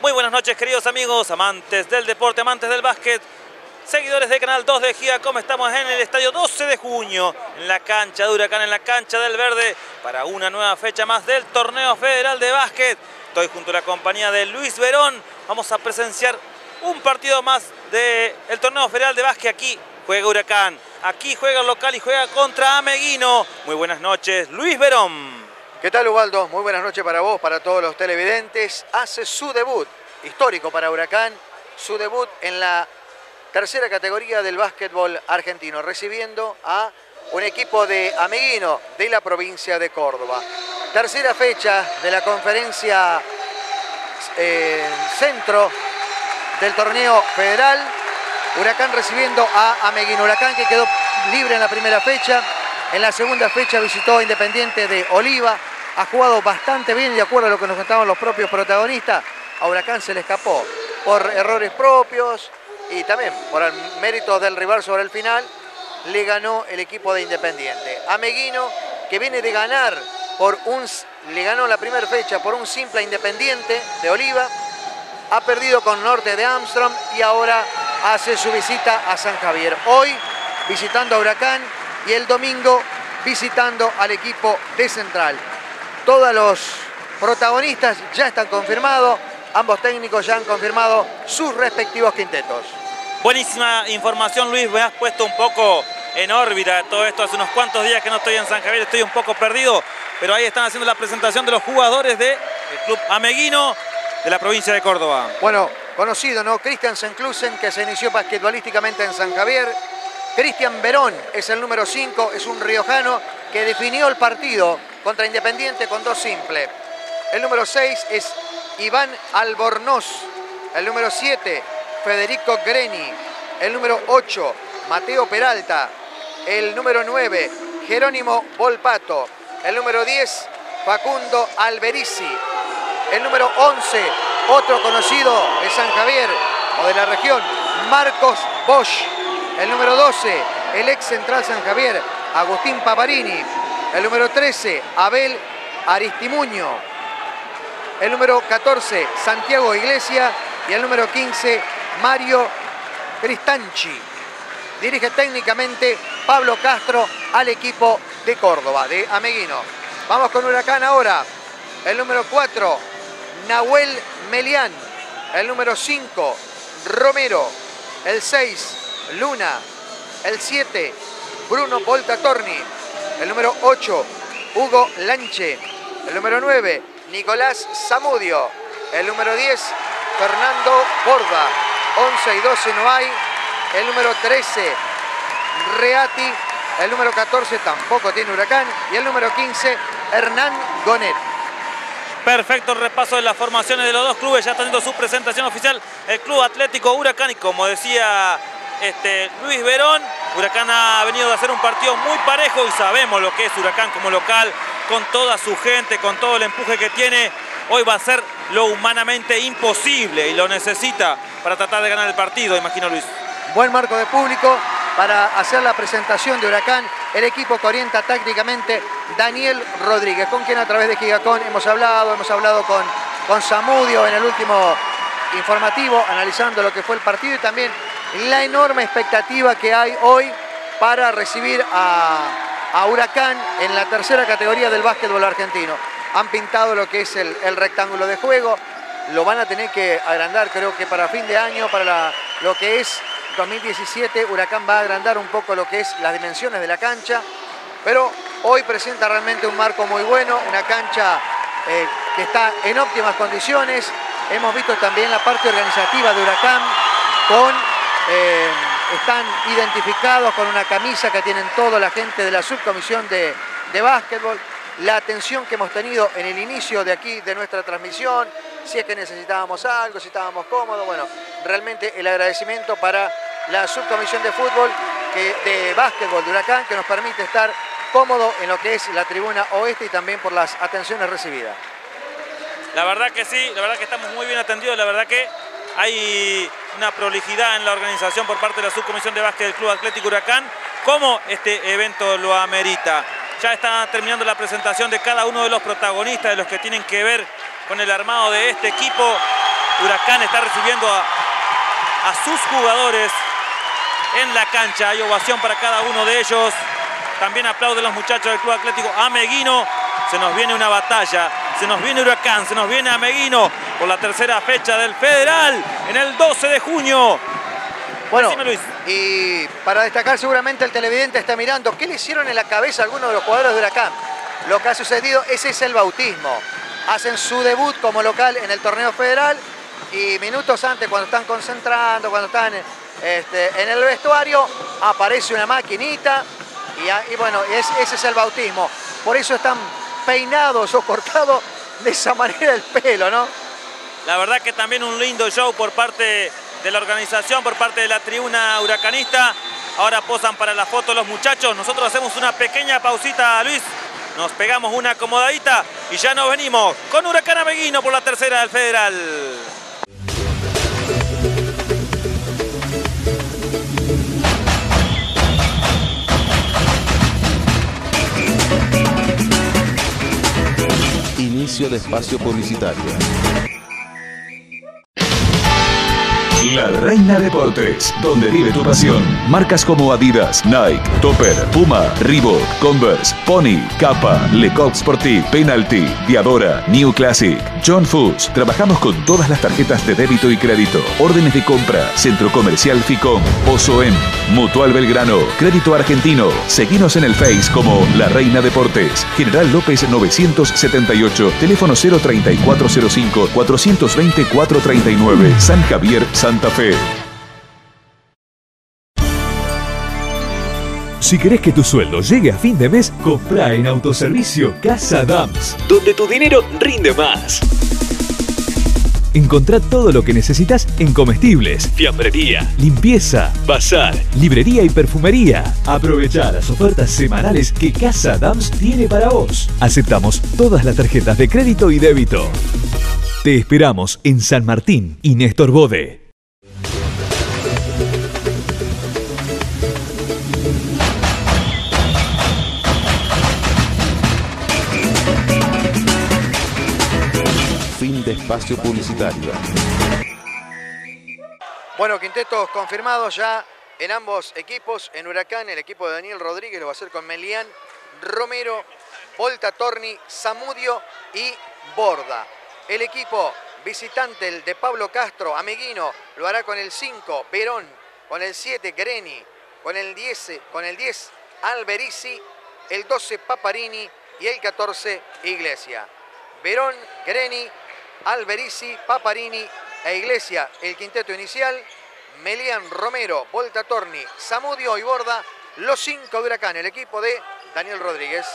Muy buenas noches queridos amigos, amantes del deporte, amantes del básquet, seguidores de Canal 2 de Giga.com. Estamos en el estadio 12 de junio, en la cancha de Huracán, en la cancha del Verde, para una nueva fecha más del Torneo Federal de Básquet. Estoy junto a la compañía de Luis Verón. Vamos a presenciar un partido más del Torneo Federal de Básquet aquí. Juega Huracán, aquí juega el local y juega contra Ameguino. Muy buenas noches, Luis Verón. ¿Qué tal Ubaldo? Muy buenas noches para vos, para todos los televidentes. Hace su debut, histórico para Huracán, su debut en la tercera categoría del básquetbol argentino, recibiendo a un equipo de Ameguino de la provincia de Córdoba. Tercera fecha de la conferencia eh, centro del torneo federal. Huracán recibiendo a Ameguino. Huracán que quedó libre en la primera fecha. En la segunda fecha visitó Independiente de Oliva. Ha jugado bastante bien de acuerdo a lo que nos contaban los propios protagonistas. A Huracán se le escapó por errores propios y también por el mérito del rival sobre el final. Le ganó el equipo de Independiente. Ameguino que viene de ganar por un... Le ganó la primera fecha por un simple Independiente de Oliva. Ha perdido con Norte de Armstrong y ahora hace su visita a San Javier. Hoy visitando a Huracán y el domingo visitando al equipo de Central. Todos los protagonistas ya están confirmados, ambos técnicos ya han confirmado sus respectivos quintetos. Buenísima información, Luis. Me has puesto un poco en órbita todo esto. Hace unos cuantos días que no estoy en San Javier, estoy un poco perdido. Pero ahí están haciendo la presentación de los jugadores del club Ameguino de la provincia de Córdoba. Bueno, conocido, ¿no? Cristian Senclusen, que se inició basquetbolísticamente en San Javier. Cristian Verón es el número 5, es un riojano que definió el partido contra Independiente con dos simples. El número 6 es Iván Albornoz. El número 7, Federico Greni. El número 8, Mateo Peralta. El número 9, Jerónimo Volpato. El número 10, Facundo Alberici. El número 11, otro conocido de San Javier o de la región, Marcos Bosch. El número 12, el ex central San Javier, Agustín Paparini. El número 13, Abel Aristimuño. El número 14, Santiago Iglesia. Y el número 15, Mario Cristanchi. Dirige técnicamente Pablo Castro al equipo de Córdoba, de Ameguino. Vamos con Huracán ahora. El número 4, Nahuel Melián. El número 5, Romero. El 6, Luna. El 7, Bruno Voltatorni. El número 8, Hugo Lanche. El número 9, Nicolás Zamudio. El número 10, Fernando Borda. 11 y 12 no hay. El número 13, Reati. El número 14 tampoco tiene Huracán. Y el número 15, Hernán Gonet. Perfecto repaso de las formaciones de los dos clubes. Ya está haciendo su presentación oficial el Club Atlético Huracán. Y como decía este, Luis Verón, Huracán ha venido de hacer un partido muy parejo y sabemos lo que es Huracán como local, con toda su gente, con todo el empuje que tiene. Hoy va a ser lo humanamente imposible y lo necesita para tratar de ganar el partido, imagino Luis. Buen marco de público para hacer la presentación de Huracán, el equipo que orienta tácticamente Daniel Rodríguez, con quien a través de Gigacón hemos hablado, hemos hablado con, con Samudio en el último informativo, analizando lo que fue el partido y también la enorme expectativa que hay hoy para recibir a, a Huracán en la tercera categoría del básquetbol argentino. Han pintado lo que es el, rectángulo de juego, lo van a tener que agrandar creo que para fin de año, para lo que es 2017, Huracán va a agrandar un poco lo que es las dimensiones de la cancha, pero hoy presenta realmente un marco muy bueno, una cancha eh, que está en óptimas condiciones. Hemos visto también la parte organizativa de Huracán con... eh, están identificados con una camisa que tienen toda la gente de la subcomisión de, de básquetbol. La atención que hemos tenido en el inicio de aquí de nuestra transmisión, si es que necesitábamos algo, si estábamos cómodos, bueno, realmente el agradecimiento para la subcomisión de fútbol, de básquetbol de Huracán, que nos permite estar cómodo en lo que es la tribuna oeste y también por las atenciones recibidas. La verdad que sí, la verdad que estamos muy bien atendidos, la verdad que hay una prolijidad en la organización por parte de la subcomisión de básquet del Club Atlético Huracán, como este evento lo amerita. Ya está terminando la presentación de cada uno de los protagonistas, de los que tienen que ver con el armado de este equipo. Huracán está recibiendo a, a sus jugadores en la cancha. Hay ovación para cada uno de ellos. También aplauden los muchachos del Club Atlético Ameguino. Se nos viene una batalla, se nos viene Huracán, se nos viene Ameguino por la tercera fecha del Federal en el 12 de junio. Bueno, Decime, Luis. y para destacar seguramente el televidente está mirando qué le hicieron en la cabeza a algunos de los jugadores de Huracán. Lo que ha sucedido, ese es el bautismo. Hacen su debut como local en el torneo federal y minutos antes, cuando están concentrando, cuando están este, en el vestuario, aparece una maquinita y, bueno, es- ese es el bautismo. Por eso están peinados o cortados de esa manera el pelo, ¿no? La verdad que también un lindo show por parte de la organización, por parte de la tribuna huracanista. Ahora posan para la foto los muchachos. Nosotros hacemos una pequeña pausita, Luis. Nos pegamos una acomodadita y ya nos venimos con Huracán Ameguino por la tercera del Federal. Inicio de espacio publicitario. La Reina Deportes, donde vive tu pasión. Marcas como Adidas, Nike, Topper, Puma, Reebok, Converse, Pony, Kappa, Lecoq Sportif, Penalty, Diadora, New Classic, John Foods. Trabajamos con todas las tarjetas de débito y crédito. Órdenes de compra, Centro Comercial Ficom, Osoem, Mutual Belgrano, Crédito Argentino. Seguinos en el Face como La Reina Deportes. General López 978, teléfono 03405 420 439, San Javier, Santa Fe. Si querés que tu sueldo llegue a fin de mes, compra en Autoservicio Casa Dams, donde tu dinero rinde más. Encontrá todo lo que necesitas en comestibles, fiambrería, limpieza, bazar, librería y perfumería. Aprovechá las ofertas semanales que Casa Dams tiene para vos. Aceptamos todas las tarjetas de crédito y débito. Te esperamos en San Martín y Néstor Bode. Bueno, quintetos confirmados ya en ambos equipos. En Huracán, el equipo de Daniel Rodríguez lo va a hacer con Melián, Romero, Volta Torni, Zamudio y Borda. El equipo visitante, el de Pablo Castro, Ameguino, lo hará con el 5, Verón, con el 7, Greni, con el 10, con el 10, Alberici, el 12, Paparini y el 14, Iglesia. Verón, Greni, Alberici, Paparini e Iglesia, el quinteto inicial, Melian Romero, Volta Torni, Zamudio y Borda, los cinco de Huracán, el equipo de Daniel Rodríguez.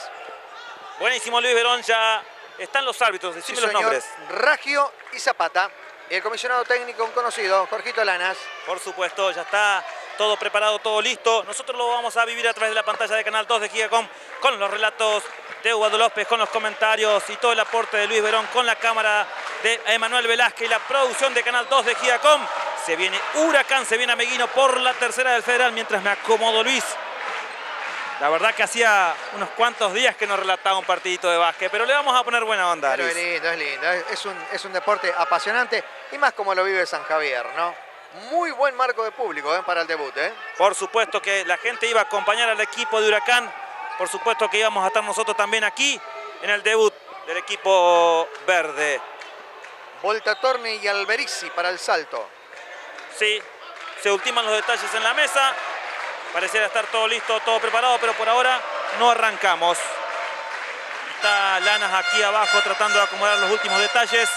Buenísimo Luis Verón, ya están los árbitros, Sí, decime los señor, nombres. Raggio y Zapata. El comisionado técnico un conocido, Jorgito Lanas. Por supuesto, ya está todo preparado, todo listo. Nosotros lo vamos a vivir a través de la pantalla de Canal 2 de Gigacom con los relatos de Eduardo López, con los comentarios y todo el aporte de Luis Verón con la cámara de Emanuel Velázquez y la producción de Canal 2 de Gigacom. Se viene Huracán, se viene Ameguino por la tercera del Federal mientras me acomodo Luis. La verdad que hacía unos cuantos días que no relataba un partidito de básquet, pero le vamos a poner buena onda. Pero es lindo, es lindo. Es un, es un deporte apasionante y más como lo vive San Javier, ¿no? Muy buen marco de público ¿eh? para el debut, ¿eh? Por supuesto que la gente iba a acompañar al equipo de Huracán. Por supuesto que íbamos a estar nosotros también aquí en el debut del equipo verde. Volta Torni y Alberici para el salto. Sí, se ultiman los detalles en la mesa. Pareciera estar todo listo, todo preparado, pero por ahora no arrancamos. Está Lanas aquí abajo tratando de acomodar los últimos detalles.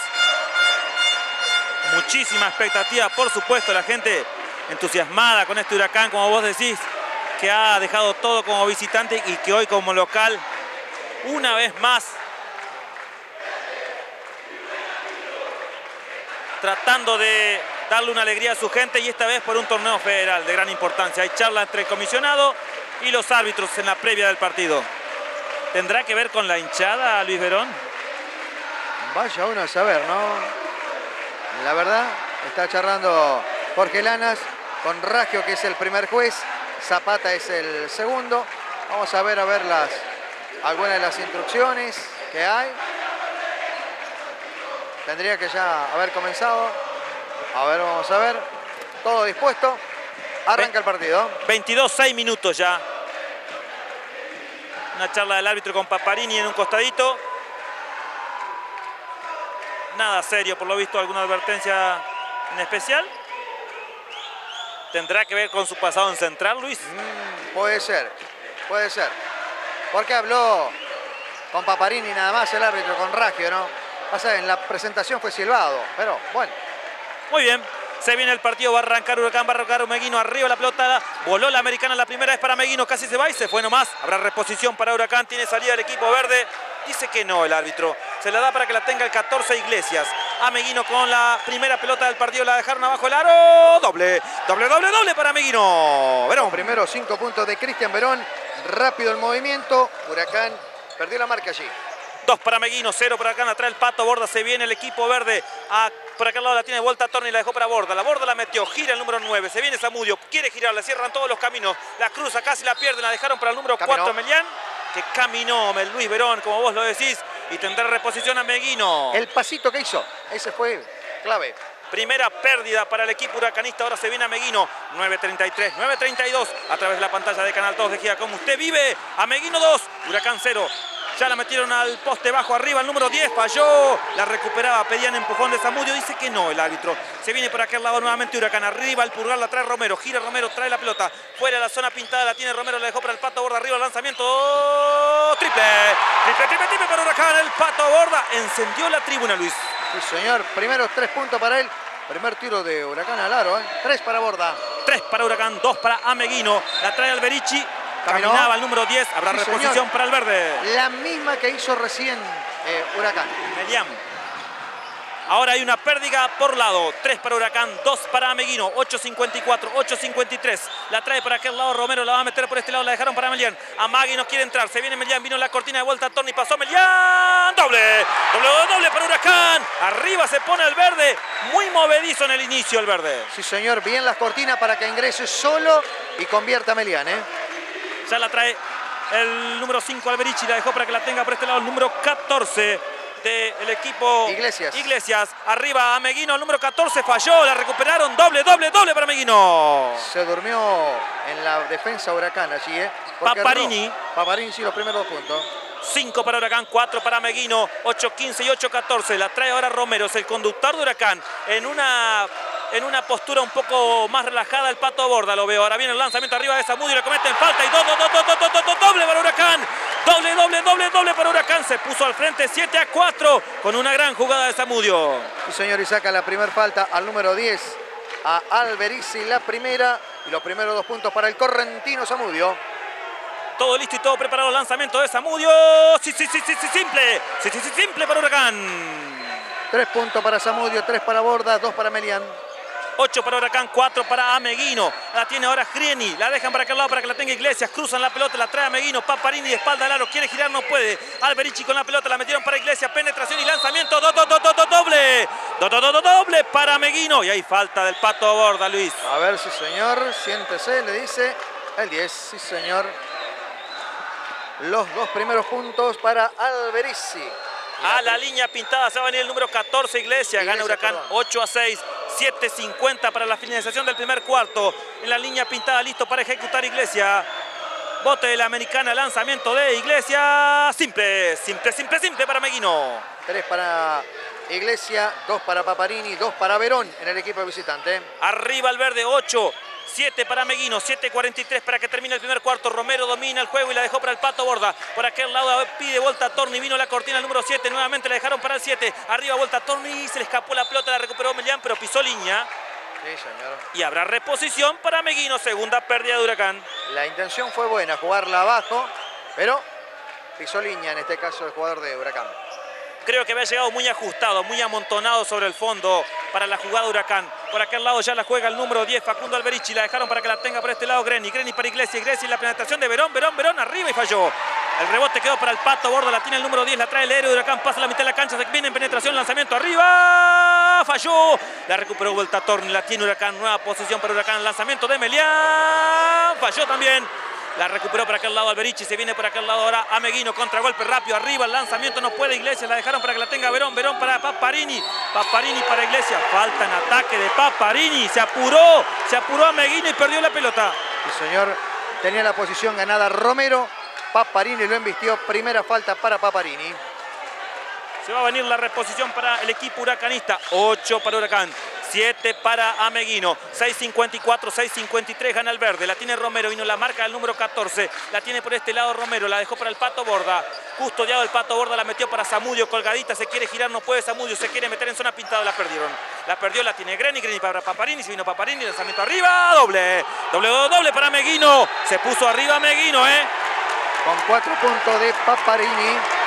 Muchísima expectativa, por supuesto, la gente entusiasmada con este huracán, como vos decís, que ha dejado todo como visitante y que hoy como local, una vez más, tratando de darle una alegría a su gente y esta vez por un torneo federal de gran importancia. Hay charla entre el comisionado y los árbitros en la previa del partido. ¿Tendrá que ver con la hinchada, Luis Verón? Vaya uno a saber, ¿no? La verdad, está charlando Jorge Lanas con Raggio, que es el primer juez, Zapata es el segundo. Vamos a ver a ver las algunas de las instrucciones que hay. Tendría que ya haber comenzado. A ver, vamos a ver. Todo dispuesto. Arranca el partido. 22, 6 minutos ya. Una charla del árbitro con Paparini en un costadito. Nada serio, por lo visto, alguna advertencia en especial. ¿Tendrá que ver con su pasado en Central, Luis? Puede ser, puede ser. Porque habló con Paparini nada más el árbitro, con Raggio, ¿no? Pasa, en la presentación fue silbado, pero bueno. Muy bien. Se viene el partido, va a arrancar Huracán, va a arrancar Meguino, arriba la pelota, voló la americana la primera vez para Meguino, casi se va y se fue nomás. Habrá reposición para Huracán, tiene salida el equipo verde. Dice que no el árbitro. Se la da para que la tenga el 14 Iglesias. A Meguino con la primera pelota del partido, la dejaron abajo el aro. Doble, doble, doble, doble para Meguino. Verón. Los primeros cinco puntos de Cristian Verón. Rápido el movimiento. Huracán perdió la marca allí. Dos para Meguino, cero para acá, atrás el Pato Borda, se viene el equipo verde. A, por acá al lado la tiene vuelta Torni, la dejó para Borda. La Borda la metió, gira el número 9, se viene Zamudio, quiere girar, le cierran todos los caminos. La cruza, casi la pierden, la dejaron para el número Caminó. 4, Melián. Que caminó el Luis Verón, como vos lo decís, y tendrá reposición a Meguino. El pasito que hizo, ese fue clave. Primera pérdida para el equipo huracanista. Ahora se viene a Meguino. 9.33, 9.32 a través de la pantalla de Canal 2 de Giga. Como usted vive, a Meguino 2, Huracán 0. Ya la metieron al poste bajo arriba, el número 10 falló. La recuperaba, pedían empujón de Zamudio. Dice que no el árbitro. Se viene por aquel lado nuevamente Huracán. Arriba el purgar la trae Romero. Gira Romero, trae la pelota. Fuera de la zona pintada la tiene Romero. La dejó para el Pato Borda. Arriba el lanzamiento. Triple. Triple, triple, triple para Huracán. El Pato Borda encendió la tribuna, Luis. Sí, señor. Primeros tres puntos para él. Primer tiro de Huracán al aro, ¿eh? Tres para Borda. 3 para Huracán, 2 para Ameguino. La trae Alberici. Caminó. Caminaba el número 10. Habrá Sí, reposición señor. para el verde. La misma que hizo recién eh, Huracán. Melián. Ahora hay una pérdida por lado. 3 para Huracán, 2 para Ameguino. 8.54, 8.53. La trae para aquel lado Romero, la va a meter por este lado, la dejaron para Melián. Amagui no quiere entrar, se viene Melián, vino la cortina de vuelta, Tony pasó Melián. Doble, doble, doble para Huracán. Arriba se pone el verde. Muy movedizo en el inicio el verde. Sí, señor. Bien las cortinas para que ingrese solo y convierta a Melián, ¿eh? Ya la trae el número 5 Alberici, la dejó para que la tenga por este lado el número 14 del equipo Iglesias. Iglesias. Arriba a Meguino, el número 14 falló, la recuperaron, doble, doble, doble para Meguino. Se durmió en la defensa Huracán allí, ¿eh? Porque Paparini. Paparini, sí, los primeros dos puntos. 5 para Huracán, 4 para Meguino, 8-15 y 8-14. La trae ahora Romero, es el conductor de Huracán. En una, en una postura un poco más relajada el Pato Borda, lo veo. Ahora viene el lanzamiento arriba de Zamudio, le cometen falta y do, do, do, doble para Huracán. Doble, doble, doble, doble para Huracán. Se puso al frente 7 a 4 con una gran jugada de Zamudio. Sí, señor, y saca la primera falta al número 10 a Alberici, la primera. Y los primeros dos puntos para el correntino Zamudio. Todo listo y todo preparado. Lanzamiento de Zamudio. Sí, sí, sí, sí, sí, simple. Sí, sí, sí, simple para Huracán. Tres puntos para Zamudio, tres para Borda, dos para Melián. 8 para Huracán, 4 para Ameguino. La tiene ahora Grieni. La dejan para aquel lado para que la tenga Iglesias. Cruzan la pelota, la trae Ameguino. Paparini de espalda al aro. Quiere girar, no puede. Alberici con la pelota, la metieron para Iglesias. Penetración y lanzamiento. Do, do, do, do, do, doble. Do, do, do, do, doble para Ameguino. Y hay falta del pato Borda, Luis. A ver, sí, señor. Siéntese, le dice el 10. Sí, señor. Los dos primeros puntos para Alberici. A la línea pintada se va a venir el número 14 Iglesias. Gana Huracán perdón. 8 a 6. 7.50 para la finalización del primer cuarto. En la línea pintada listo para ejecutar Iglesias. Bote de la americana, lanzamiento de Iglesias. Simple, simple, simple, simple para Meguino. Tres para Iglesia, dos para Paparini, dos para Verón en el equipo visitante. Arriba el verde, 8. 7 para Meguino, 7.43 para que termine el primer cuarto. Romero domina el juego y la dejó para el Pato Borda. Por aquel lado pide vuelta a Torni, vino la cortina el número 7. Nuevamente la dejaron para el 7. Arriba vuelta a Torni, se le escapó la pelota, la recuperó Melián, pero pisó línea. Sí, señor. Y habrá reposición para Meguino, segunda pérdida de Huracán. La intención fue buena, jugarla abajo, pero pisó línea en este caso el jugador de Huracán. Creo que había llegado muy ajustado, muy amontonado sobre el fondo para la jugada de Huracán. Por aquel lado ya la juega el número 10, Facundo Alberici. La dejaron para que la tenga por este lado Greni. Greni para Iglesias. Iglesias la penetración de Verón. Verón, Verón arriba y falló. El rebote quedó para el Pato Borda. La tiene el número 10. La trae el héroe de Huracán. Pasa la mitad de la cancha. Se viene en penetración. Lanzamiento arriba. Falló. La recuperó vuelta Torni. La tiene Huracán. Nueva posición para Huracán. Lanzamiento de Melián. Falló también. La recuperó por aquel lado Alberici, se viene por aquel lado ahora Ameguino, contragolpe rápido, arriba, el lanzamiento no puede Iglesias, la dejaron para que la tenga Verón, Verón para Paparini, Paparini para Iglesias, falta en ataque de Paparini, se apuró, se apuró Ameguino y perdió la pelota. El señor tenía la posición ganada Romero. Paparini lo embistió. Primera falta para Paparini. Se va a venir la reposición para el equipo huracanista, 8 para Huracán. 7 para Ameguino. 6.54, 6.53 gana el verde. La tiene Romero, vino la marca del número 14. La tiene por este lado Romero, la dejó para el Pato Borda. Custodiado el Pato Borda, la metió para Zamudio. Colgadita, se quiere girar, no puede Zamudio. Se quiere meter en zona pintada, la perdieron. La perdió, la tiene Greni. Greni para Paparini. Se vino Paparini, lanzamiento arriba. Doble. Doble, doble para Ameguino. Se puso arriba Ameguino, ¿eh? Con cuatro puntos de Paparini.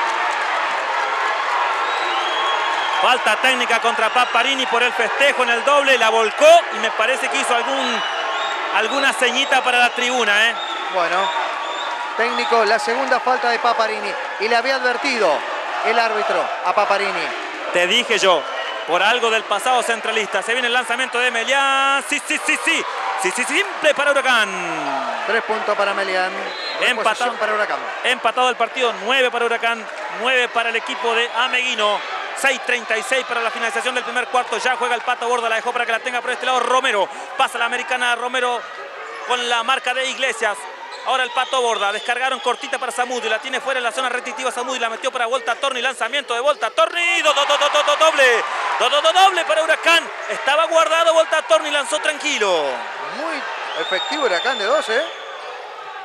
Falta técnica contra Paparini por el festejo en el doble, la volcó y me parece que hizo algún, alguna ceñita para la tribuna. ¿eh? Bueno, técnico, la segunda falta de Paparini. Y le había advertido el árbitro a Paparini. Te dije yo, por algo del pasado centralista. Se viene el lanzamiento de Melián. Sí, sí, sí, sí. Sí, sí, simple para Huracán. Tres puntos para Melián. Empatado. Para Huracán. Empatado el partido, 9 para Huracán, 9 para el equipo de Ameguino. 6.36 para la finalización del primer cuarto. Ya juega el Pato Borda, la dejó para que la tenga por este lado Romero. Pasa la americana Romero con la marca de Iglesias. Ahora el Pato Borda, descargaron cortita para Zamudio, la tiene fuera en la zona restrictiva Zamudio, la metió para Volta Torni, lanzamiento de Volta Torni, do, do, do, do, do, do, doble, do, do, do, doble para Huracán, estaba guardado Volta Torni, lanzó tranquilo. Muy efectivo Huracán de dos, ¿eh?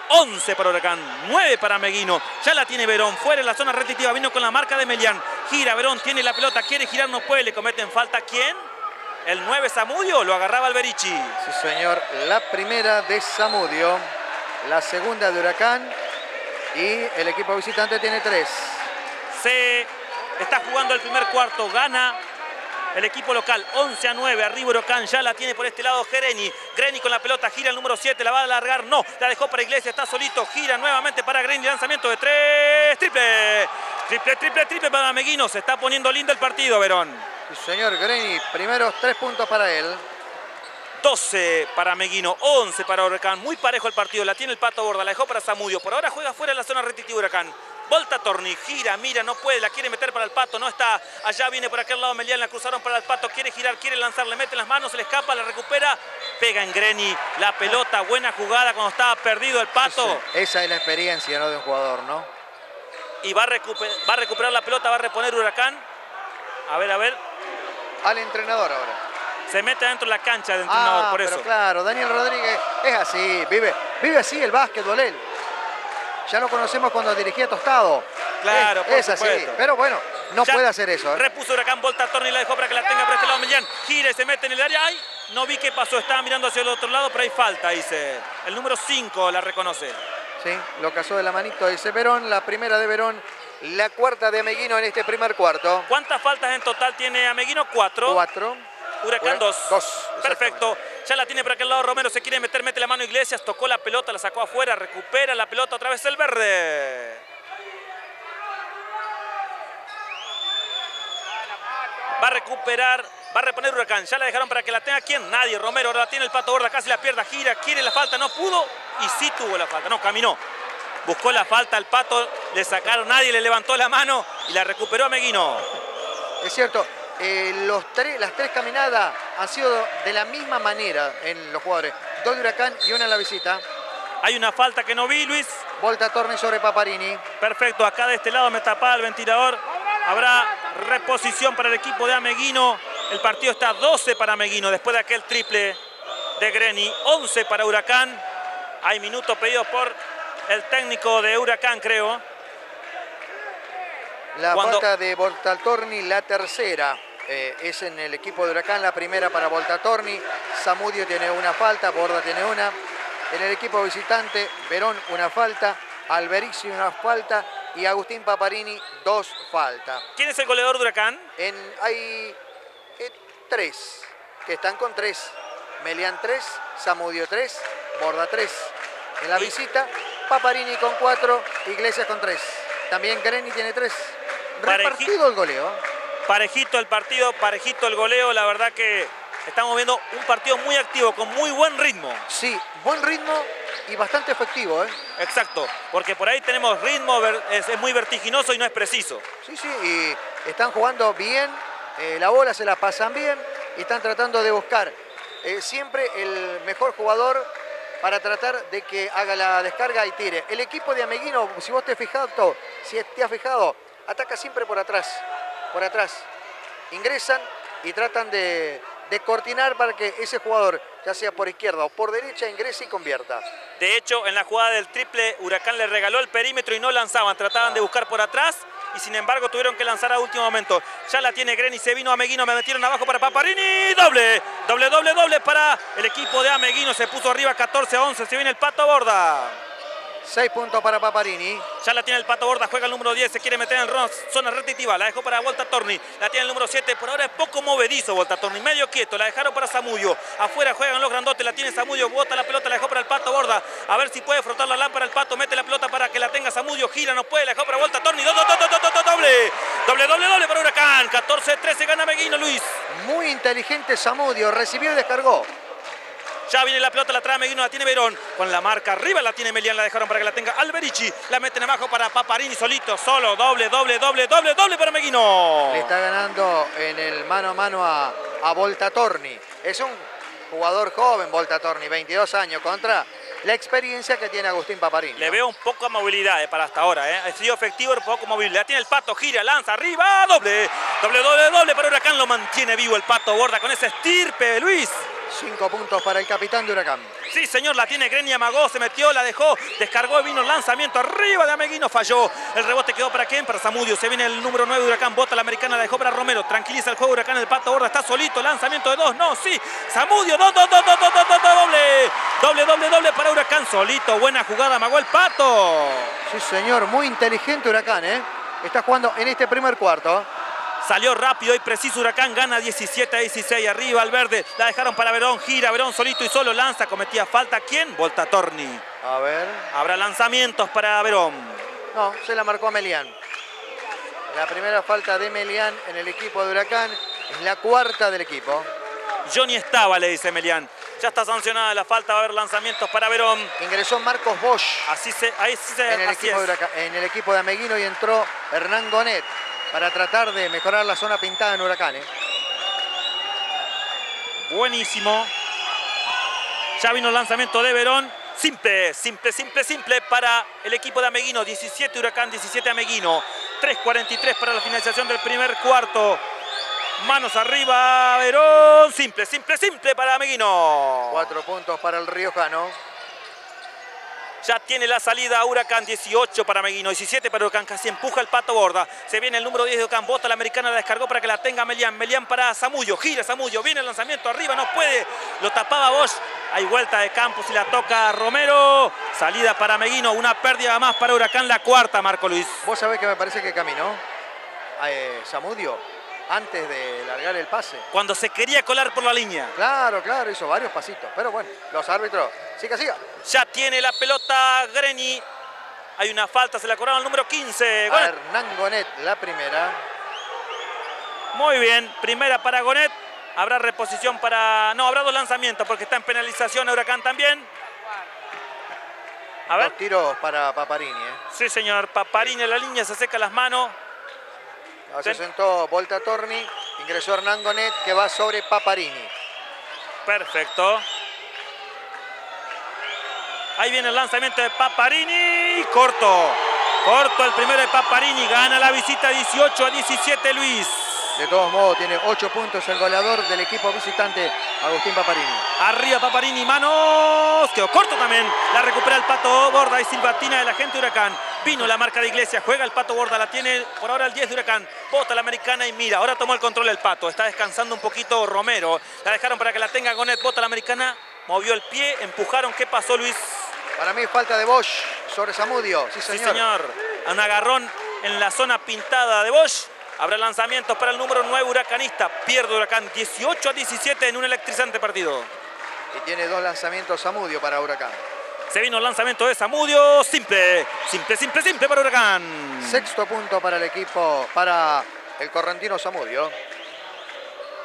11 para Huracán, 9 para Meguino. Ya la tiene Verón, fuera en la zona restrictiva, vino con la marca de Melián. Gira, Verón tiene la pelota, quiere girar, no puede, le cometen falta. ¿Quién? El 9 Zamudio, lo agarraba Alberici. Sí, señor. La primera de Zamudio. La segunda de Huracán. Y el equipo visitante tiene tres. Se está jugando el primer cuarto, gana el equipo local, 11 a 9, arriba Huracán, ya la tiene por este lado Gereni. Greni con la pelota, gira el número 7, la va a alargar, no, la dejó para Iglesias, está solito, gira nuevamente para Greni, lanzamiento de tres, triple, triple, triple, triple para Meguino, se está poniendo lindo el partido, Verón. Sí, señor Greni, primeros tres puntos para él. 12 para Meguino, 11 para Huracán, muy parejo el partido, la tiene el Pato Borda, la dejó para Zamudio, por ahora juega fuera de la zona restrictiva Huracán. Volta Torni, gira, mira, no puede, la quiere meter para el Pato, no está. Allá viene por aquel lado Melián, la cruzaron para el Pato, quiere girar, quiere lanzar, le mete en las manos, se le escapa, la recupera, pega en Greni, la pelota, buena jugada cuando estaba perdido el Pato. Sí, esa es la experiencia ¿no? de un jugador, ¿no? Y va a, va a recuperar la pelota, va a reponer Huracán. A ver, a ver, Al entrenador ahora. Se mete dentro de la cancha del entrenador, Ah, por pero eso. claro, Daniel Rodríguez es así, vive, vive así el básquetbol él. Ya lo conocemos cuando dirigía Tostado. Claro, es, por es así. Pero bueno, no Ya puede hacer eso. ¿eh? Repuso Huracán, volta Torni, la dejó para que la tenga por este lado Millán. Gire, se mete en el área. ¡Ay! No vi qué pasó, estaba mirando hacia el otro lado, pero hay falta, dice. El número 5 la reconoce. Sí, lo casó de la manito, dice Verón. La primera de Verón, la cuarta de Meguino en este primer cuarto. ¿Cuántas faltas en total tiene Ameguino? Cuatro. Cuatro. Huracán, Hura- dos. dos, Perfecto. Ya la tiene por aquel lado Romero, se quiere meter, mete la mano Iglesias, tocó la pelota, la sacó afuera, recupera la pelota otra vez el verde. Va a recuperar, va a reponer Huracán. Ya la dejaron para que la tenga quién? Nadie. Romero ahora la tiene el pato gorda, casi la pierda, gira, quiere la falta, no pudo y sí tuvo la falta. No, caminó. Buscó la falta al pato, le sacaron, nadie le levantó la mano y la recuperó a Meguino. Es cierto, eh, los tres, las tres caminadas han sido de la misma manera en los jugadores. Dos de Huracán y una en la visita. Hay una falta que no vi, Luis. Volta Torni sobre Paparini. Perfecto, acá de este lado me tapaba el ventilador. Habrá reposición para el equipo de Ameguino. El partido está 12 para Ameguino después de aquel triple de Greni. 11 para Huracán. Hay minutos pedidos por el técnico de Huracán, creo. La Cuando- falta de Voltatorni, la tercera. Eh, es en el equipo de Huracán, la primera para Voltatorni. Zamudio tiene una falta, Borda tiene una. En el equipo visitante, Verón una falta, Alberici una falta y Agustín Paparini dos faltas. ¿Quién es el goleador de Huracán? En, hay eh, tres que están con tres. Melián tres, Zamudio tres, Borda tres. En la Y- visita, Paparini con cuatro, Iglesias con tres. También Greni tiene tres. Repartido el goleo. Parejito el partido, parejito el goleo. La verdad que estamos viendo un partido muy activo, con muy buen ritmo. Sí, buen ritmo y bastante efectivo, ¿eh? Exacto, porque por ahí tenemos ritmo, es, es muy vertiginoso y no es preciso. Sí, sí, y están jugando bien, eh, la bola se la pasan bien y están tratando de buscar eh, siempre el mejor jugador para tratar de que haga la descarga y tire. El equipo de Ameguino, si vos te has fijado, si te has fijado, ataca siempre por atrás, por atrás. Ingresan y tratan de, de cortinar para que ese jugador, ya sea por izquierda o por derecha, ingrese y convierta. De hecho, en la jugada del triple, Huracán le regaló el perímetro y no lanzaban. Trataban de buscar por atrás y sin embargo tuvieron que lanzar a último momento. Ya la tiene Greni, se vino Ameguino, me metieron abajo para Paparini. Doble, doble, doble, doble para el equipo de Ameguino. Se puso arriba 14 a 11. Se viene el pato borda. Seis puntos para Paparini. Ya la tiene el Pato Borda, juega el número 10, se quiere meter en ron- zona repetitiva, la dejó para Volta Torni, la tiene el número 7, por ahora es poco movedizo Volta Torni, medio quieto, la dejaron para Zamudio, afuera juegan los grandotes, la tiene Zamudio, bota la pelota, la dejó para el Pato Borda, a ver si puede frotar la lámpara el Pato, mete la pelota para que la tenga Zamudio, gira, no puede, la dejó para Volta Torni, do- do- do- do- do- do- doble, doble, doble, doble para Huracán, 14-13 gana Meguino Luis. Muy inteligente Zamudio, recibió y descargó. Ya viene la pelota, la trae Meguino, la tiene Verón. Con la marca arriba la tiene Melián, la dejaron para que la tenga Alberici. La meten abajo para Paparini solito, solo, doble, doble, doble, doble, doble para Meguino. Le está ganando en el mano a mano a, a Voltatorni. Es un jugador joven, Voltatorni, 22 años, contra la experiencia que tiene Agustín Paparini. Le veo un poco de movilidad eh, para hasta ahora. Eh. Ha sido efectivo, pero poco movilidad. La tiene el pato, gira, lanza, arriba, doble. Doble, doble, doble para Huracán. Lo mantiene vivo el pato borda con ese estirpe, Luis. Cinco puntos para el capitán de Huracán. Sí, señor, la tiene Greni, amagó, se metió, la dejó, descargó, vino el lanzamiento arriba de Ameguino, falló. El rebote quedó para quién? Para Zamudio. Se viene el número 9 de Huracán, bota la americana, la dejó para Romero. Tranquiliza el juego Huracán, el pato borda está solito, lanzamiento de dos, no, sí. Zamudio, doble. Doble, doble, doble para Huracán, solito, buena jugada, amagó el pato. Sí, señor, muy inteligente Huracán, ¿eh? Está jugando en este primer cuarto. Salió rápido y preciso Huracán, gana 17 a 16 arriba al verde. La dejaron para Verón, gira Verón solito y solo lanza. Cometía falta. ¿Quién? Volta Torni. A ver. Habrá lanzamientos para Verón. No, se la marcó a Melián. La primera falta de Melián en el equipo de Huracán es la cuarta del equipo. Johnny estaba, le dice Melián. Ya está sancionada la falta, va a haber lanzamientos para Verón. Ingresó Marcos Bosch Así se, ahí se, en el, así equipo de es. En el equipo de Ameguino y entró Hernán Gonet para tratar de mejorar la zona pintada en Huracán. ¿eh? Buenísimo. Ya vino el lanzamiento de Verón. Simple, simple, simple, simple para el equipo de Ameguino. 17 Huracán, 17 Ameguino. 3.43 para la finalización del primer cuarto. Manos arriba, Verón. Simple, simple, simple para Ameguino. Cuatro puntos para el Riojano. Ya tiene la salida Huracán, 18 para Meguino, 17 para Huracán, casi empuja el pato borda. Se viene el número 10 de Huracán, bota la americana, la descargó para que la tenga Melián. Melián para Zamullo, gira Zamullo, viene el lanzamiento arriba, no puede, lo tapaba Bosch. Hay vuelta de campo, si la toca Romero. Salida para Meguino, una pérdida más para Huracán, la cuarta, Marco Luis. Vos sabés que me parece que caminó eh, Zamudio antes de largar el pase. Cuando se quería colar por la línea. Claro, claro, hizo varios pasitos. Pero bueno, los árbitros, siga, siga. Ya tiene la pelota Greni. Hay una falta, se la cobraron al número 15. A Gonet. Hernán Gonet, la primera. Muy bien, primera para Gonet. Habrá reposición para... No, habrá dos lanzamientos porque está en penalización Huracán también. A ver. Dos tiros para Paparini. ¿eh? Sí, señor. Paparini en la línea, se seca las manos. Se sentó Volta Torni, ingresó Hernán Gonet que va sobre Paparini. Perfecto. Ahí viene el lanzamiento de Paparini. Corto. Corto el primero de Paparini. Gana la visita 18 a 17 Luis. De todos modos, tiene ocho puntos el goleador del equipo visitante, Agustín Paparini. Arriba Paparini, manos. Quedó corto también. La recupera el Pato Borda y Silvatina de la gente Huracán. Vino la marca de Iglesia, juega el Pato Borda, la tiene por ahora el 10 de Huracán. Bota la americana y mira, ahora tomó el control el Pato. Está descansando un poquito Romero. La dejaron para que la tenga Gonet. Bota la americana, movió el pie, empujaron. ¿Qué pasó Luis? Para mí falta de Bosch sobre Zamudio. Sí, Sí, señor. señor. Un agarrón en la zona pintada de Bosch. Habrá lanzamientos para el número 9 huracanista. Pierde Huracán 18 a 17 en un electrizante partido. Y tiene dos lanzamientos Zamudio para Huracán. Se vino el lanzamiento de Zamudio. Simple, simple, simple, simple para Huracán. Sexto punto para el equipo, para el correntino Zamudio.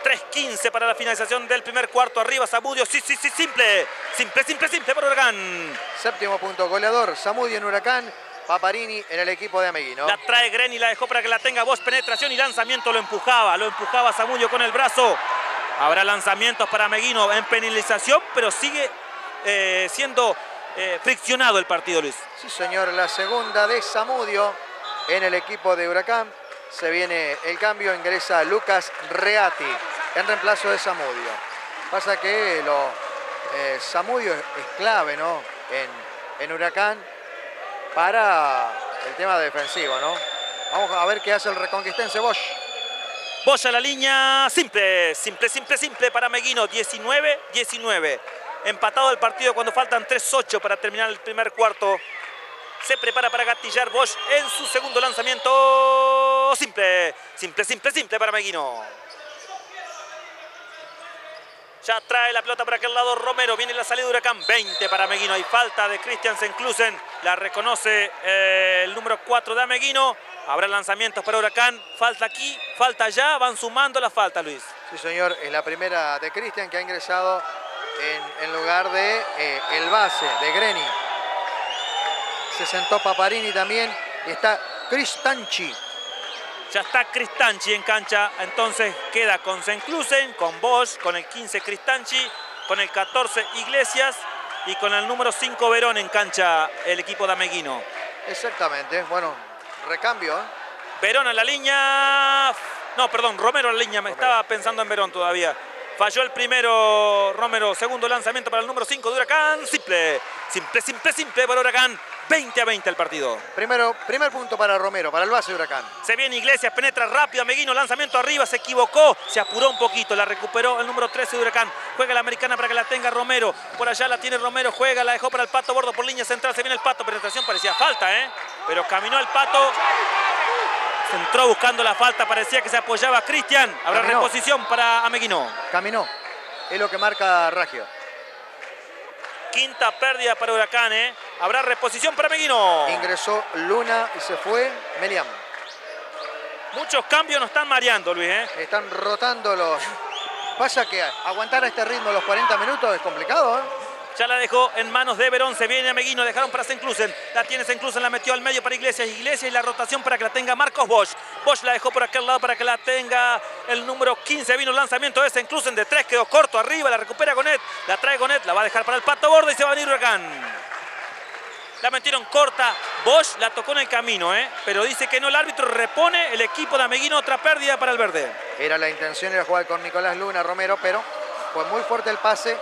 3.15 para la finalización del primer cuarto. Arriba Zamudio. Sí, sí, sí, simple. Simple, simple, simple para Huracán. Séptimo punto goleador, Zamudio en Huracán, Paparini en el equipo de Ameguino. La trae Greni, la dejó para que la tenga vos. Penetración y lanzamiento lo empujaba. Lo empujaba Zamudio con el brazo. Habrá lanzamientos para Meguino en penalización, pero sigue eh, siendo eh, friccionado el partido, Luis. Sí, señor, la segunda de Zamudio en el equipo de Huracán. Se viene el cambio, ingresa Lucas Reati en reemplazo de Zamudio. Pasa que lo, eh, Zamudio es, es clave ¿no? en, en Huracán para el tema defensivo. ¿no? Vamos a ver qué hace el reconquistense Bosch. Bosch a la línea, simple, simple, simple, simple para Meguino. 19-19. Empatado el partido cuando faltan 3-8 para terminar el primer cuarto. Se prepara para gatillar Bosch en su segundo lanzamiento. Simple, simple, simple, simple para Meguino. Ya trae la pelota para aquel lado Romero. Viene la salida de Huracán. 20 para Meguino. Hay falta de Christiansen Klusen. La reconoce eh, el número 4 de Ameguino. Habrá lanzamientos para Huracán. Falta aquí, falta allá. Van sumando la falta, Luis. Sí, señor, es la primera de Cristian que ha ingresado en, en lugar de eh, el base, de Greni. Se sentó Paparini también y está Cristanchi. Ya está Cristanchi en cancha. Entonces queda con Senclusen, con Bosch, con el 15 Cristanchi, con el 14 Iglesias y con el número 5 Verón en cancha el equipo de Ameguino. Exactamente, bueno, recambio. ¿eh? Verón a la línea. No, perdón, Romero a la línea. Me Romero. estaba pensando en Verón todavía. Falló el primero Romero. Segundo lanzamiento para el número 5 de Huracán. Simple, simple, simple, simple para Huracán. 20 a 20 el partido. Primero, primer punto para Romero, para el base de Huracán. Se viene Iglesias, penetra rápido a Meguino, lanzamiento arriba, se equivocó, se apuró un poquito, la recuperó el número 13 de Huracán. Juega la americana para que la tenga Romero. Por allá la tiene Romero, juega, la dejó para el Pato Bordo por línea central. Se viene el Pato, penetración parecía falta, ¿eh? Pero caminó el Pato. Se entró buscando la falta, parecía que se apoyaba Cristian. Habrá Caminó. reposición para Ameguino. Caminó. Es lo que marca Ragio. Quinta pérdida para Huracán, ¿eh? Habrá reposición para Ameguino. Ingresó Luna y se fue Meliam. Muchos cambios nos están mareando, Luis, ¿eh? Están rotando los... Pasa que aguantar a este ritmo los 40 minutos es complicado, ¿eh? Ya la dejó en manos de Verón. Se viene a Meguino. Dejaron para Senclusen. La tiene Senclusen. La metió al medio para Iglesias. Iglesias y la rotación para que la tenga Marcos Bosch. Bosch la dejó por aquel lado para que la tenga el número 15. Vino el lanzamiento de Senclusen de 3. Quedó corto arriba. La recupera Gonet. La trae Gonet. La va a dejar para el pato bordo y se va a venir Huracán. La metieron corta. Bosch la tocó en el camino, ¿eh? pero dice que no. El árbitro repone el equipo de Ameguino. Otra pérdida para el verde. Era la intención, era jugar con Nicolás Luna Romero, pero fue muy fuerte el pase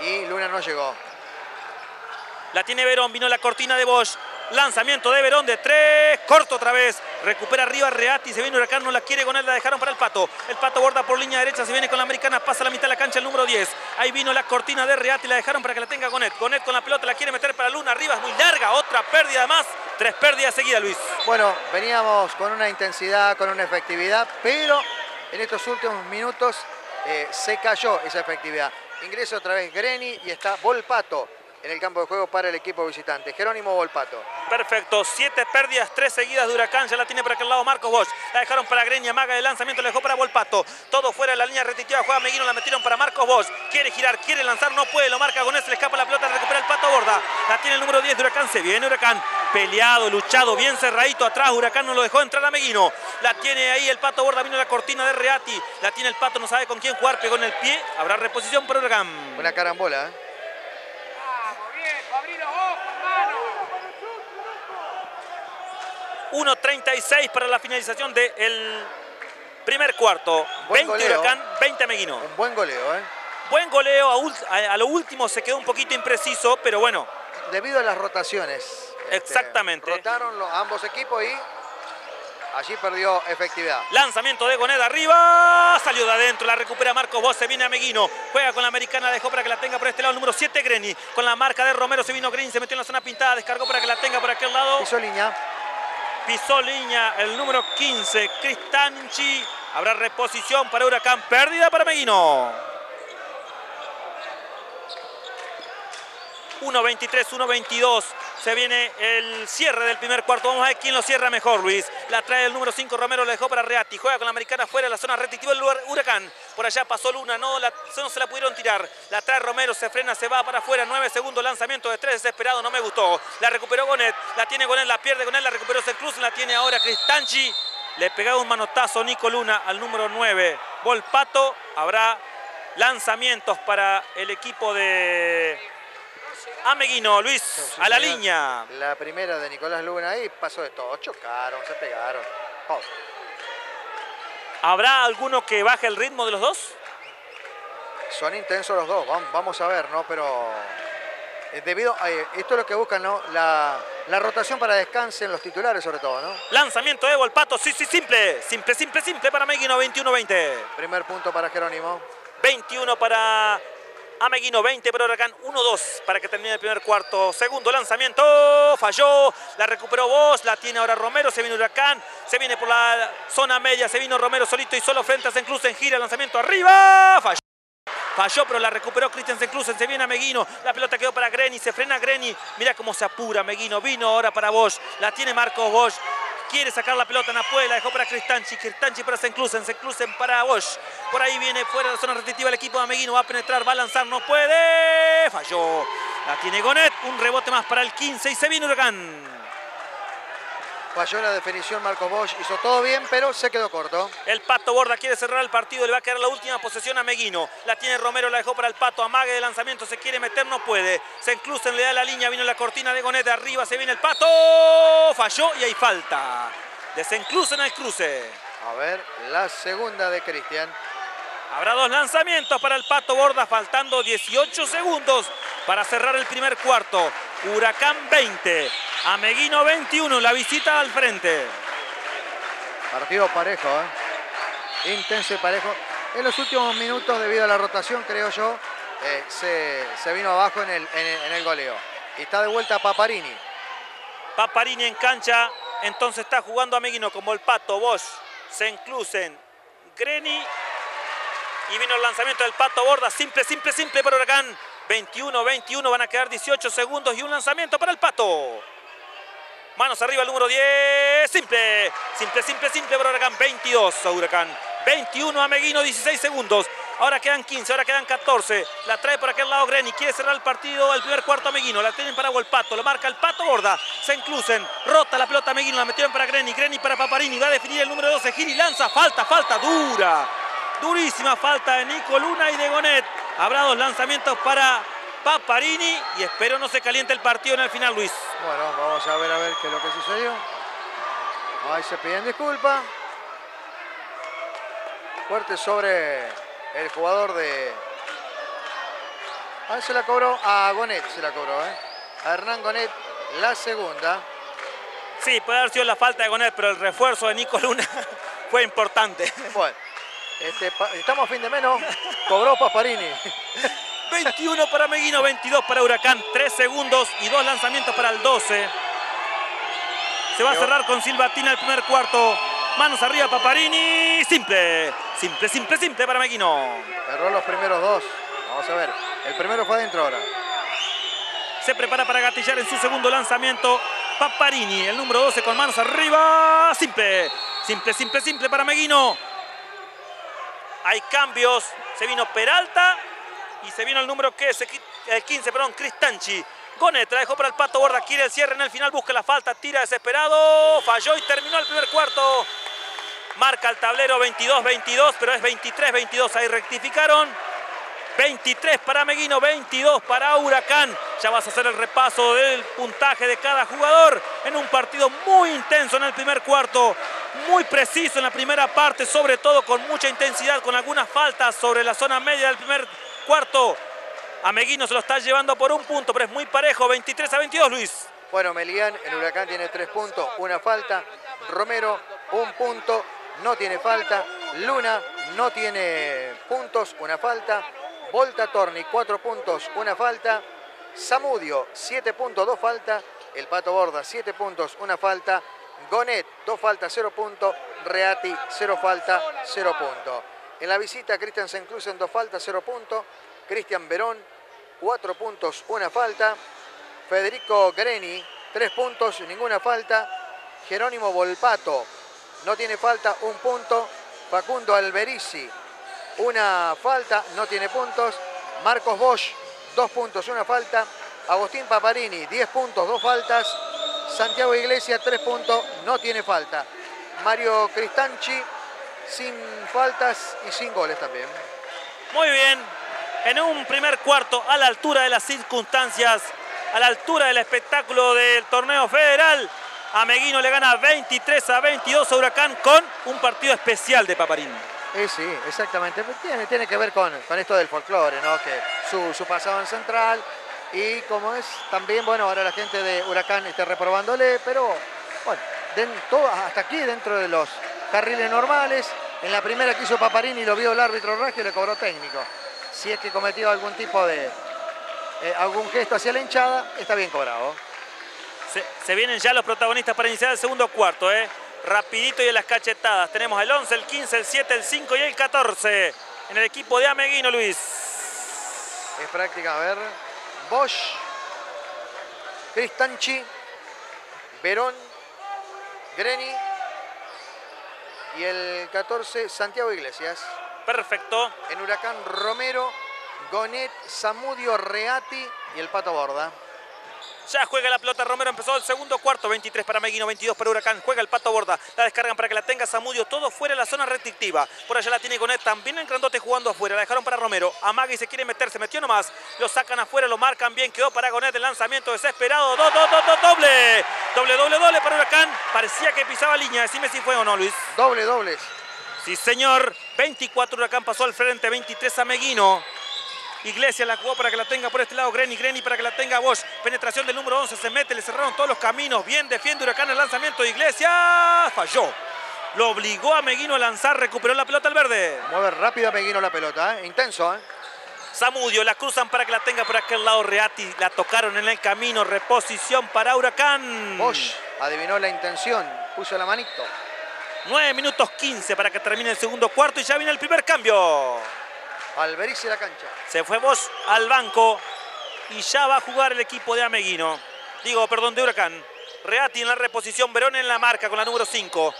y Luna no llegó. La tiene Verón, vino la cortina de Bosch. Lanzamiento de Verón de tres, corto otra vez. Recupera arriba Reati, se viene Huracán, no la quiere con él, la dejaron para el Pato. El Pato borda por línea derecha, se viene con la americana, pasa a la mitad de la cancha el número 10. Ahí vino la cortina de Reati, la dejaron para que la tenga Gonet. Gonet con la pelota, la quiere meter para Luna, arriba es muy larga, otra pérdida más. Tres pérdidas seguidas, Luis. Bueno, veníamos con una intensidad, con una efectividad, pero en estos últimos minutos eh, se cayó esa efectividad. Ingresa otra vez Greni y está Volpato en el campo de juego para el equipo visitante. Jerónimo Volpato. Perfecto, siete pérdidas, tres seguidas de Huracán, ya la tiene para aquel lado Marcos Bosch. La dejaron para Greña, Maga de lanzamiento, la dejó para Volpato. Todo fuera de la línea retitiva, juega Meguino, la metieron para Marcos Bosch. Quiere girar, quiere lanzar, no puede, lo marca Gonés, le escapa la pelota, recupera el Pato Borda. La tiene el número 10 de Huracán, se viene Huracán. Peleado, luchado, bien cerradito atrás, Huracán no lo dejó entrar a Meguino. La tiene ahí el Pato Borda, vino la cortina de Reati. La tiene el Pato, no sabe con quién jugar, pegó en el pie. Habrá reposición para Huracán. Una carambola. ¿eh? 1.36 para la finalización del primer cuarto. Buen 20 goleo. Huracán, 20 Meguino. Un buen goleo, ¿eh? Buen goleo, a, ult- a- a lo último se quedó un poquito impreciso, pero bueno, Debido a las rotaciones. este, Exactamente. rotaron los, ambos equipos y allí perdió efectividad. lanzamiento de Goneda arriba, salió de adentro, la recupera Marcos Bosch, se viene a Meguino, juega con la americana, dejó para que la tenga por este lado, el número 7 Greni, con la marca de Romero se vino Greni, se metió en la zona pintada, descargó para que la tenga por aquel lado, Hizo línea. pisó línea el número 15, Cristanchi, habrá reposición para Huracán, pérdida para Meguino. 1.23, 1.22. Se viene el cierre del primer cuarto. Vamos a ver quién lo cierra mejor, Luis. La trae el número 5, Romero, la dejó para Reati. Juega con la americana fuera de la zona restrictiva del lugar- Huracán. Por allá pasó Luna, no, la, no se la pudieron tirar. La trae Romero, se frena, se va para afuera. 9 segundos, lanzamiento de 3, desesperado, no me gustó. La recuperó Gonet, la tiene Gonet, la pierde Gonet, la recuperó Seclus, la tiene ahora Cristanchi. Le pegaba un manotazo Nico Luna al número 9. Volpato, habrá lanzamientos para el equipo de Ameguino. Luis, Sí, a la señor. línea. La primera de Nicolás Luna ahí pasó de todo. Chocaron, se pegaron. ¿Habrá alguno que baje el ritmo de los dos? Son intensos los dos, vam- vamos a ver, ¿no? Pero eh, debido a eh, esto es lo que buscan, ¿no? La, la rotación para descansen los titulares sobre todo, ¿no? Lanzamiento de Volpato, sí, sí, simple. Simple, simple, simple para Ameguino, 21-20. Primer punto para Jerónimo. 21 para Ameguino, 20 para Huracán, 1-2 para que termine el primer cuarto. Segundo lanzamiento, falló, la recuperó Vos, la tiene ahora Romero, se viene Huracán, se viene por la zona media, se vino Romero solito y solo frente a Senclusen, gira, lanzamiento arriba, falló. Falló, pero la recuperó Christian Senclusen, se viene a Meguino, la pelota quedó para Greni, se frena Greni, mira cómo se apura Meguino, vino ahora para Bosch, la tiene Marcos Bosch, quiere sacar la pelota, no puede, la dejó para Cristanchi, Cristanchi para Senclusen, Senclusen para Bosch, por ahí viene fuera de la zona restrictiva el equipo de Ameguino, va a penetrar, va a lanzar, no puede, falló, la tiene Gonet, un rebote más para el 15 y se viene Huracán. Falló la definición Marcos Bosch, hizo todo bien, pero se quedó corto. El Pato Borda quiere cerrar el partido, le va a quedar la última posesión a Meguino. La tiene Romero, la dejó para el Pato, amague de lanzamiento, se quiere meter, no puede. Se inclusen, le da la línea, vino la cortina de Gonet, de arriba se viene el Pato, falló y hay falta. Desenclusen al cruce. A ver, la segunda de Cristian. Habrá dos lanzamientos para el Pato Borda, faltando 18 segundos para cerrar el primer cuarto. Huracán 20, Ameguino 21, la visita al frente. Partido parejo, ¿eh? Intenso y parejo. En los últimos minutos, debido a la rotación, creo yo, eh, se, se vino abajo en el, en el- en el goleo. Y está de vuelta Paparini. Paparini en cancha, entonces está jugando a Meguino como el Pato, Bosch, se inclusen Greni y vino el lanzamiento del Pato Borda, simple, simple, simple para Huracán. 21-21, van a quedar 18 segundos y un lanzamiento para el Pato. Manos arriba el número 10, simple, simple, simple, simple para Huracán, 22 a Huracán. 21 a Meguino, 16 segundos. Ahora quedan 15, ahora quedan 14. La trae por aquel lado Greni. Quiere cerrar el partido el primer cuarto a Meguino. La tienen para Pato. Lo marca el Pato Borda. Se inclusen. Rota la pelota a Meguino. La metieron para Greni. Greni para Paparini. Va a definir el número 12. Giri lanza. Falta, falta. Dura. Durísima falta de Nico Luna y de Gonet. Habrá dos lanzamientos para Paparini. Y espero no se caliente el partido en el final, Luis. Bueno, vamos a ver a ver qué es lo que sucedió. Ahí se piden disculpas. Fuerte sobre el jugador de... Ah, se la cobró a Gonet, se la cobró, ¿eh? A Hernán Gonet, la segunda. Sí, puede haber sido la falta de Gonet, pero el refuerzo de Nico Luna fue importante. Bueno, este, estamos a fin de menos. Cobró Paparini. 21 para Meguino, 22 para Huracán, 3 segundos y dos lanzamientos para el 12. Se va a cerrar con Silvatina el primer cuarto. Manos arriba Paparini, simple, simple, simple, simple para Meguino. Erró los primeros dos. Vamos a ver. El primero fue adentro ahora. Se prepara para gatillar en su segundo lanzamiento. Paparini, el número 12 con manos arriba. Simple, simple, simple, simple para Meguino. Hay cambios. Se vino Peralta y se vino el número que es el 15, perdón, Cristanchi. Gonet la dejó para el Pato Borda, quiere el cierre en el final, busca la falta, tira desesperado, falló y terminó el primer cuarto. Marca el tablero 22-22, pero es 23-22, ahí rectificaron. 23 para Meguino, 22 para Huracán. Ya vas a hacer el repaso del puntaje de cada jugador en un partido muy intenso en el primer cuarto, muy preciso en la primera parte, sobre todo con mucha intensidad, con algunas faltas sobre la zona media del primer cuarto. A Meguino se lo está llevando por un punto, pero es muy parejo, 23 a 22, Luis. Bueno, Melián, el Huracán tiene tres puntos, una falta. Romero, un punto, no tiene falta. Luna, no tiene puntos, una falta. Volta Torni, cuatro puntos, una falta. Samudio, siete puntos, dos faltas. El Pato Borda, siete puntos, una falta. Gonet, dos faltas, cero puntos. Reati, cero falta, cero puntos. En la visita, Cristian Senclusen, dos faltas, cero puntos. Cristian Verón, cuatro puntos, una falta. Federico Greni, tres puntos, ninguna falta. Jerónimo Volpato no tiene falta, un punto. Facundo Alberici, una falta, no tiene puntos. Marcos Bosch, dos puntos, una falta. Agustín Paparini, 10 puntos, dos faltas. Santiago Iglesias, tres puntos, no tiene falta. Mario Cristanchi, sin faltas y sin goles también. Muy bien. En un primer cuarto a la altura de las circunstancias, a la altura del espectáculo del torneo federal, Ameguino le gana 23 a 22 a Huracán con un partido especial de Paparín. Eh, sí, exactamente. Tiene, tiene que ver con, con esto del folclore, ¿no? Que su, su pasado en Central y como es también, bueno, ahora la gente de Huracán está reprobándole, pero bueno, den- todo- hasta aquí dentro de los carriles normales. En la primera que hizo Paparini lo vio el árbitro Raggio y le cobró técnico. Si es que cometió algún tipo de eh, algún gesto hacia la hinchada, está bien cobrado. Se, se vienen ya los protagonistas para iniciar el segundo cuarto, ¿eh? Rapidito y en las cachetadas. Tenemos el 11, el 15, el 7, el 5 y el 14 en el equipo de Ameguino, Luis. Es práctica, a ver. Bosch, Cristanchi, Verón, Greni y el 14 Santiago Iglesias. Perfecto. En Huracán Romero, Gonet, Zamudio, Reati y el Pato Borda. Ya juega la pelota Romero, empezó el segundo cuarto, 23 para Meguino, 22 para Huracán, juega el Pato Borda, la descargan para que la tenga Zamudio, todo fuera de la zona restrictiva. Por allá la tiene Gonet, también el grandote jugando afuera, la dejaron para Romero, amaga y se quiere meter, se metió nomás, lo sacan afuera, lo marcan bien, quedó para Gonet el lanzamiento desesperado, do, do, do, do, doble, doble, doble, doble para Huracán, parecía que pisaba línea, decime si fue o no Luis. Doble, dobles. Sí señor, 24 Huracán pasó al frente, 23 a Meguino. Iglesias la jugó para que la tenga por este lado Greni, Greni para que la tenga Bosch. Penetración del número 11, se mete, le cerraron todos los caminos. Bien defiende Huracán el lanzamiento de Iglesias. Falló. Lo obligó a Meguino a lanzar, recuperó la pelota al verde. Mueve rápido a Meguino la pelota, ¿eh? intenso. ¿eh? Zamudio la cruzan para que la tenga por aquel lado Reati. La tocaron en el camino, reposición para Huracán. Bosch adivinó la intención, puso la manito. 9 minutos 15 para que termine el segundo cuarto y ya viene el primer cambio. Alberici la cancha. Se fue Bosch al banco y ya va a jugar el equipo de Ameguino. Digo, perdón, de Huracán. Reati en la reposición, Verón en la marca con la número 5.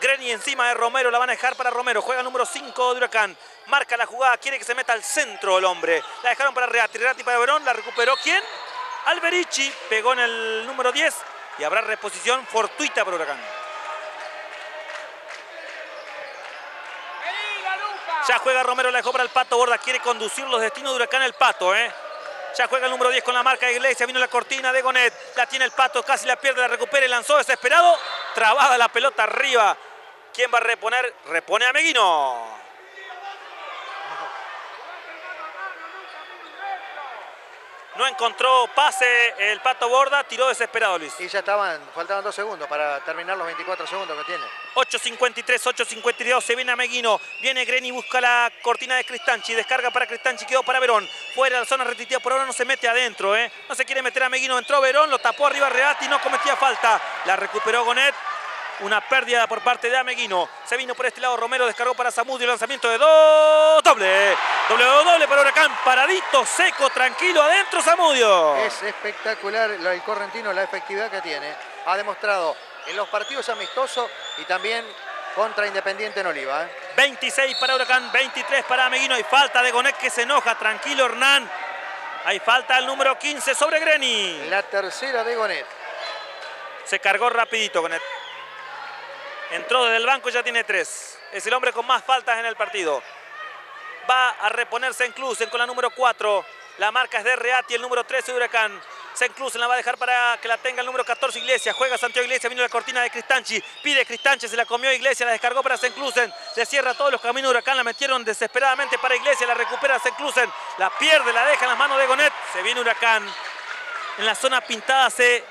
Greni encima de Romero, la van a dejar para Romero. Juega número 5 de Huracán. Marca la jugada, quiere que se meta al centro el hombre. La dejaron para Reati. Reati para Verón, la recuperó. ¿Quién? Alberici pegó en el número 10 y habrá reposición fortuita para Huracán. ¡Venga, Luca! Ya juega Romero, la dejó para el Pato Borda. Quiere conducir los destinos de Huracán el Pato, ¿eh? Ya juega el número 10 con la marca de Iglesia. Vino la cortina de Gonet. La tiene el Pato, casi la pierde, la recupera y lanzó desesperado. Trabada la pelota arriba. ¿Quién va a reponer? Repone a Meguino. No encontró pase el Pato Borda. Tiró desesperado, Luis. Y ya estaban, faltaban dos segundos para terminar los 24 segundos que tiene. 8.53, 8.52, se viene a Meguino, viene Greni, busca la cortina de Cristanchi, descarga para Cristanchi, quedó para Verón, fuera de la zona restrictiva, por ahora no se mete adentro, ¿eh? no se quiere meter a Meguino, entró Verón, lo tapó arriba Reati, no cometía falta, la recuperó Gonet, una pérdida por parte de Ameguino, se vino por este lado Romero, descargó para Zamudio, lanzamiento de dos, doble, doble, doble para Huracán, paradito, seco, tranquilo, adentro Zamudio. Es espectacular lo- el correntino, la efectividad que tiene. Ha demostrado en los partidos amistosos y también contra Independiente en Oliva. ¿eh? 26 para Huracán, 23 para Meguino. Hay falta de Gonet que se enoja. Tranquilo, Hernán. Hay falta al número 15 sobre Greni. La tercera de Gonet. Se cargó rapidito Gonet. Entró desde el banco y ya tiene tres. Es el hombre con más faltas en el partido. Va a reponerse en Clusen con la número 4. La marca es de Reati, el número 13 de Huracán. Senclusen la va a dejar para que la tenga el número 14 Iglesias. Juega Santiago Iglesias, vino la cortina de Cristanchi. Pide Cristanchi, se la comió Iglesias, la descargó para Senclusen. Le cierra todos los caminos Huracán, la metieron desesperadamente para Iglesias, la recupera Senclusen. La pierde, la deja en las manos de Gonet. Se viene Huracán. En la zona pintada se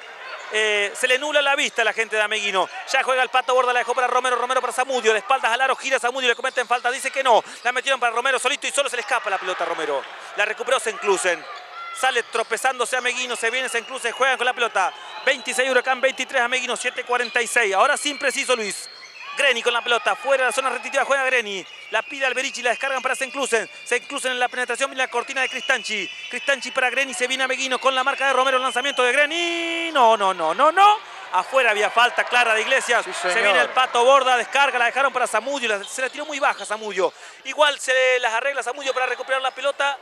eh, se le nula la vista a la gente de Ameguino. Ya juega el pato borda, la dejó para Romero, Romero para Zamudio. De espaldas al aro, gira Zamudio, le cometen falta, dice que no. La metieron para Romero solito y solo se le escapa la pelota a Romero. La recuperó Senclusen. Sale tropezándose Ameguino, se viene Senclusen, juegan con la pelota. 26 Huracán, 23 Ameguino, 7.46. Ahora sin preciso Luis. Greni con la pelota, fuera de la zona restrictiva juega Greni. La pide Alberici, la descargan para Senclusen. Senclusen en la penetración, viene la cortina de Cristanchi. Cristanchi para Greni, se viene a Meguino con la marca de Romero, el lanzamiento de Greni. No, no, no, no, no. Afuera había falta clara de Iglesias. Sí, se viene el pato borda, descarga, la dejaron para Zamudio. Se la tiró muy baja Zamudio. Igual se las arregla Zamudio para recuperar la pelota.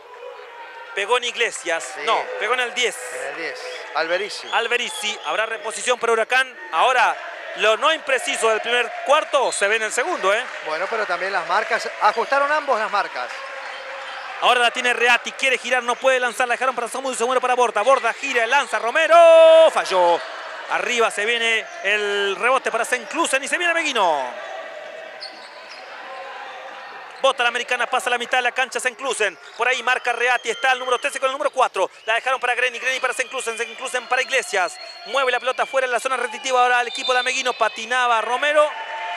Pegó en Iglesias. Sí. No, pegó en el 10. En el 10. Alberici. Alberici. Habrá reposición para Huracán. Ahora, lo no impreciso del primer cuarto se ve en el segundo, ¿eh? Bueno, pero también las marcas. Ajustaron ambos las marcas. Ahora la tiene Reati, quiere girar, no puede lanzar, la dejaron para Samudio, se muere para Borda. Borda gira, lanza Romero, falló. Arriba se viene el rebote para Senclusen y se viene Meguino. Bota la americana, pasa a la mitad de la cancha Senclusen. Por ahí marca Reati, está el número 13 con el número 4. La dejaron para Greni, Greni para Senclusen, Senclusen para Iglesias. Mueve la pelota fuera en la zona restrictiva ahora el equipo de Ameguino. Patinaba Romero.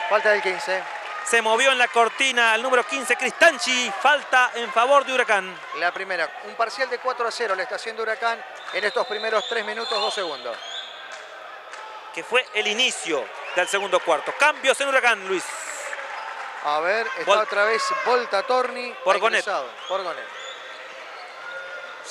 Falta del 15. Se movió en la cortina el número 15, Cristanchi. Falta en favor de Huracán. La primera. Un parcial de 4 a 0 le está haciendo Huracán en estos primeros 3 minutos 2 segundos. que fue el inicio del segundo cuarto. Cambios en Huracán, Luis. A ver, está Vol- otra vez Volta Torni. Por Gonet. Por Gonet.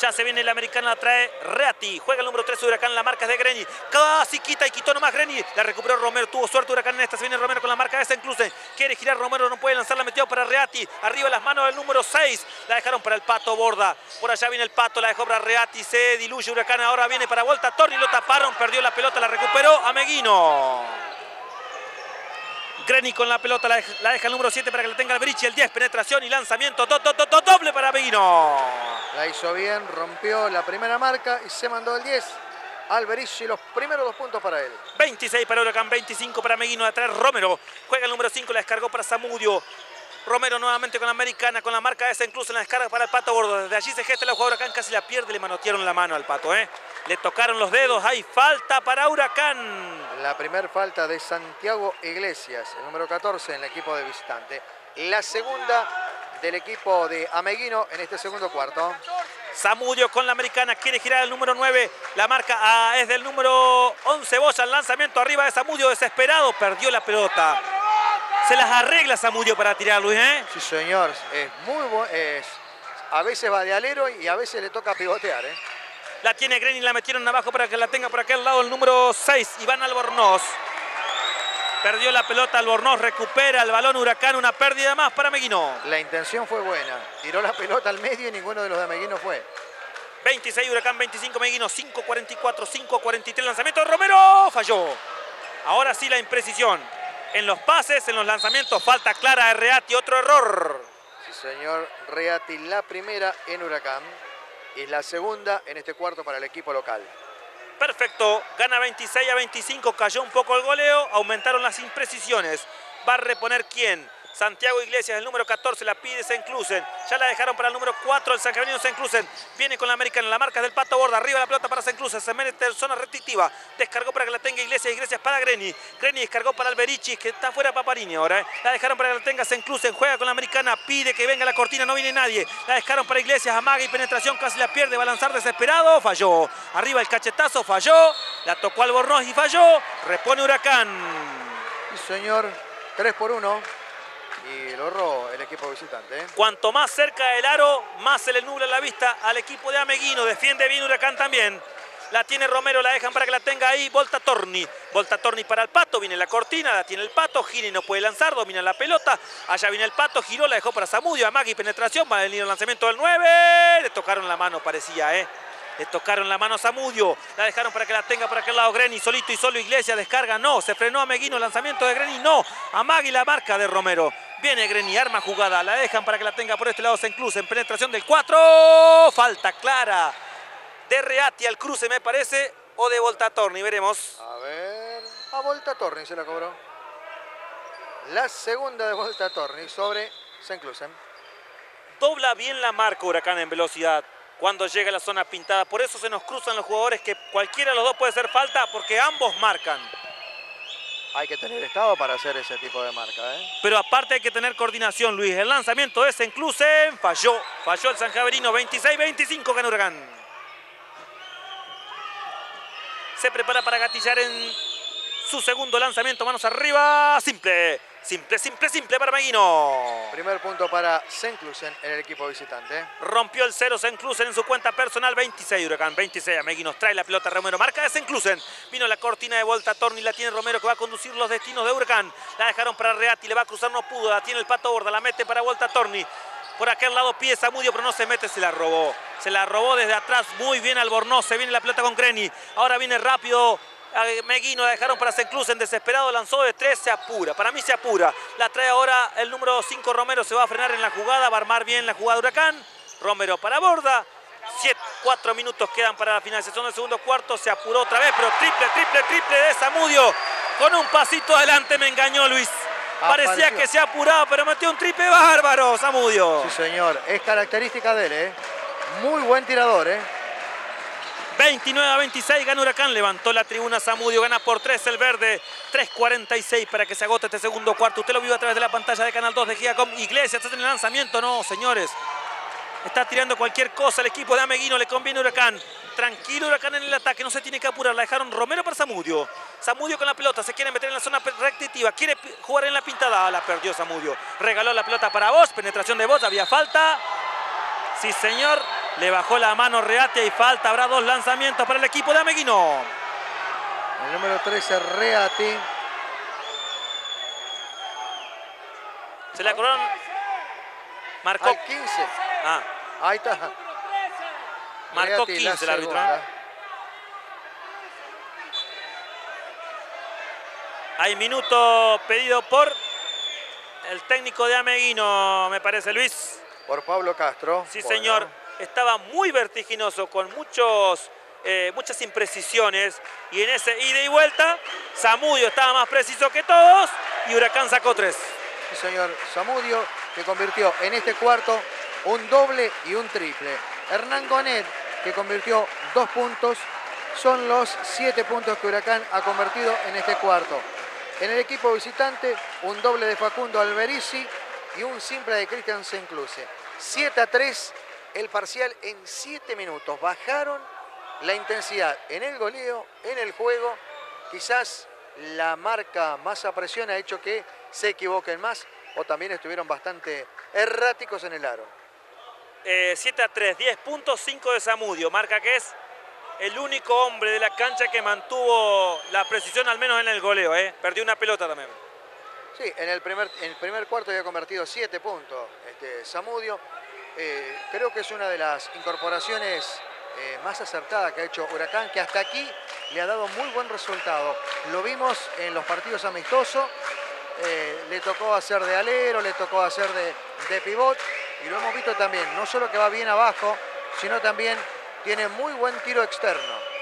Ya se viene la americana, la trae Reati. Juega el número 13 de Huracán, la marca es de Greni. Casi quita y quitó nomás Greni. La recuperó Romero, tuvo suerte Huracán en esta. Se viene Romero con la marca esa incluso. Quiere girar Romero, no puede lanzar, la metió para Reati. Arriba las manos del número 6. La dejaron para el Pato Borda. Por allá viene el Pato, la dejó para Reati. Se diluye Huracán, ahora viene para Volta Torni. Lo taparon, perdió la pelota, la recuperó Ameguino. Greni con la pelota, la deja, la deja el número 7 para que la tenga el Brichi. El 10, penetración y lanzamiento. Do- do- do- do- doble para Ameguino. La hizo bien, rompió la primera marca y se mandó el 10. Alberici, los primeros dos puntos para él. 26 para Huracán, 25 para Meguino, atrás Romero. Juega el número 5, la descargó para Zamudio. Romero nuevamente con la americana, con la marca esa incluso en la descarga para el Pato Gordo. Desde allí se gesta la jugada Huracán, casi la pierde, le manotearon la mano al Pato. ¿eh? Le tocaron los dedos, hay falta para Huracán. La primera falta de Santiago Iglesias, el número 14 en el equipo de visitante. La segunda del equipo de Ameguino en este segundo cuarto. Zamudio con la americana, quiere girar el número 9. La marca ah, es del número 11, Boya. El lanzamiento arriba de Zamudio, desesperado, perdió la pelota. Se las arregla Zamudio para tirar, Luis, ¿eh? Sí, señor, es muy bueno. a veces va de alero y a veces le toca pivotear. ¿eh? La tiene Greni, la metieron abajo para que la tenga por aquel lado el número 6, Iván Albornoz. Perdió la pelota Albornoz, recupera el balón Huracán, una pérdida más para Meguino. La intención fue buena. Tiró la pelota al medio y ninguno de los de Ameguino fue. 26 Huracán, 25 Meguino, 5.44, 5.43 lanzamiento Romero, falló. Ahora sí la imprecisión. En los pases, en los lanzamientos, falta clara de Reati, otro error. Sí, señor Reati, la primera en Huracán. Y la segunda en este cuarto para el equipo local. Perfecto, gana 26 a 25, cayó un poco el goleo, aumentaron las imprecisiones. Va a reponer quién? Santiago Iglesias, el número 14, la pide Senclusen. Ya la dejaron para el número 4, el San Cabrino Senclusen. Viene con la americana, la marca del Pato Borda. Arriba la pelota para Senclusen, se mete en zona restrictiva. Descargó para que la tenga Iglesias, Iglesias para Greni. Greni descargó para Alberici, que está fuera Paparini ahora. ¿eh? La dejaron para que la tenga Senclusen, juega con la americana, pide que venga la cortina, no viene nadie. La dejaron para Iglesias, amaga y penetración, casi la pierde, va a lanzar desesperado, falló. Arriba el cachetazo, falló. La tocó Albornoz y falló. Repone Huracán. Sí, señor, 3 por 1. Y lo ahorró el equipo visitante. ¿eh? Cuanto más cerca del aro, más se le nubla la vista al equipo de Ameguino. Defiende bien Huracán también. La tiene Romero, la dejan para que la tenga ahí. Volta Torni. Volta Torni para el pato. Viene la cortina, la tiene el pato. Y no puede lanzar. Domina la pelota. Allá viene el pato. Giró, la dejó para Zamudio. Amagui, penetración. Va a venir el lanzamiento del 9. Le tocaron la mano, parecía, ¿eh? Le tocaron la mano a Zamudio. La dejaron para que la tenga por aquel lado Greni. Solito y solo Iglesias. Descarga. No. Se frenó a Meguino. Lanzamiento de Greni. No. Amagui la marca de Romero. Viene Greni. Arma jugada. La dejan para que la tenga por este lado. Se incluye en penetración del 4. Falta clara. De Reati al cruce, me parece. O de Voltatorni. Veremos. A ver. A Volta Torni se la cobró. La segunda de Volta Torni sobre Senclusen. Dobla bien la marca Huracán en velocidad. Cuando llega a la zona pintada. Por eso se nos cruzan los jugadores que cualquiera de los dos puede ser falta porque ambos marcan. Hay que tener estado para hacer ese tipo de marca. ¿eh? Pero aparte hay que tener coordinación, Luis. El lanzamiento de Senclusen falló. Falló el San Javerino. 26-25 gana. Se prepara para gatillar en su segundo lanzamiento. Manos arriba. Simple. Simple, simple, simple para Meguino. Primer punto para Senclusen en el equipo visitante. Rompió el cero Senclusen en su cuenta personal. 26 Huracán, 26 a Meguinos. Trae la pelota Romero. Marca de Senclusen. Vino la cortina de vuelta. Torni la tiene Romero que va a conducir los destinos de Huracán. La dejaron para Reati. Le va a cruzar, no pudo. La tiene el Pato Borda. La mete para vuelta Torni. Por aquel lado pie Zamudio, pero no se mete, se la robó. Se la robó desde atrás. Muy bien Albornoz. Se viene la pelota con Creni. Ahora viene rápido Meguino la dejaron para Senclusen, desesperado, lanzó de tres, se apura. Para mí se apura. La trae ahora el número 5 Romero, se va a frenar en la jugada, va a armar bien la jugada de Huracán. Romero para Borda. Siete, cuatro minutos quedan para la finalización del segundo cuarto. Se apuró otra vez, pero triple, triple, triple de Zamudio. Con un pasito adelante me engañó Luis. Parecía que se apuraba, pero metió un triple bárbaro, Zamudio. Sí, señor. Es característica de él, ¿eh? Muy buen tirador, ¿eh? 29 a 26 gana Huracán, levantó la tribuna Zamudio, gana por 3 el verde, 3.46 para que se agote este segundo cuarto. Usted lo vio a través de la pantalla de Canal 2 de Giacom. Iglesias en el lanzamiento, no, señores. Está tirando cualquier cosa el equipo de Ameguino, le conviene Huracán. Tranquilo Huracán en el ataque, no se tiene que apurar. La dejaron Romero para Zamudio. Zamudio con la pelota, se quiere meter en la zona rectitiva, quiere jugar en la pintada. Ah, la perdió Zamudio. Regaló la pelota para vos, penetración de vos, había falta. Sí, señor. Le bajó la mano Reate y falta. Habrá dos lanzamientos para el equipo de Ameguino. El número 13, Reati. Se la coronaron. Marcó. Al 15. Ah, Ahí está. marcó Reati, la 15 el árbitro. Hay minuto pedido por el técnico de Ameguino, me parece, Luis. Por Pablo Castro. Sí, Bueno. señor. Estaba muy vertiginoso, con muchos, eh, muchas imprecisiones. Y en ese ida y vuelta, Zamudio estaba más preciso que todos y Huracán sacó tres. Sí, señor. Samudio que convirtió en este cuarto un doble y un triple. Hernán Gonet que convirtió dos puntos. Son los siete puntos que Huracán ha convertido en este cuarto. En el equipo visitante, un doble de Facundo Alberici y un simple de Cristian Sencluse. 7 a 3 el parcial en 7 minutos. Bajaron la intensidad en el goleo, en el juego. Quizás la marca más a presión ha hecho que se equivoquen más o también estuvieron bastante erráticos en el aro. Eh, 7 a 3, 10 puntos, 5 de Zamudio. Marca que es el único hombre de la cancha que mantuvo la precisión, al menos en el goleo. ¿eh? Perdió una pelota también. Sí, en el primer, en el primer cuarto había convertido 7 puntos este, Samudio. Eh, creo que es una de las incorporaciones eh, más acertadas que ha hecho Huracán, que hasta aquí le ha dado muy buen resultado. Lo vimos en los partidos amistosos, eh, le tocó hacer de alero, le tocó hacer de, de pivot, y lo hemos visto también, no solo que va bien abajo, sino también tiene muy buen tiro externo.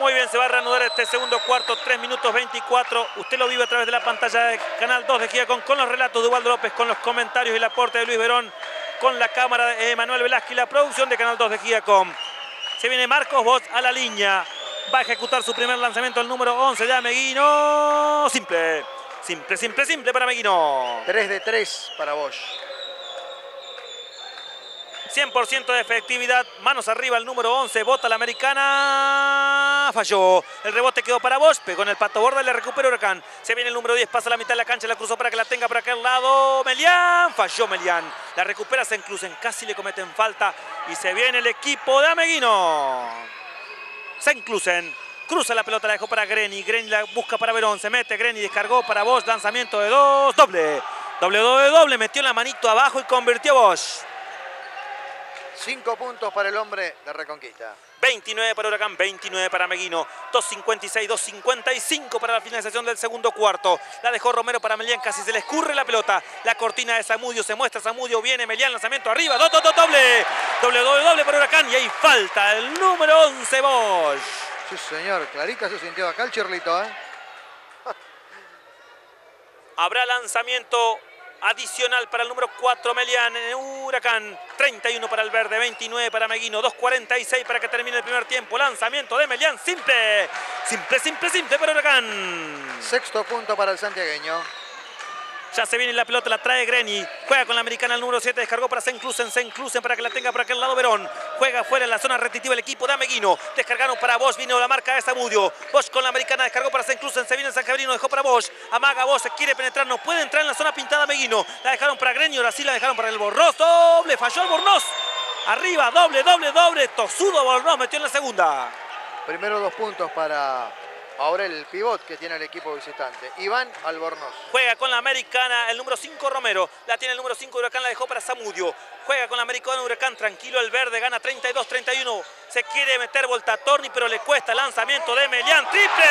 Muy bien, se va a reanudar este segundo cuarto, 3 minutos 24. Usted lo vive a través de la pantalla de Canal 2 de Giacom con los relatos de Ubaldo López, con los comentarios y el aporte de Luis Verón, con la cámara de Emanuel Velázquez y la producción de Canal 2 de Giacom. Se viene Marcos Bosch a la línea. Va a ejecutar su primer lanzamiento el número 11 de Ameguino. Simple, simple, simple, simple para Ameguino. 3 de 3 para Bosch. 100% de efectividad, manos arriba el número 11, bota la americana, falló. El rebote quedó para Bosch, pegó en el pato borda le recupera Huracán. Se viene el número 10, pasa a la mitad de la cancha, la cruzó para que la tenga para aquel lado. Melián, falló Melián. La recupera Senclusen, casi le cometen falta y se viene el equipo de Ameguino. Senclusen. Cruza la pelota, la dejó para Greni. Greni la busca para Verón. Se mete Greni, descargó para Bosch. Lanzamiento de dos. Doble. Doble, doble, doble. Metió la manito abajo y convirtió Bosch. 5 puntos para el hombre de Reconquista. 29 para Huracán, 29 para Meguino, 2.56, 2.55 para la finalización del segundo cuarto. La dejó Romero para Melián, casi se le escurre la pelota. La cortina de Zamudio, se muestra Zamudio, viene Melián, lanzamiento arriba, do, do, do, doble. Doble, doble, doble para Huracán y ahí falta el número 11, Bosch. Sí, señor, clarita se sintió acá el chirlito, ¿eh? Habrá lanzamiento adicional para el número 4 Melián en Huracán. 31 para el verde, 29 para Meguino, 2.46 para que termine el primer tiempo. Lanzamiento de Melián, simple. Simple, simple, simple para Huracán. Sexto punto para el santiagueño. Ya se viene la pelota, la trae Greni. Juega con la americana el número 7. Descargó para Senclusen. Senclusen para que la tenga por aquel lado Verón. Juega fuera en la zona repetitiva el equipo de Ameguino. Descargaron para Bosch. Vino la marca de Zamudio. Bosch con la americana. Descargó para Senclusen. Se viene San Cabrino. Dejó para Bosch. Amaga Bosch. Quiere penetrar. No puede entrar en la zona pintada Ameguino. La dejaron para Greni. Ahora sí la dejaron para el Bornos. Doble. Falló el Bornos. Arriba. Doble, doble, doble. Tosudo Bornos metió en la segunda. Primero dos puntos para ahora el pivot que tiene el equipo visitante. Iván Albornoz. Juega con la americana el número 5 Romero. La tiene el número 5 Huracán, la dejó para Zamudio. Juega con la americana Huracán, tranquilo el verde, gana 32-31. Se quiere meter Volta Torni, pero le cuesta lanzamiento de Melián. ¡Triple!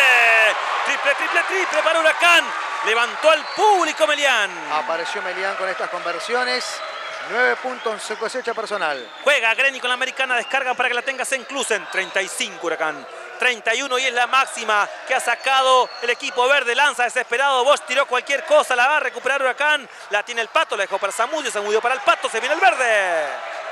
¡Triple, triple, triple para Huracán! Levantó al público Melián. Apareció Melián con estas conversiones. Nueve puntos en su cosecha personal. Juega Greni con la americana, descarga para que la tenga Senclusen. 35 Huracán. 31 y es la máxima que ha sacado el equipo verde. Lanza desesperado. Bosch tiró cualquier cosa. La va a recuperar Huracán. La tiene el pato. La dejó para Zamudio. Zamudio para el pato. Se viene el verde.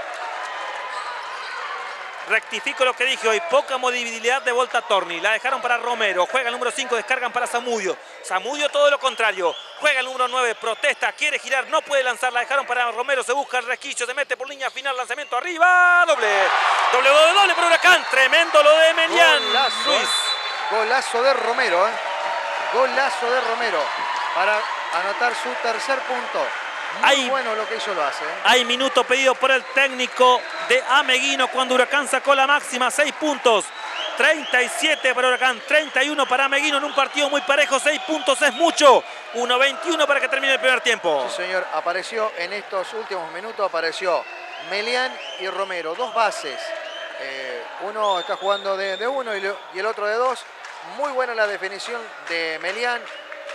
Rectifico lo que dije hoy. Poca movilidad de Volta Torni. La dejaron para Romero. Juega el número 5. Descargan para Zamudio. Zamudio todo lo contrario. Juega el número 9. Protesta. Quiere girar. No puede lanzar. La dejaron para Romero. Se busca el resquicio. Se mete por línea final. Lanzamiento arriba. Doble. Doble, doble, doble para Huracán. Tremendo lo de Melián. Golazo, Luis. ¿eh? Golazo de Romero. ¿eh? Golazo de Romero para anotar su tercer punto. Muy Ahí- bueno lo que hizo lo hace. ¿eh? Hay minuto pedido por el técnico de Ameguino cuando Huracán sacó la máxima, 6 puntos. 37 para Huracán, 31 para Ameguino en un partido muy parejo, 6 puntos es mucho. 1.21 para que termine el primer tiempo. Sí, señor. Apareció en estos últimos minutos, apareció Melián y Romero. Dos bases. Eh, uno está jugando de, de uno y, lo- y el otro de dos. Muy buena la definición de Melián.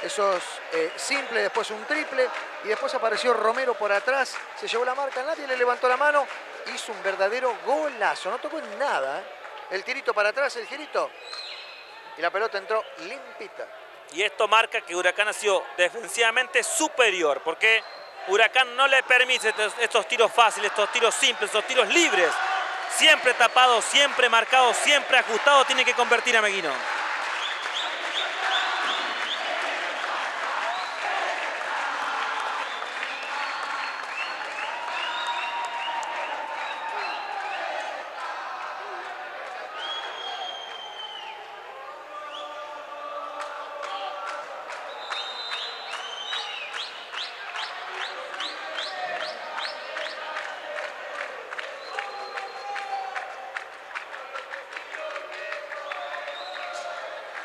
Esos eh, simple, después un triple. Y después apareció Romero por atrás. Se llevó la marca, nadie le levantó la mano. Hizo un verdadero golazo. No tocó nada. ¿eh? El tirito para atrás, el girito. Y la pelota entró limpita. Y esto marca que Huracán ha sido defensivamente superior, porque Huracán no le permite estos, estos tiros fáciles, estos tiros simples, estos tiros libres. Siempre tapado, siempre marcado, siempre ajustado, tiene que convertir a Meguino.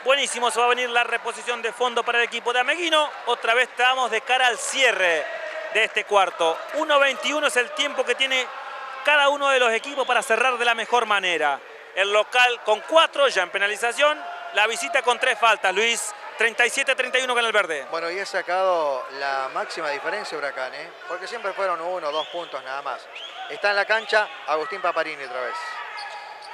Buenísimo, se va a venir la reposición de fondo para el equipo de Ameguino. Otra vez estamos de cara al cierre de este cuarto. 1.21 es el tiempo que tiene cada uno de los equipos para cerrar de la mejor manera. El local con cuatro ya en penalización. La visita con tres faltas, Luis. 37-31 con el verde. Bueno, y he sacado la máxima diferencia Huracán, ¿eh? porque siempre fueron uno dos puntos nada más. Está en la cancha Agustín Paparini otra vez.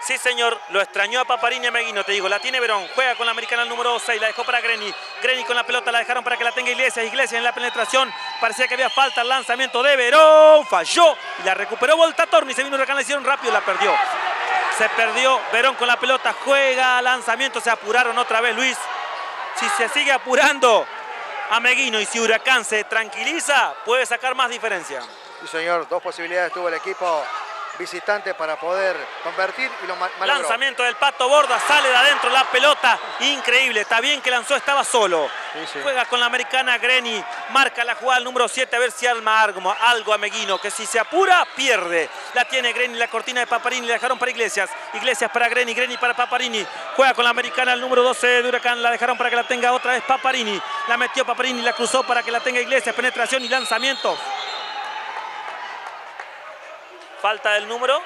Sí, señor, lo extrañó a Paparini a Meguino, te digo. La tiene Verón, juega con la americana número 6, la dejó para Greni. Greni con la pelota, la dejaron para que la tenga Iglesias. Iglesias en la penetración, parecía que había falta el lanzamiento de Verón, falló y la recuperó Volta Torni. Se vino Huracán, la hicieron rápido, la perdió. Se perdió Verón con la pelota, juega, lanzamiento, se apuraron otra vez Luis. Si se sigue apurando a Meguino y si Huracán se tranquiliza, puede sacar más diferencia. Sí, señor, dos posibilidades tuvo el equipo visitante para poder convertir y lo malogró. Lanzamiento del Pato Borda, sale de adentro la pelota. Increíble, está bien que lanzó, estaba solo. Sí, sí. Juega con la americana Greni, marca la jugada al número 7 a ver si arma algo, algo a Meguino, que si se apura, pierde. La tiene Greni, la cortina de Paparini, la dejaron para Iglesias. Iglesias para Greni, Greni para Paparini. Juega con la americana el número 12 de Huracán, la dejaron para que la tenga otra vez Paparini. La metió Paparini, la cruzó para que la tenga Iglesias, penetración y lanzamiento. Falta del número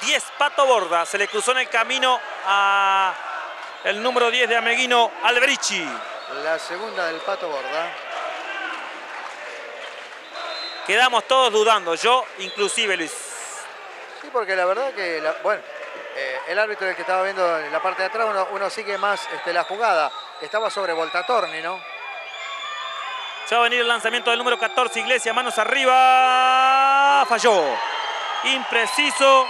10, Pato Borda. Se le cruzó en el camino a el número 10 de Ameguino, Albrici. La segunda del Pato Borda. Quedamos todos dudando, yo inclusive, Luis. Sí, porque la verdad que, la- bueno, eh, el árbitro el que estaba viendo en la parte de atrás, uno, uno sigue más este, la jugada. Estaba sobre Voltatorni, ¿no? Se va a venir el lanzamiento del número 14, Iglesias, manos arriba. Falló. Impreciso,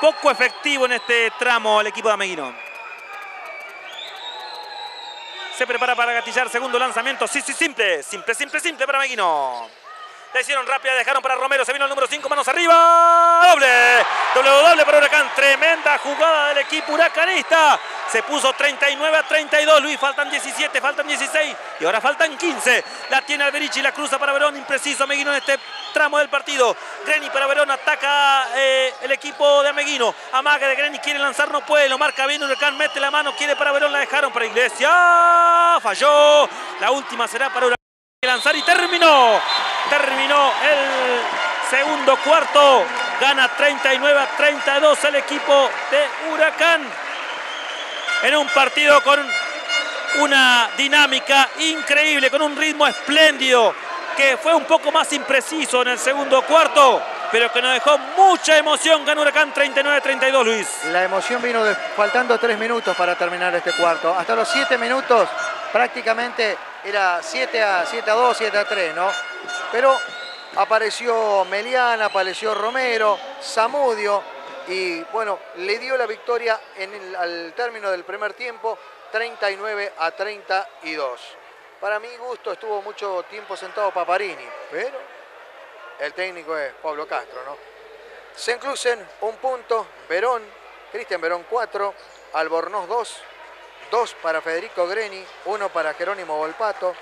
poco efectivo en este tramo el equipo de Ameguino. Se prepara para gatillar. Segundo lanzamiento. Sí, sí, simple. Simple, simple, simple para Meguino. La hicieron rápida, dejaron para Romero. Se vino el número 5, manos arriba. Doble. Doble, doble para Huracán. Tremenda jugada del equipo huracanista. Se puso 39 a 32. Luis, faltan 17, faltan 16 y ahora faltan 15. La tiene Alberici, la cruza para Verón. Impreciso Meguino en este tramo del partido. Greni para Verón, ataca eh, el equipo de Ameguino. Amaga de Greni, quiere lanzar, no puede. Lo marca bien Huracán, mete la mano, quiere para Verón, la dejaron para Iglesia. Falló. La última será para Huracán lanzar y terminó. Terminó el segundo cuarto. Gana 39 a 32 el equipo de Huracán. En un partido con una dinámica increíble, con un ritmo espléndido, que fue un poco más impreciso en el segundo cuarto, pero que nos dejó mucha emoción. Ganó Huracán 39 a 32, Luis. La emoción vino faltando tres minutos para terminar este cuarto. Hasta los siete minutos prácticamente era 7 a, 7 a 2, 7 a 3, ¿no? Pero apareció Melián, apareció Romero, Zamudio y bueno, le dio la victoria en el- al término del primer tiempo 39 a 32. Para mi gusto estuvo mucho tiempo sentado Paparini, pero el técnico es Pablo Castro, ¿no? Senclusen, un punto. Verón, Cristian Verón, 4. Albornoz, 2. 2 para Federico Greni. 1 para Jerónimo Volpato.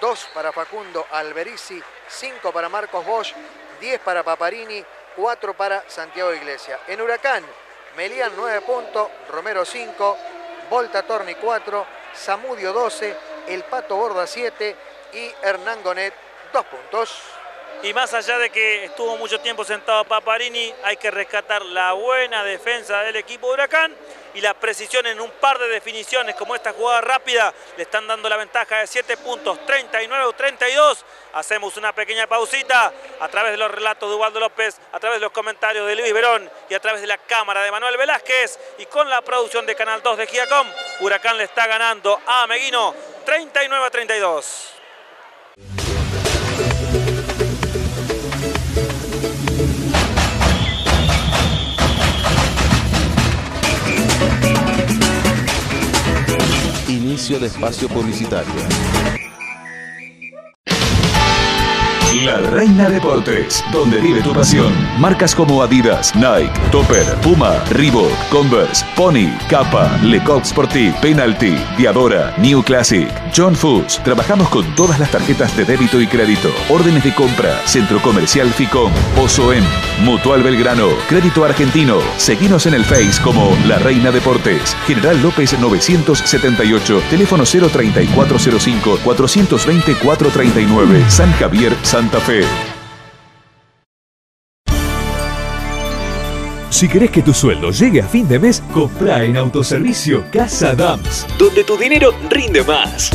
2 para Facundo Alberici. 5 para Marcos Bosch. 10 para Paparini. 4 para Santiago Iglesia. En Huracán, Melián, 9 puntos. Romero, 5. Volta Torni, 4. Zamudio, 12. El Pato Borda, 7. Y Hernán Gonet, 2 puntos. Y más allá de que estuvo mucho tiempo sentado Paparini, hay que rescatar la buena defensa del equipo de Huracán y la precisión en un par de definiciones como esta jugada rápida le están dando la ventaja de 7 puntos, 39 o 32. Hacemos una pequeña pausita a través de los relatos de Ubaldo López, a través de los comentarios de Luis Verón y a través de la cámara de Manuel Velázquez y con la producción de Canal 2 de Giacom, Huracán le está ganando a Meguino 39 a 32. De espacio publicitario. La Reina Deportes, donde vive tu pasión. Marcas como Adidas, Nike, Topper, Puma, Reebok, Converse, Pony, Kappa, Lecoq Sportif, Penalty, Diadora, New Classic, John Foods. Trabajamos con todas las tarjetas de débito y crédito. Órdenes de compra, Centro Comercial Ficom, Osoem, Mutual Belgrano, Crédito Argentino. Seguinos en el Face como La Reina Deportes. General López 978, teléfono 03405 420 439, San Javier, Si querés que tu sueldo llegue a fin de mes, compra en Autoservicio Casa Dams, donde tu dinero rinde más.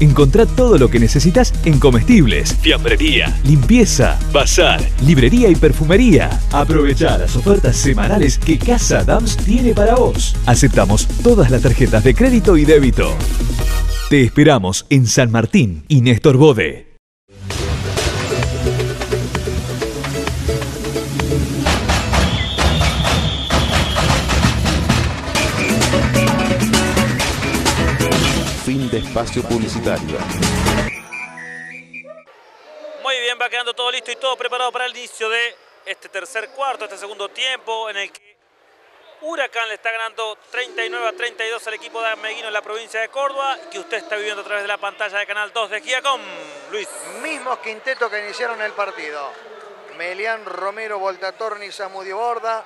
Encontrá todo lo que necesitas en comestibles, fiambrería, limpieza, bazar, librería y perfumería. Aprovechá las ofertas semanales que Casa Dams tiene para vos. Aceptamos todas las tarjetas de crédito y débito. Te esperamos en San Martín y Néstor Bode. De espacio publicitario. Muy bien, va quedando todo listo y todo preparado para el inicio de este tercer cuarto, este segundo tiempo en el que Huracán le está ganando 39 a 32 al equipo de Ameguino en la provincia de Córdoba que usted está viviendo a través de la pantalla de Canal 2 de Giacom. Luis. Mismos quintetos que iniciaron el partido. Melián, Romero, Voltatorni, Zamudio Borda,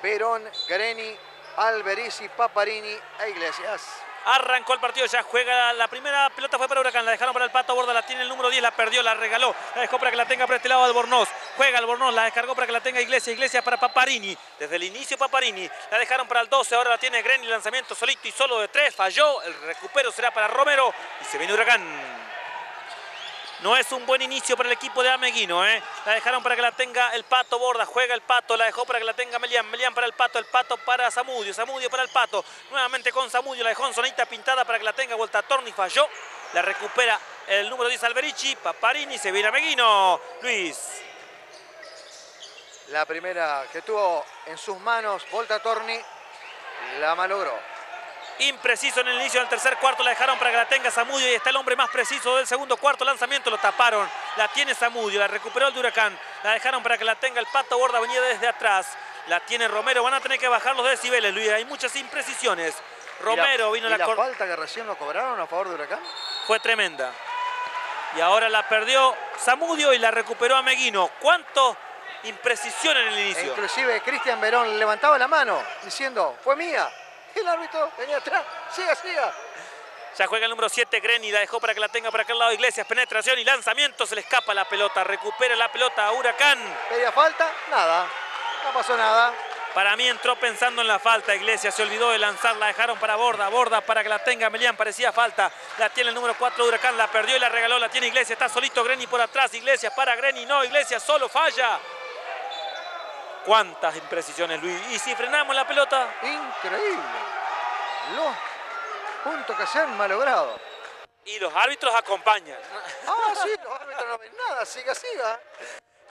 Verón, Greni, Alberici, Paparini e Iglesias. Arrancó el partido, ya juega la primera pelota fue para Huracán, la dejaron para el Pato Borda, la tiene el número 10, la perdió, la regaló, la dejó para que la tenga por este lado Albornoz, juega Albornoz, la descargó para que la tenga Iglesia, Iglesia para Paparini, desde el inicio Paparini, la dejaron para el 12, ahora la tiene Greni, lanzamiento solito y solo de 3, falló, el recupero será para Romero y se viene Huracán. No es un buen inicio para el equipo de Ameguino, ¿eh? La dejaron para que la tenga el Pato Borda, juega el Pato, la dejó para que la tenga Melián, Melián para el Pato, el Pato para Zamudio, Zamudio para el Pato, nuevamente con Zamudio, la dejó en zonita pintada para que la tenga vuelta a Torni, falló, la recupera el número 10 Alberici, Paparini, se viene Ameguino, Luis. La primera que tuvo en sus manos Volta Torni la malogró. Impreciso en el inicio del tercer cuarto, la dejaron para que la tenga Zamudio y está el hombre más preciso del segundo cuarto. Lanzamiento lo taparon, la tiene Zamudio, la recuperó el de Huracán. La dejaron para que la tenga el Pato Borda, venía desde atrás. La tiene Romero, van a tener que bajar los decibeles, Luis. Hay muchas imprecisiones. Romero ¿Y vino ¿y la, la cor- falta que recién lo cobraron a favor de Huracán? fue tremenda. Y ahora la perdió Zamudio y la recuperó a Meguino. ¿Cuánto imprecisión en el E inicio? inclusive Cristian Verón levantaba la mano diciendo, fue mía. El árbitro venía atrás, siga, siga. Ya juega el número 7, Greni, la dejó para que la tenga para aquel lado Iglesias, penetración y lanzamiento, se le escapa la pelota, recupera la pelota a Huracán. Pedía falta, nada, no pasó nada. Para mí entró pensando en la falta, Iglesias. Se olvidó de lanzar, la dejaron para Borda, Borda para que la tenga Melián, parecía falta, la tiene el número 4 de Huracán, la perdió y la regaló, la tiene Iglesias, está solito Greni por atrás, Iglesias para Greni, no, Iglesias solo falla. Cuántas imprecisiones, Luis. ¿Y si frenamos la pelota? Increíble. Los puntos que se han malogrado. Y los árbitros acompañan. Ah, sí, los árbitros no ven nada, siga, siga.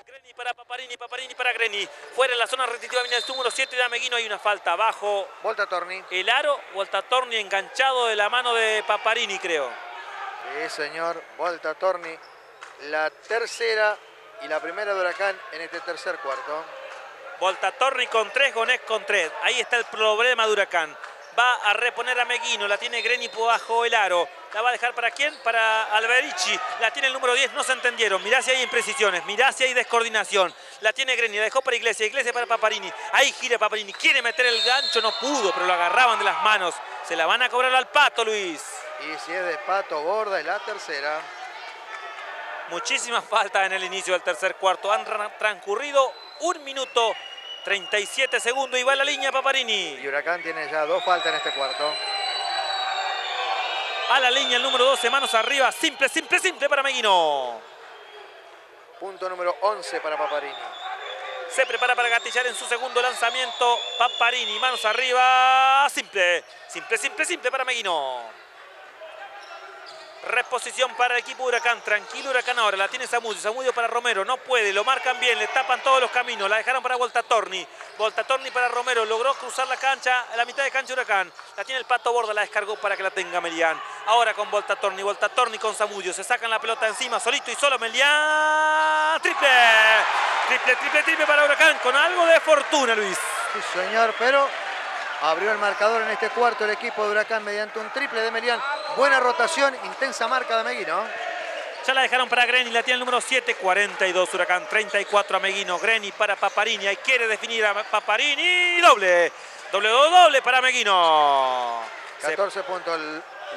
Greni para Paparini, Paparini para Greni. Fuera en la zona restrictiva viene el número 7 de Ameguino. Hay una falta abajo. Volta Torni. El aro, Voltatorni enganchado de la mano de Paparini, creo. Sí, señor, Volta Torni. La tercera y la primera de Huracán en este tercer cuarto. Voltatorni con tres, Gonés con tres. Ahí está el problema de Huracán. Va a reponer a Meguino, la tiene Greni bajo el aro. ¿La va a dejar para quién? Para Alberici. La tiene el número 10, no se entendieron. Mirá si hay imprecisiones, mirá si hay descoordinación. La tiene Greni, la dejó para Iglesia, Iglesia para Paparini. Ahí gira Paparini, quiere meter el gancho, no pudo, pero lo agarraban de las manos. Se la van a cobrar al pato, Luis. Y si es de Pato Borda, es la tercera. Muchísimas faltas en el inicio del tercer cuarto. Han ra- transcurrido un minuto 37 segundos y va a la línea Paparini. Y Huracán tiene ya dos faltas en este cuarto. A la línea el número 12, manos arriba. Simple, simple, simple para Meguino. Punto número 11 para Paparini. Se prepara para gatillar en su segundo lanzamiento. Paparini, manos arriba. Simple, simple, simple, simple para Meguino. Reposición para el equipo Huracán. Tranquilo Huracán ahora. La tiene Zamudio. Zamudio para Romero. No puede. Lo marcan bien. Le tapan todos los caminos. La dejaron para Voltatorni. Voltatorni para Romero. Logró cruzar la cancha. La mitad de cancha Huracán. La tiene el Pato Borda. La descargó para que la tenga Melián. Ahora con Voltatorni. Voltatorni con Zamudio. Se sacan la pelota encima. Solito y solo Melián. Triple. Triple, triple, triple para Huracán. Con algo de fortuna, Luis. Sí, señor, pero abrió el marcador en este cuarto el equipo de Huracán mediante un triple de Melián. Buena rotación, intensa marca de Meguino. Ya la dejaron para Greni, la tiene el número 7, 42 Huracán, 34 a Meguino, Greni para Paparini, ahí quiere definir a Paparini, doble, doble, doble, doble para Meguino. Se- 14 puntos.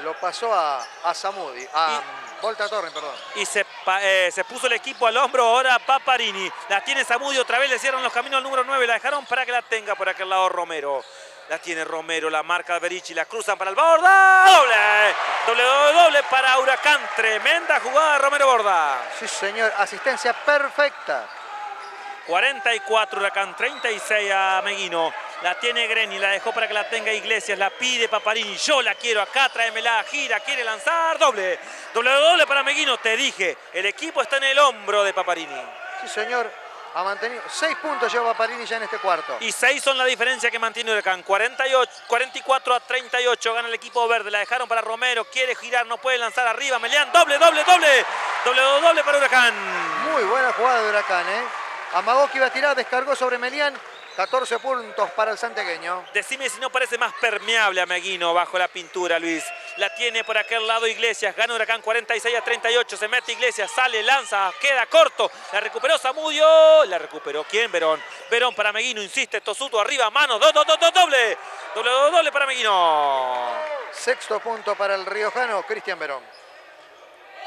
Lo pasó a, a Samudi, a Volta Torre, perdón. y se, eh, se puso el equipo al hombro ahora Paparini. La tiene Zamudio, otra vez le cierran los caminos al número 9, la dejaron para que la tenga por aquel lado Romero. La tiene Romero, la marca de Berici, la cruzan para el Borda, doble, doble, doble, doble para Huracán, tremenda jugada de Romero Borda. Sí, señor, asistencia perfecta. 44 Huracán, 36 a Meguino. La tiene Greni, la dejó para que la tenga Iglesias, la pide Paparini. Yo la quiero acá, tráemela, gira, quiere lanzar, doble. Doble, doble para Meguino, te dije. El equipo está en el hombro de Paparini. Sí, señor, ha mantenido. Seis puntos lleva Paparini ya en este cuarto. Y 6 son la diferencia que mantiene Huracán. 48, 44 a 38 gana el equipo verde. La dejaron para Romero, quiere girar, no puede lanzar arriba. Melián, doble, doble, doble. Doble, doble, doble para Huracán. Muy buena jugada de Huracán, ¿eh? Amagó que iba a tirar, descargó sobre Melián. 14 puntos para el santegueño. Decime si no parece más permeable a Meguino bajo la pintura, Luis. La tiene por aquel lado Iglesias. Gana Huracán 46 a 38. Se mete Iglesias, sale, lanza, queda corto. La recuperó Zamudio. La recuperó quién? Verón. Verón para Meguino, insiste. Tosuto arriba, manos. Do, do, do, do, doble. Doble, doble, doble para Meguino. Sexto punto para el riojano, Cristian Verón.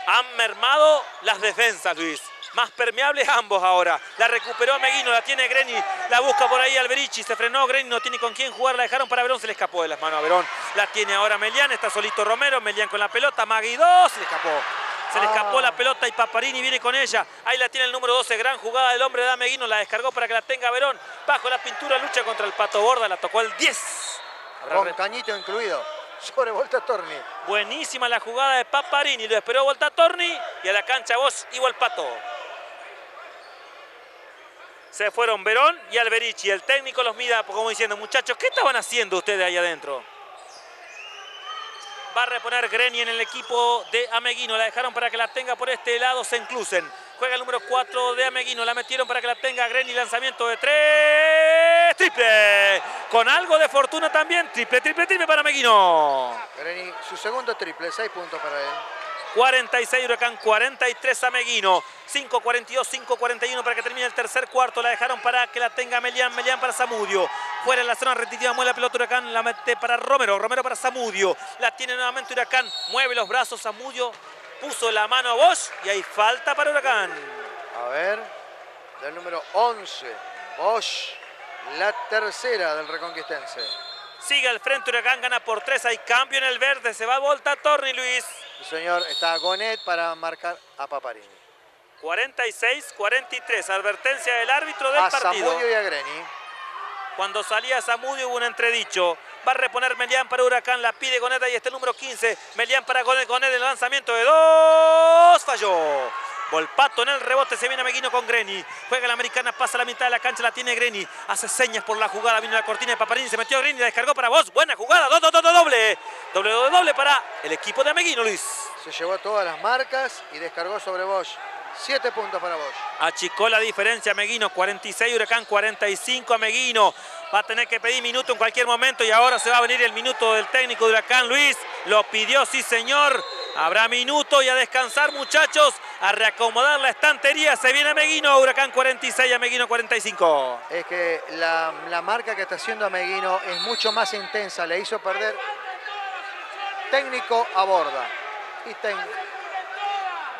Han mermado las defensas, Luis. Más permeables ambos ahora. La recuperó Meguino, la tiene Greni. La busca por ahí Alberici. Se frenó Greni, no tiene con quién jugar. La dejaron para Verón, se le escapó de las manos a Verón. La tiene ahora Melián, está solito Romero. Melián con la pelota. Magui 2, se le escapó. Se le escapó la pelota y Paparini viene con ella. Ahí la tiene el número 12, gran jugada del hombre de Ameguino. La descargó para que la tenga Verón. Bajo la pintura, lucha contra el Pato Borda. La tocó el 10. Habrá Con re- cañito incluido. Sobre Volta Torni. Buenísima la jugada de Paparini. Lo esperó Volta Torni y a la cancha vos igual el Pato. Se fueron Verón y Alberici. El técnico los mira como diciendo, muchachos, ¿qué estaban haciendo ustedes ahí adentro? Va a reponer Greni en el equipo de Ameguino. La dejaron para que la tenga por este lado Senclusen. Juega el número 4 de Ameguino. La metieron para que la tenga Greni. Lanzamiento de tres. Triple. Con algo de fortuna también. Triple, triple, triple para Ameguino. Greni, su segundo triple, 6 puntos para él. 46 Huracán, 43 Ameguino. 5.42, 5.41 para que termine el tercer cuarto. La dejaron para que la tenga Melián, Melián para Zamudio. Fuera de la zona repetitiva, mueve la pelota Huracán, la mete para Romero, Romero para Zamudio. La tiene nuevamente Huracán, mueve los brazos Zamudio, puso la mano a Bosch y hay falta para Huracán. A ver, del número 11, Bosch, la tercera del Reconquistense. Sigue al frente Huracán, gana por 3, hay cambio en el verde, se va Volta Torni Luis. Sí, señor, está Gonet para marcar a Paparini. 46-43, advertencia del árbitro del A partido. Zamudio y a Greni. Cuando salía Zamudio hubo un entredicho. Va a reponer Melián para Huracán, la pide Goneta y este el número 15. Melián para Gonet, Gonet el lanzamiento de dos, falló. Volpato en el rebote, se viene Meguino con Greni. Juega la americana, pasa la mitad de la cancha, la tiene Greni. Hace señas por la jugada, vino la cortina de Paparini, se metió Greni, la descargó para vos. Buena jugada, do, do, do, do, doble. Doble, doble, doble para el equipo de Meguino, Luis. Se llevó todas las marcas y descargó sobre Bosch. 7 puntos para Bosch. Achicó la diferencia Meguino, 46 Huracán, 45 a Meguino. Va a tener que pedir minuto en cualquier momento y ahora se va a venir el minuto del técnico de Huracán, Luis. Lo pidió, sí señor. Habrá minuto y a descansar muchachos, a reacomodar la estantería. Se viene Meguino, Huracán 46 a Meguino 45. Es que la, la marca que está haciendo Ameguino es mucho más intensa. Le hizo perder técnico a borda. Y ten-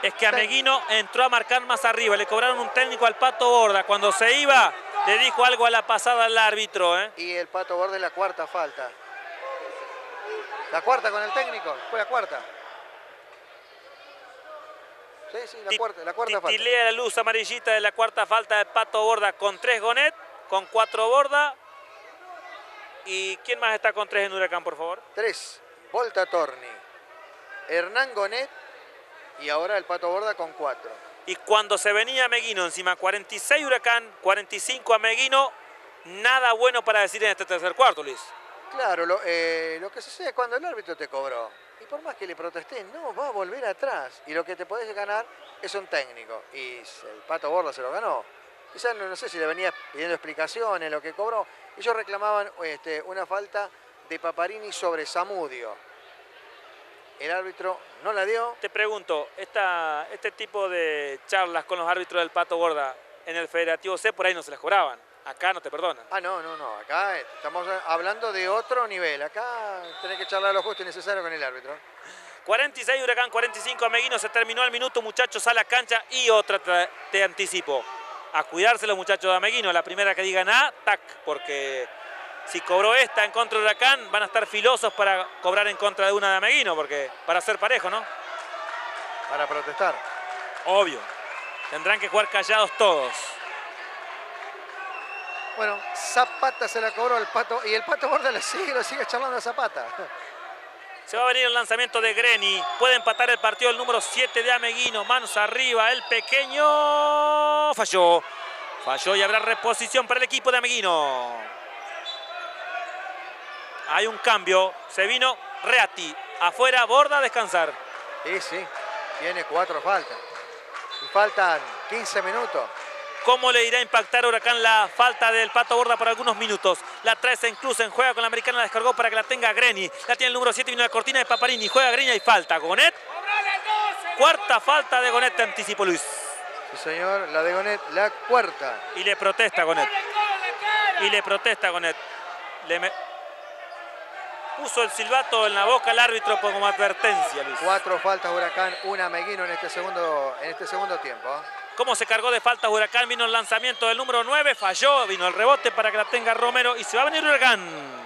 Es que Ameguino entró a marcar más arriba, le cobraron un técnico al Pato Borda. Cuando se iba, le dijo algo a la pasada al árbitro. ¿eh? y el Pato Borda es la cuarta falta. La cuarta con el técnico. Fue la cuarta. Sí, sí, la cuarta, la cuarta falta. La luz amarillita de la cuarta falta de Pato Borda con tres Gonet, con cuatro Borda. ¿Y quién más está con tres en Huracán, por favor? Tres, Volta Torni. Hernán Gonet y ahora el Pato Borda con cuatro. Y cuando se venía Meguino encima, 46 Huracán, 45 a Meguino, nada bueno para decir en este tercer cuarto, Luis. Claro, lo, eh, lo que sucede es cuando el árbitro te cobró. Y por más que le protesté, no, va a volver atrás. Y lo que te podés ganar es un técnico. Y el Pato Borda se lo ganó. Quizás no, sé si le venía pidiendo explicaciones, lo que cobró. Ellos reclamaban este, una falta de Paparini sobre Zamudio. El árbitro no la dio. Te pregunto, esta, este tipo de charlas con los árbitros del Pato Borda en el Federativo C por ahí no se las cobraban. Acá no te perdonan. Ah, no, no, no. Acá eh, estamos hablando de otro nivel. Acá tenés que charlar lo justo y necesario con el árbitro. 46 Huracán, 45 a Meguino. Se terminó el minuto, muchachos, a la cancha. Y otra te, te anticipo. A cuidarse los muchachos de Ameguino. La primera que digan A, tac. Porque si cobró esta en contra de Huracán, van a estar filosos para cobrar en contra de una de Ameguino. Porque para ser parejo, ¿no? Para protestar. Obvio. Tendrán que jugar callados todos. Bueno, Zapata se la cobró el pato y el pato Borda le sigue, lo sigue charlando a Zapata. Se va a venir el lanzamiento de Greni. Puede empatar el partido el número 7 de Ameguino. Manos arriba. El pequeño falló. Falló y habrá reposición para el equipo de Ameguino. Hay un cambio. Se vino Reati. Afuera, borda a descansar. Sí, sí, tiene cuatro faltas. Y faltan 15 minutos. ¿Cómo le irá a impactar a Huracán la falta del Pato Borda por algunos minutos? La trae incluso en juega con la americana, la descargó para que la tenga Greni. La tiene el número 7, vino la cortina de Paparini. Juega Greni y falta. Gonet. Cuarta falta de Gonet, te anticipo Luis. Sí, señor, la de Gonet, la cuarta. Y le protesta Gonet. Y le protesta Gonet. Le me- Puso el silbato en la boca al árbitro como advertencia, Luis. Cuatro faltas Huracán, una Meguino en este segundo, en este segundo tiempo. Cómo se cargó de falta Huracán. Vino el lanzamiento del número 9, falló. Vino el rebote para que la tenga Romero y se va a venir Huracán.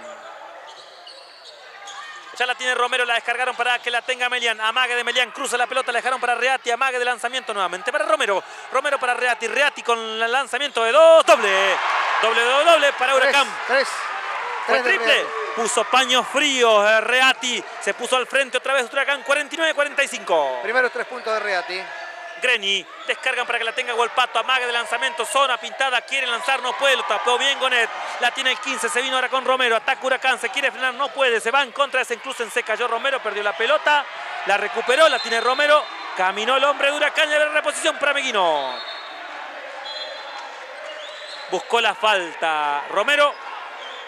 Ya la tiene Romero, la descargaron para que la tenga Melián. Amague de Melián, cruza la pelota, la dejaron para Reati. Amague de lanzamiento nuevamente para Romero. Romero para Reati. Reati con el lanzamiento de dos. Doble. Doble, doble, doble para Huracán. Tres. Tres triple. Puso paños fríos. eh, Reati se puso al frente otra vez Huracán 49-45. Primeros tres puntos de Reati. Greni. Descargan para que la tenga Golpato. Amaga de lanzamiento. Zona pintada. Quiere lanzar. No puede. Lo tapó bien Gonet. La tiene el 15. Se vino ahora con Romero. Ataca Huracán. Se quiere frenar. No puede. Se va en contra de ese incluso. Se cayó Romero. Perdió la pelota. La recuperó. La tiene Romero. Caminó el hombre de Huracán. Y a ver reposición para Meguino. Buscó la falta. Romero.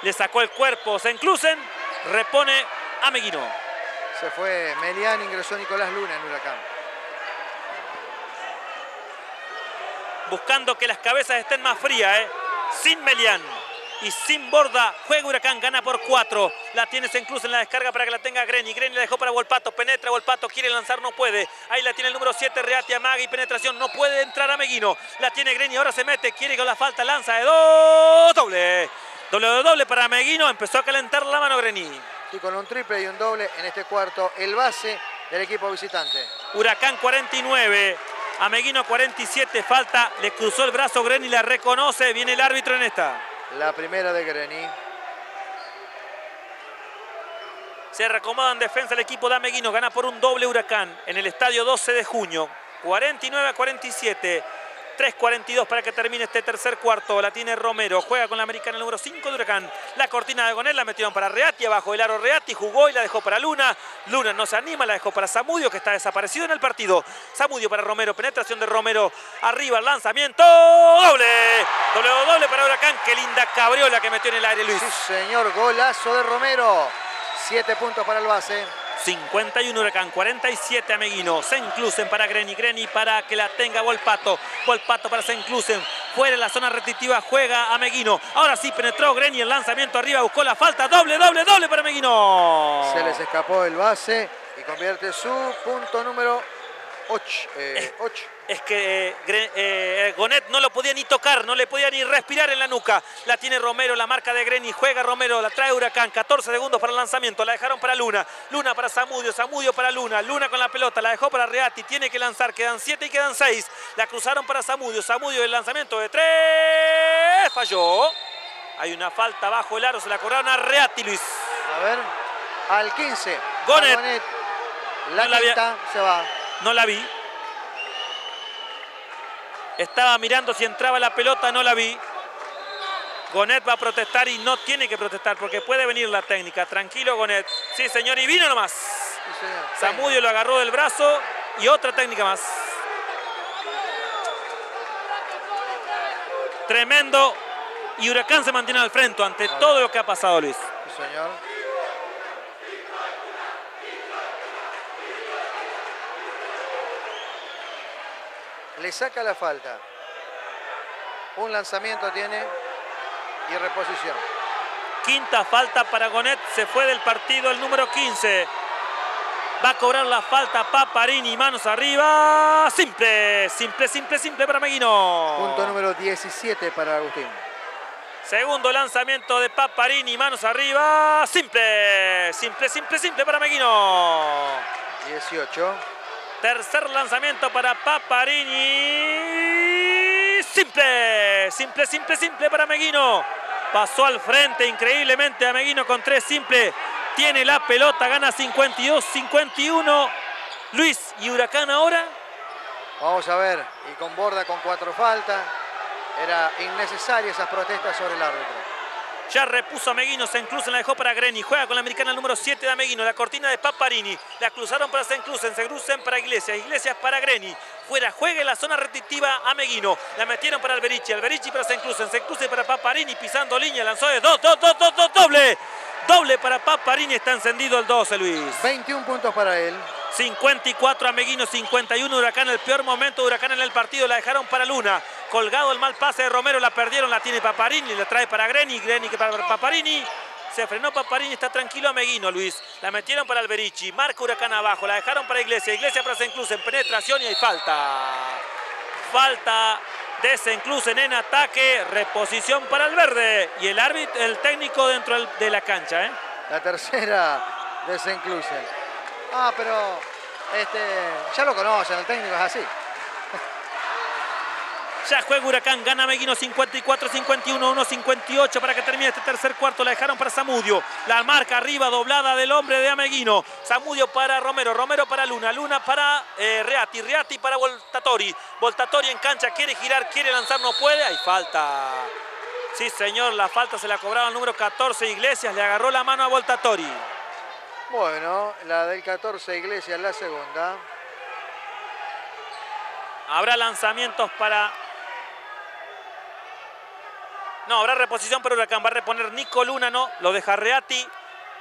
Le sacó el cuerpo. Se inclusen. Repone a Meguino. Se fue Melián, ingresó Nicolás Luna en Huracán. buscando que las cabezas estén más frías, ¿eh? Sin Melián y sin Borda, juega Huracán, gana por cuatro. La tiene incluso en la descarga para que la tenga Greni. Greni la dejó para Volpato, penetra Volpato, quiere lanzar, no puede. Ahí la tiene el número 7, Reati, amaga y penetración, no puede entrar a Meguino. La tiene Greni, ahora se mete, quiere con la falta, lanza de dos, doble. Doble de doble para Meguino, empezó a calentar la mano Greni. Y con un triple y un doble en este cuarto, el base del equipo visitante. Huracán 49, a Meguino 47, falta, le cruzó el brazo Greni, la reconoce, viene el árbitro en esta. La primera de Greni. Se reacomoda en defensa el equipo de Ameguino, gana por un doble Huracán en el estadio 12 de junio, 49 a 47. 3.42 para que termine este tercer cuarto. La tiene Romero. Juega con la americana número 5 de Huracán. La cortina de Gonel la metieron para Reati. Abajo el aro Reati. Jugó y la dejó para Luna. Luna no se anima. La dejó para Zamudio que está desaparecido en el partido. Zamudio para Romero. Penetración de Romero. Arriba el lanzamiento. Doble. Doble doble para Huracán. Qué linda cabriola que metió en el aire Luis. Sí, señor. Golazo de Romero. Siete puntos para el base. 51 Huracán, 47 Ameguino. Se inclusen para Greni, Greni para que la tenga Volpato. Volpato para Se inclusen. Fuera de la zona restrictiva juega Ameguino. Ahora sí penetró Greni el lanzamiento arriba, buscó la falta. Doble, doble, doble para Ameguino. Se les escapó el base y convierte su punto número 8. Es que eh, eh, Gonet no lo podía ni tocar, no le podía ni respirar en la nuca. La tiene Romero, la marca de Greni. Juega Romero, la trae Huracán. 14 segundos para el lanzamiento. La dejaron para Luna. Luna para Zamudio, Zamudio para Luna. Luna con la pelota, la dejó para Reati. Tiene que lanzar. Quedan 7 y quedan 6. La cruzaron para Zamudio. Zamudio el lanzamiento de 3. Falló. Hay una falta bajo el aro. Se la cobraron a Reati, Luis. A ver. Al 15. Gonet. La No la había- quinta se va. No la vi. Estaba mirando si entraba la pelota, no la vi. Gonet va a protestar y no tiene que protestar porque puede venir la técnica. Tranquilo, Gonet. Sí, señor, y vino nomás. Sí. Zamudio lo agarró del brazo y otra técnica más. Tremendo. Y Huracán se mantiene al frente ante todo lo que ha pasado, Luis. Sí, señor. Le saca la falta. Un lanzamiento tiene y reposición. Quinta falta para Gonet. Se fue del partido el número 15. Va a cobrar la falta Paparini. Manos arriba. Simple, simple, simple, simple para Meguino. Punto número 17 para Agustín. Segundo lanzamiento de Paparini. Manos arriba. Simple, simple, simple, simple para Meguino. 18. Tercer lanzamiento para Paparini. Simple, simple, simple, simple para Meguino. Pasó al frente increíblemente a Meguino con tres simple. Tiene la pelota, gana 52-51. Luis y Huracán ahora. Vamos a ver. Y con Borda con cuatro faltas. Era innecesaria esas protestas sobre el árbitro. Ya repuso a Meguino, se incluso la dejó para Greni. Juega con la americana número 7 de Meguino. La cortina de Paparini. La cruzaron para Senclusen. Se cruzan para Iglesias. Iglesias para Greni. Fuera, juega en la zona restrictiva a Meguino. La metieron para Alberici. Alberici para Senclusen. Senclusen para Paparini. Pisando línea. Lanzó de 2, 2, 2, 2, 2, doble. Doble para Paparini. Está encendido el 12, Luis. 21 puntos para él. 54 a Meguino, 51 Huracán. El peor momento de Huracán en el partido. La dejaron para Luna. Colgado el mal pase de Romero. La perdieron. La tiene Paparini. La trae para Greni. Greni que para Paparini. Se frenó Paparini. Está tranquilo a Meguino, Luis. La metieron para Alberici. Marca Huracán abajo. La dejaron para Iglesia. Iglesia para Senclusen. Penetración y hay falta. Falta de en ataque. Reposición para el verde. Y el árbitro, el técnico dentro de la cancha. ¿eh? La tercera de Senclusen. Ah, pero este, ya lo conocen, el técnico es así. Ya juega Huracán, gana Meguino 54-51, 1-58 para que termine este tercer cuarto. La dejaron para Zamudio. La marca arriba doblada del hombre de Ameguino. Zamudio para Romero, Romero para Luna, Luna para eh, Reati, Reati para Voltatori. Voltatori en cancha, quiere girar, quiere lanzar, no puede. Hay falta. Sí, señor, la falta se la cobraba el número 14 Iglesias. Le agarró la mano a Voltatori. Bueno, la del 14 Iglesias, la segunda. Habrá lanzamientos para... No, habrá reposición para Huracán. Va a reponer Nico Luna, no. Lo deja Reati.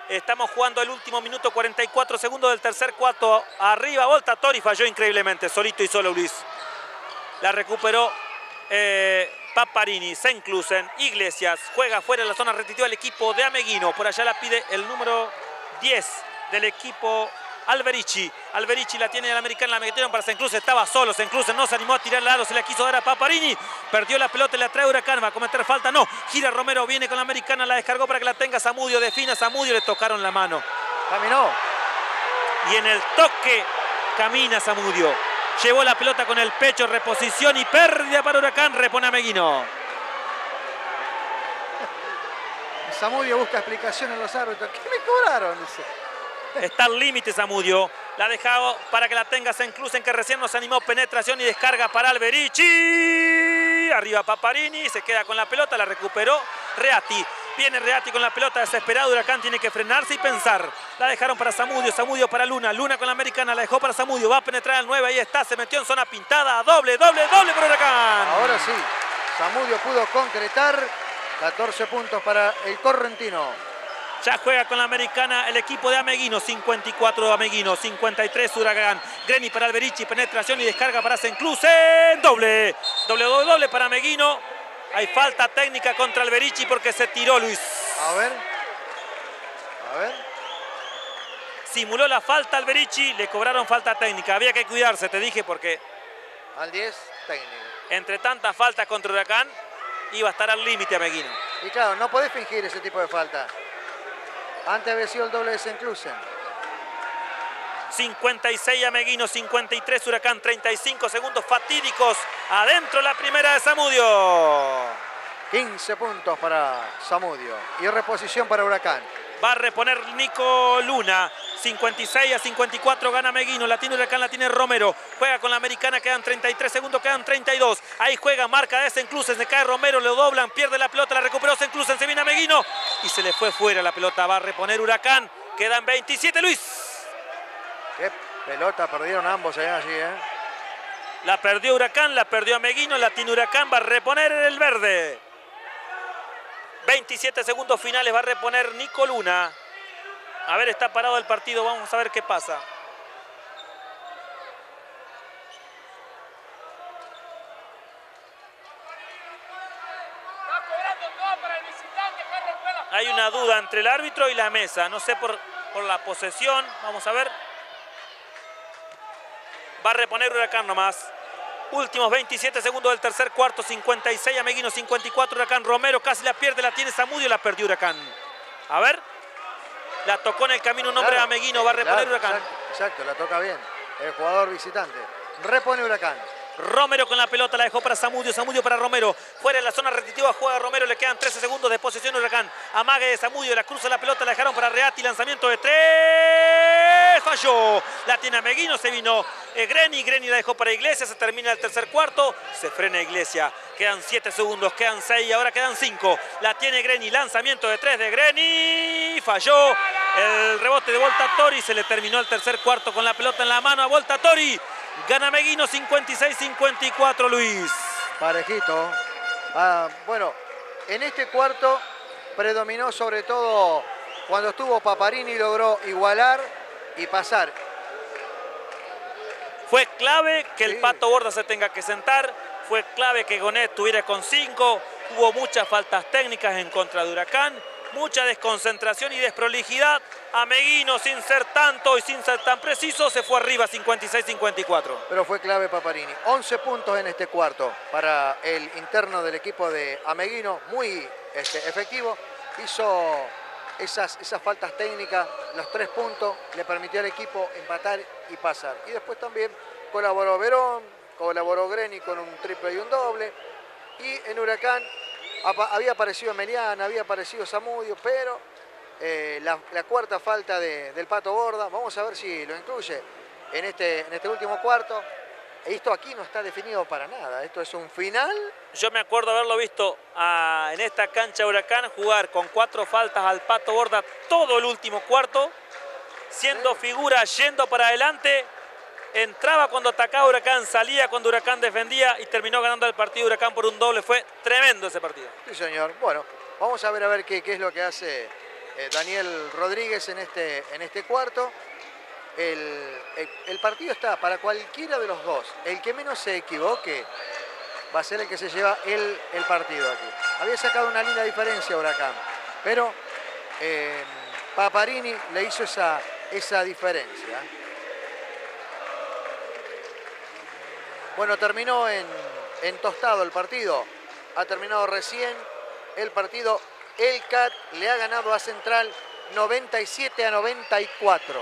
Estamos jugando el último minuto, 44 segundos del tercer cuarto. Arriba, Voltatori falló increíblemente, solito y solo Luis. La recuperó eh, Paparini, Senclusen, Iglesias. Juega fuera de la zona restrictiva el equipo de Ameguino. Por allá la pide el número 10 del equipo Alberici. Alberici la tiene el americano, la metieron para Senclusen. Estaba solo, Senclusen no se animó a tirar el lado, se la quiso dar a Paparini. Perdió la pelota y la trae Huracán. Va a cometer falta, no. Gira Romero, viene con la americana, la descargó para que la tenga Zamudio. Defina Zamudio, le tocaron la mano. Caminó. Y en el toque camina Zamudio. Llevó la pelota con el pecho, reposición y pérdida para Huracán. Repone a Meguino. Zamudio busca explicación en los árbitros. ¿Qué me cobraron? Dice. Está al límite Zamudio. La ha dejado para que la tenga Senclusen, que recién nos animó. Penetración y descarga para Alberici. Arriba Paparini. Se queda con la pelota. La recuperó Reati. Viene Reati con la pelota desesperado. Huracán tiene que frenarse y pensar. La dejaron para Zamudio. Zamudio para Luna. Luna con la americana. La dejó para Zamudio. Va a penetrar al 9. Ahí está. Se metió en zona pintada. Doble, doble, doble para Huracán. Ahora sí. Zamudio pudo concretar. 14 puntos para el correntino. Ya juega con la americana el equipo de Ameguino. 54 de Ameguino, 53 Huracán. Greni para Alberici, penetración y descarga para Senclusen. Doble, doble, doble, doble para Ameguino. Hay falta técnica contra Alberici porque se tiró Luis. A ver. A ver. Simuló la falta Alberici, le cobraron falta técnica. Había que cuidarse, te dije, porque Al 10, técnico. entre tantas faltas contra Huracán iba a estar al límite Ameguino. Y claro, no podés fingir ese tipo de falta. Antes había sido el doble de Senclusen. 56 Ameguino, 53 Huracán, 35 segundos fatídicos. Adentro la primera de Zamudio. 15 puntos para Zamudio. Y reposición para Huracán. Va a reponer Nico Luna. 56 a 54 gana Meguino. La tiene Huracán, la tiene Romero. Juega con la americana, quedan 33 segundos, quedan 32. Ahí juega, marca de Senclusen, se cae Romero, lo doblan, pierde la pelota, la recuperó Senclusen, se viene a Meguino y se le fue fuera la pelota. Va a reponer Huracán. Quedan 27, Luis. Qué pelota perdieron ambos allá allí, ¿eh? La perdió Huracán, la perdió Meguino, la tiene Huracán, va a reponer el verde. 27 segundos finales, va a reponer Nico Luna. A ver, está parado el partido, vamos a ver qué pasa. Hay una duda entre el árbitro y la mesa, no sé por, por la posesión, vamos a ver. Va a reponer Huracán nomás. Últimos 27 segundos del tercer cuarto, 56 Ameguino, 54 Huracán. Romero casi la pierde, la tiene Zamudio, la perdió Huracán. A ver. La tocó en el camino un hombre de Claro, Ameguino, va a reponer claro, Huracán. Exacto, exacto, la toca bien. El jugador visitante. Repone Huracán. Romero con la pelota, la dejó para Zamudio, Zamudio para Romero. Fuera de la zona restrictiva juega Romero, le quedan 13 segundos de posesión Huracán. Amague de Zamudio, la cruza la pelota, la dejaron para Reati, lanzamiento de tres. Falló. La tiene Ameguino, se vino eh, Greni, Greni la dejó para Iglesias, se termina el tercer cuarto, se frena Iglesia. Quedan 7 segundos, quedan 6 y ahora quedan 5. La tiene Greni, lanzamiento de 3 de Greni. Falló. El rebote de Voltatori, se le terminó el tercer cuarto con la pelota en la mano a Voltatori. Gana Meguino 56-54, Luis. Parejito. Ah, bueno, en este cuarto predominó sobre todo cuando estuvo Paparini logró igualar y pasar. Fue clave que el Sí. Pato Borda se tenga que sentar. Fue clave que Gonet estuviera con 5. Hubo muchas faltas técnicas en contra de Huracán. Mucha desconcentración y desprolijidad. Ameguino, sin ser tanto y sin ser tan preciso, se fue arriba 56-54. Pero fue clave Paparini. 11 puntos en este cuarto para el interno del equipo de Ameguino, muy este, efectivo. Hizo esas, esas faltas técnicas, los tres puntos, le permitió al equipo empatar y pasar. Y después también colaboró Verón, colaboró Greni con un triple y un doble. Y en Huracán había aparecido Meliana, había aparecido Zamudio, pero eh, la, la cuarta falta de- del Pato Borda, vamos a ver si lo incluye en este, en este último cuarto. Esto aquí no está definido para nada, esto es un final. Yo me acuerdo haberlo visto ah, en esta cancha de Huracán jugar con cuatro faltas al Pato Borda todo el último cuarto, siendo figura yendo para adelante. Entraba cuando atacaba Huracán, salía cuando Huracán defendía y terminó ganando el partido Huracán por un doble. Fue tremendo ese partido. Sí, señor. Bueno, vamos a ver a ver qué, es lo que hace eh, Daniel Rodríguez en este, en este cuarto. El partido está para cualquiera de los dos. El que menos se equivoque va a ser el que se lleva el, el partido aquí. Había sacado una linda diferencia Huracán, pero eh, Paparini le hizo esa, esa diferencia. Bueno, terminó en, en tostado el partido. Ha terminado recién el partido. El CAT le ha ganado a Central 97 a 94.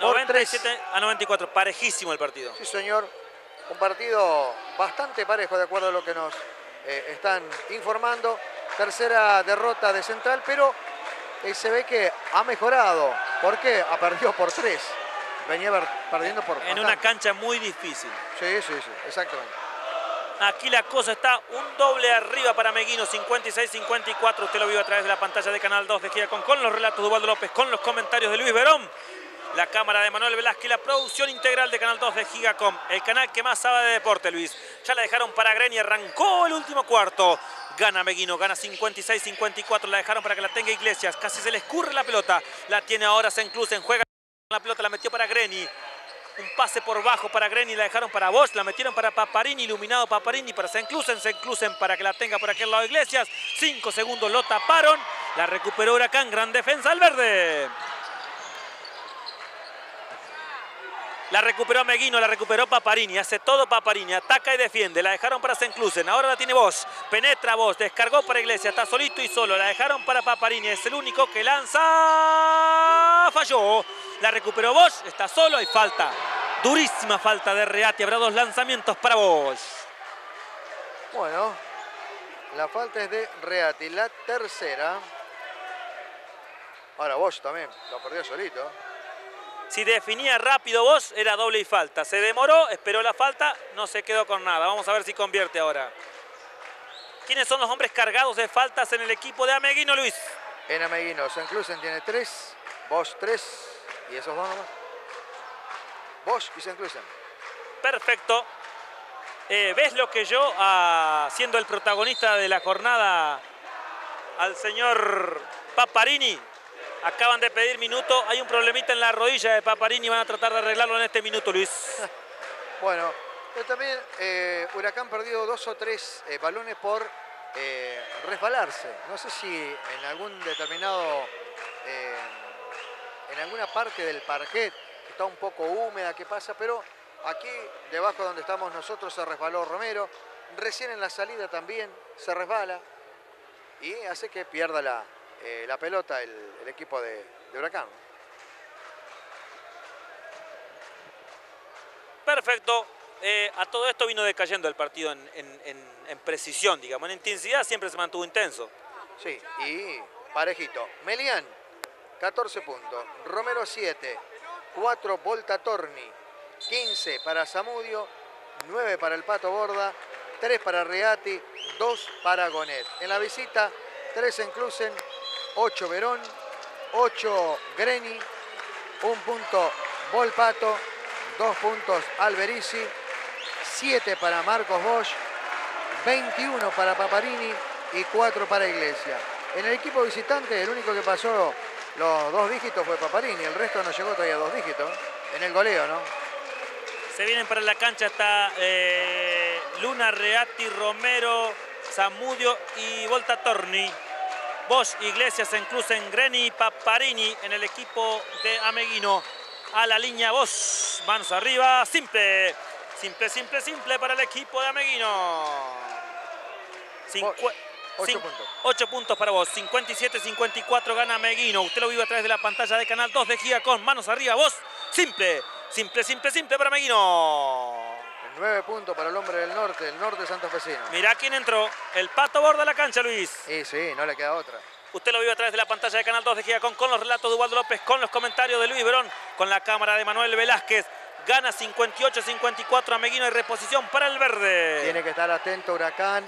Por 97 a 94, parejísimo el partido. Sí, señor. Un partido bastante parejo, de acuerdo a lo que nos eh, están informando. Tercera derrota de Central, pero eh, se ve que ha mejorado. ¿Por qué? Ha perdido por tres. Venía perdiendo por En una cancha muy difícil. Sí, sí, sí, exactamente. Aquí la cosa está un doble arriba para Meguino, 56-54. Usted lo vio a través de la pantalla de Canal 2 de Giacom con los relatos de Ubaldo López, con los comentarios de Luis Verón. La cámara de Manuel Velázquez, la producción integral de Canal 2 de Gigacom, el canal que más sabe de deporte, Luis. Ya la dejaron para Greni, arrancó el último cuarto. Gana Meguino, gana 56-54, la dejaron para que la tenga Iglesias. Casi se le escurre la pelota. La tiene ahora Senclusen, juega la pelota, la metió para Greni. Un pase por bajo para Greni, la dejaron para Bosch, la metieron para Paparini, iluminado Paparini para Senclusen, Senclusen para que la tenga por aquel lado Iglesias. Cinco segundos lo taparon, la recuperó Huracán, gran defensa al verde. La recuperó Meguino, la recuperó Paparini, hace todo Paparini, ataca y defiende, la dejaron para Senclusen, ahora la tiene Bosch, penetra Bosch, descargó para Iglesias, está solito y solo, la dejaron para Paparini, es el único que lanza, falló, la recuperó Bosch, está solo y falta, durísima falta de Reati, habrá dos lanzamientos para Bosch. Bueno, la falta es de Reati. La tercera. Ahora Bosch también, lo perdió solito. Si definía rápido Bosch, era doble y falta. Se demoró, esperó la falta, no se quedó con nada. Vamos a ver si convierte ahora. ¿Quiénes son los hombres cargados de faltas en el equipo de Ameguino, Luis? En Ameguino, Senclusen tiene tres, Bosch tres, y esos dos nomás. Bosch y Senclusen. Perfecto. Eh, ¿Ves lo que yo, ah, siendo el protagonista de la jornada, al señor Paparini? Acaban de pedir minuto. Hay un problemita en la rodilla de Paparini. Van a tratar de arreglarlo en este minuto, Luis. Bueno, también eh, Huracán perdió dos o tres eh, balones por eh, resbalarse. No sé si en algún determinado, en alguna parte del parquet está un poco húmeda, qué pasa, pero aquí debajo donde estamos nosotros se resbaló Romero. Recién en la salida también se resbala y hace que pierda la, eh, la pelota el, el equipo de, de Huracán. Perfecto. Eh, a todo esto vino decayendo el partido en, en- en- en precisión, digamos. En intensidad siempre se mantuvo intenso. Sí, y parejito. Melián, 14 puntos. Romero 7. 4 Volta Torni. 15 para Zamudio. 9 para el Pato Borda. 3 para Reati. 2 para Gonet. En la visita, 3 Enclusen. 8 Verón. 8 Greni. 1 punto Volpato. 2 puntos Alberici. 7 para Marcos Bosch. 21 para Paparini y 4 para Iglesia. En el equipo visitante, el único que pasó los dos dígitos fue Paparini, el resto no llegó todavía a dos dígitos. En el goleo, ¿no? Se vienen para la cancha hasta eh, Luna, Reati, Romero, Zamudio y Volta Torni. Bosch, Iglesias, Enclusen, Greni y Paparini en el equipo de Ameguino. A la línea Bosch, manos arriba, simple. Simple, simple, simple para el equipo de Ameguino. Cincue- Bosch, ocho cin- puntos. ocho puntos para vos. 57-54 gana Meguino. Usted lo vive a través de la pantalla de Canal 2 de Giga con manos arriba. Vos, simple. Simple, simple, simple para Meguino. Nueve puntos para el hombre del norte, el norte santafesino. Mirá quién entró. El pato borda la cancha, Luis. Y sí, no le queda otra. Usted lo vio a través de la pantalla de Canal 2 de Gigacón con los relatos de Ubaldo López, con los comentarios de Luis Verón, con la cámara de Manuel Velázquez. Gana 58-54 a Meguino y reposición para el verde. Tiene que estar atento Huracán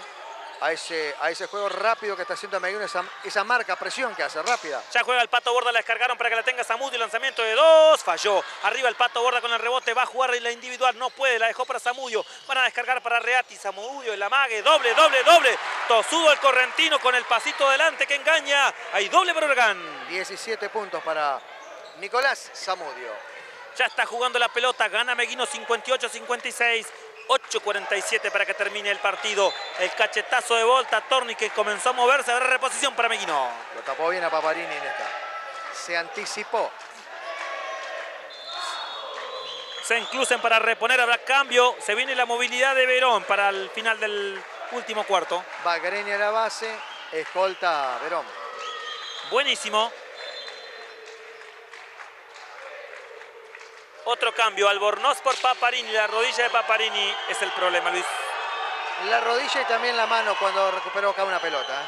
a ese, a ese juego rápido que está haciendo Ameguino, esa, esa marca, presión que hace rápida. Ya juega el Pato Borda, la descargaron para que la tenga Zamudio, lanzamiento de dos, falló. Arriba el Pato Borda con el rebote, va a jugar la individual, no puede, la dejó para Zamudio. Van a descargar para Reati, Zamudio, el amague, doble, doble, doble. Tosudo el correntino con el pasito adelante que engaña. Hay doble para Huracán. 17 puntos para Nicolás Zamudio. Ya está jugando la pelota, gana Meguino 58-56. 8.47 para que termine el partido. El cachetazo de Volta, Torni que comenzó a moverse, habrá reposición para Meguino. Lo tapó bien a Paparini en esta. Se anticipó. Se incluyen para reponer, habrá cambio. Se viene la movilidad de Verón para el final del último cuarto. Va Greni a la base, escolta a Verón. Buenísimo. Otro cambio, Albornoz por Paparini. La rodilla de Paparini es el problema, Luis. La rodilla y también la mano cuando recuperó acá una pelota.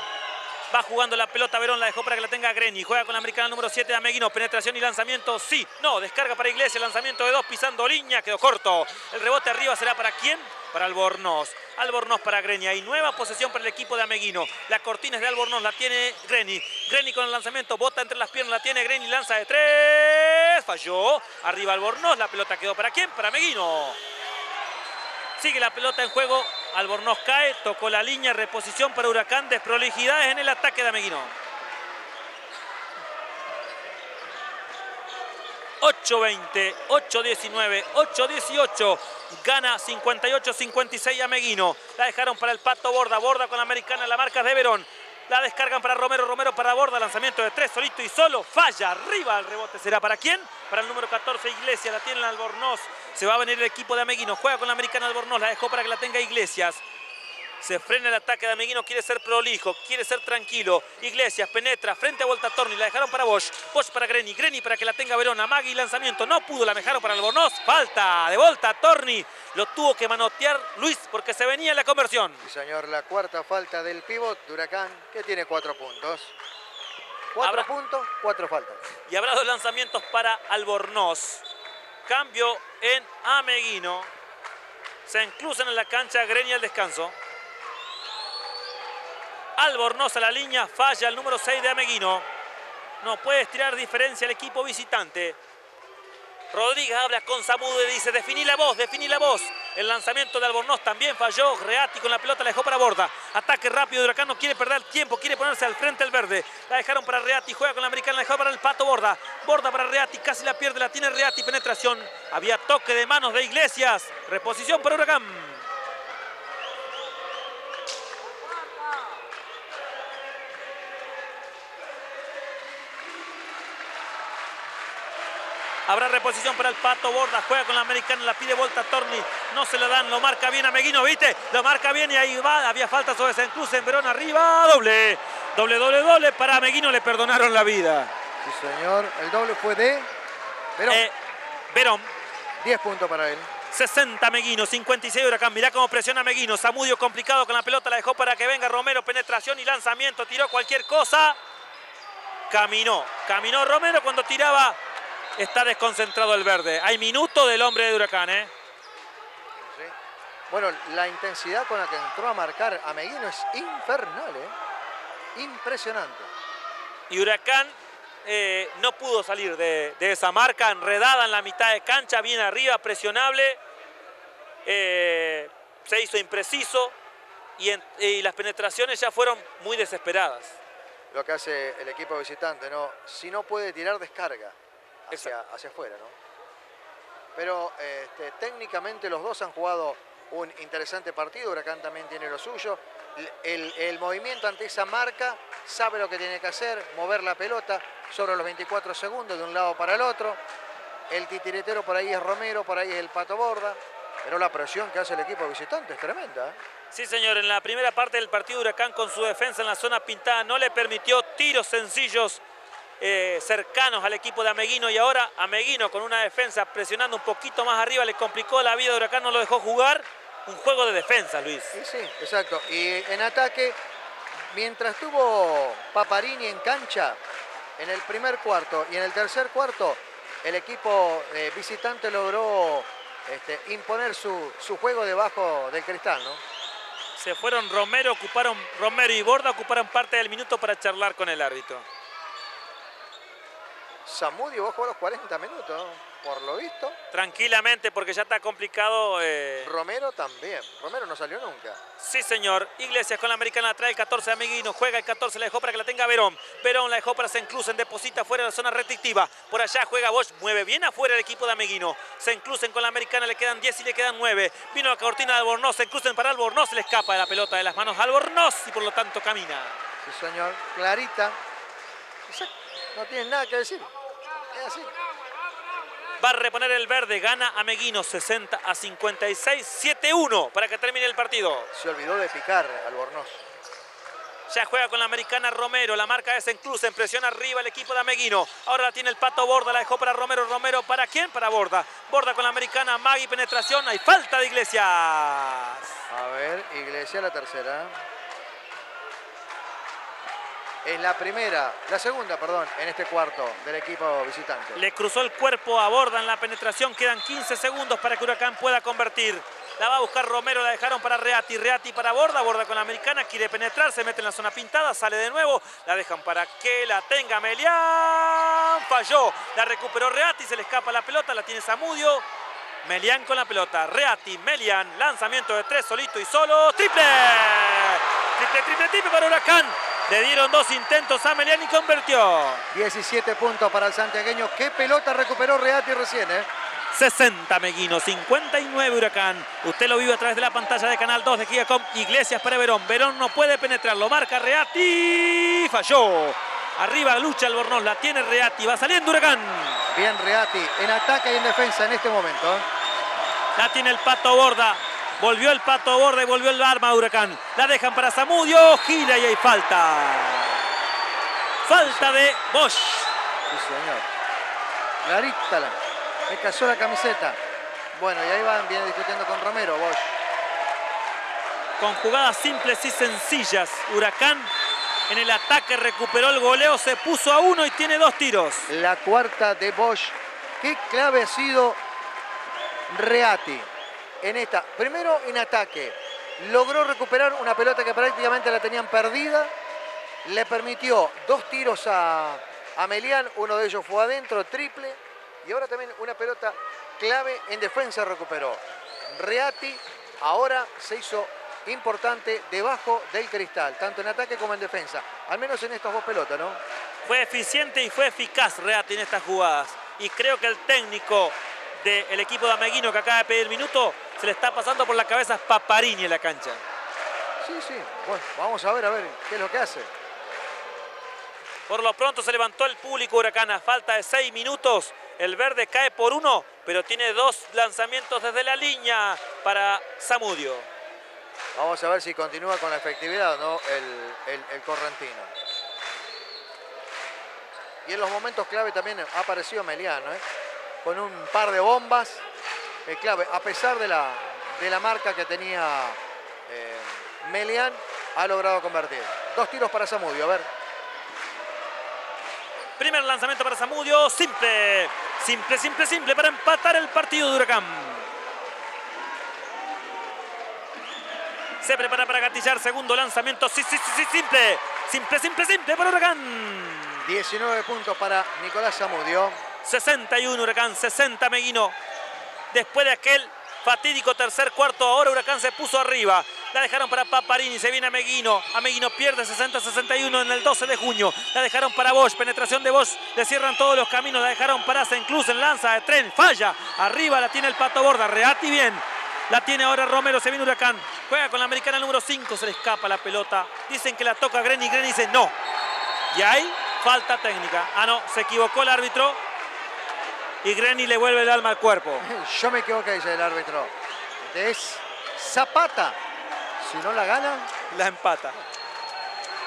Va jugando la pelota, Verón la dejó para que la tenga Greni. Juega con la americana número 7 de Ameguino. Penetración y lanzamiento, sí. No, descarga para Iglesias. Lanzamiento de dos pisando línea. Quedó corto. El rebote arriba será para quién? Para Albornoz. Albornoz para Greni. Hay nueva posesión para el equipo de Ameguino. La cortina es de Albornoz. La tiene Greni. Greni con el lanzamiento. Bota entre las piernas. La tiene Greni. Lanza de tres. Falló. Arriba Albornoz. La pelota quedó para quién? Para Ameguino. Sigue la pelota en juego. Albornoz cae, tocó la línea, reposición para Huracán, desprolijidades en el ataque de Ameguino. 8-20, 8-19, 8-18. Gana 58-56 Ameguino. La dejaron para el Pato Borda. Borda con la americana, la marca de Verón. La descargan para Romero, Romero para Borda, lanzamiento de tres, solito y solo, falla, arriba el rebote, ¿será para quién? Para el número 14 Iglesias, la tiene Albornoz, se va a venir el equipo de Ameguino, juega con la americana Albornoz, la dejó para que la tenga Iglesias. Se frena el ataque de Ameguino, quiere ser prolijo, quiere ser tranquilo. Iglesias penetra frente a Volta Torni, la dejaron para Bosch. Bosch para Greni, Greni para que la tenga Verona. Magui lanzamiento, no pudo, la dejaron para Albornoz. Falta de Volta Torni. Lo tuvo que manotear Luis porque se venía la conversión. Sí, señor, la cuarta falta del pivot de Huracán, que tiene cuatro puntos. Cuatro Habrá- puntos, cuatro faltas. Y habrá dos lanzamientos para Albornoz. Cambio en Ameguino. Se incluyen en la cancha Greni al descanso. Albornoz a la línea, falla el número 6 de Ameguino. No puede estirar diferencia el equipo visitante. Rodríguez habla con Samudio y dice, definí la voz, definí la voz. El lanzamiento de Albornoz también falló. Reati con la pelota la dejó para Borda. Ataque rápido de Huracán, no quiere perder tiempo, quiere ponerse al frente el verde. La dejaron para Reati, juega con la americana, la dejó para el Pato Borda. Borda para Reati, casi la pierde, la tiene Reati, penetración. Había toque de manos de Iglesias. Reposición para Huracán. Habrá reposición para el Pato Borda. Juega con la americana, la pide Volta Torni. No se la dan, lo marca bien a Meguino, ¿viste? Lo marca bien y ahí va. Había falta sobre San Cruz en Verón arriba. Doble. Doble, doble, doble. Para Meguino le perdonaron la vida. Sí, señor. El doble fue de Verón. Eh, Verón. 10 puntos para él. 60 Meguino, 56 Huracán. Mirá cómo presiona Meguino. Samudio complicado con la pelota, la dejó para que venga Romero. Penetración y lanzamiento. Tiró cualquier cosa. Caminó. Caminó Romero cuando tiraba. Está desconcentrado el verde. Hay minuto del hombre de Huracán, ¿eh? Sí. Bueno, la intensidad con la que entró a marcar a Meguino es infernal, ¿eh? Impresionante. Y Huracán eh, no pudo salir de, de esa marca, enredada en la mitad de cancha, bien arriba, presionable. Eh, se hizo impreciso y, en- y las penetraciones ya fueron muy desesperadas. Lo que hace el equipo visitante, ¿no? Si no puede tirar, descarga hacia, hacia afuera, ¿no? Pero este, técnicamente los dos han jugado un interesante partido. Huracán también tiene lo suyo. El, el- movimiento ante esa marca sabe lo que tiene que hacer, mover la pelota sobre los 24 segundos de un lado para el otro. El titiritero por ahí es Romero, por ahí es el Pato Borda. Pero la presión que hace el equipo visitante es tremenda. ¿eh? Sí, señor, en la primera parte del partido Huracán con su defensa en la zona pintada no le permitió tiros sencillos eh, cercanos al equipo de Ameguino y ahora Ameguino con una defensa presionando un poquito más arriba le complicó la vida de Huracán, no lo dejó jugar. Un juego de defensa, Luis. Sí, sí, exacto. Y en ataque, mientras tuvo Paparini en cancha, en el primer cuarto y en el tercer cuarto, el equipo eh, visitante logró este, imponer su, su juego debajo del cristal, ¿no? Se fueron Romero, ocuparon Romero y Borda ocuparon parte del minuto para charlar con el árbitro. Samudio bajó a los 40 minutos, por lo visto. Tranquilamente porque ya está complicado. eh, Romero también. Romero no salió nunca. Sí, señor. Iglesias con la americana trae el 14 de Ameguino. Juega el 14, la dejó para que la tenga Verón. Verón la dejó para Senclusen. Deposita fuera de la zona restrictiva. Por allá juega Bosch. Mueve bien afuera el equipo de Ameguino. Senclusen con la americana. Le quedan 10 y le quedan 9. Vino la cortina de Albornoz. Senclusen para Albornoz. Le escapa de la pelota de las manos a Albornoz y por lo tanto camina. Sí, señor. Clarita. No tienen nada que decir. Es así. Va a reponer el verde. Gana Ameguino 60 a 56. 7-1 para que termine el partido. Se olvidó de picar Albornoz. Ya juega con la americana Romero. La marca es en Presiona arriba el equipo de Ameguino. Ahora la tiene el pato Borda. La dejó para Romero. Romero para quién? Para Borda. Borda con la americana. Magui penetración. Hay falta de Iglesias. A ver, Iglesia la tercera. Es la primera, la segunda, perdón, en este cuarto del equipo visitante. Le cruzó el cuerpo a Borda en la penetración. Quedan 15 segundos para que Huracán pueda convertir. La va a buscar Romero, la dejaron para Reati. Reati para Borda. Borda con la americana. Quiere penetrar, se mete en la zona pintada, sale de nuevo. La dejan para que la tenga Melián. Falló. La recuperó Reati, se le escapa la pelota. La tiene Zamudio. Melián con la pelota. Reati, Melián. Lanzamiento de tres, solito y solo. ¡Triple! Triple, triple, triple para Huracán. Le dieron dos intentos a Melián y convirtió. 17 puntos para el santiagueño. ¿Qué pelota recuperó Reati recién, eh? 60 Meguino, 59 Huracán. Usted lo vive a través de la pantalla de Canal 2 de Giacom. Iglesias para Verón. Verón no puede penetrarlo. Marca Reati. Falló. Arriba lucha Albornoz. La tiene Reati. Va saliendo Huracán. Bien Reati, en ataque y en defensa en este momento. ¿eh? La tiene el Pato Borda. Volvió el Pato Borda y volvió el arma Huracán. La dejan para Zamudio. Gira y hay falta. Falta de Bosch. Sí, señor. Clarita la. Me cayó la camiseta. Bueno, y ahí van, viene discutiendo con Romero, Bosch. Con jugadas simples y sencillas. Huracán en el ataque recuperó el goleo. Se puso a uno y tiene dos tiros. La cuarta de Bosch. Qué clave ha sido Reati en esta. Primero en ataque. Logró recuperar una pelota que prácticamente la tenían perdida. Le permitió dos tiros a, a. Uno de ellos fue adentro, triple. Y ahora también una pelota clave en defensa recuperó. Reati ahora se hizo importante debajo del cristal, tanto en ataque como en defensa. Al menos en estas dos pelotas, ¿no? Fue eficiente y fue eficaz Reati en estas jugadas. Y creo que el técnico del equipo de Ameguino que acaba de pedir minuto se le está pasando por la cabeza a Paparini en la cancha. Sí, sí. Bueno, vamos a ver, a ver qué es lo que hace. Por lo pronto se levantó el público Huracán a falta de seis minutos. El verde cae por uno, pero tiene dos lanzamientos desde la línea para Zamudio. Vamos a ver si continúa con la efectividad o no el, el- el correntino. Y en los momentos clave también ha aparecido Meliano, ¿eh? Con un par de bombas eh, clave. A pesar de la, de la marca que tenía eh, Melián, ha logrado convertir. Dos tiros para Samudio, a ver. Primer lanzamiento para Zamudio, simple, simple, simple, simple para empatar el partido de Huracán. Se prepara para gatillar, segundo lanzamiento, sí, sí, sí, sí, simple, simple, simple, simple para Huracán. 19 puntos para Nicolás Samudio. 61 Huracán, 60 Meguino. Después de aquel fatídico tercer cuarto, ahora Huracán se puso arriba. La dejaron para Paparini, se viene a Meguino. A Meguino pierde 60-61 en el 12 de junio. La dejaron para Bosch, penetración de Bosch. Le cierran todos los caminos, la dejaron para Senclus en lanza de tren. Falla, arriba la tiene el Pato Borda, Reati bien. La tiene ahora Romero, se viene Huracán. Juega con la americana número 5, se le escapa la pelota. Dicen que la toca Greni, Greni dice no. Y ahí falta técnica. Ah, no, se equivocó el árbitro. Y Greni le vuelve el alma al cuerpo. Yo me equivoqué, dice el árbitro. Es Zapata. Si no la gana, La empata.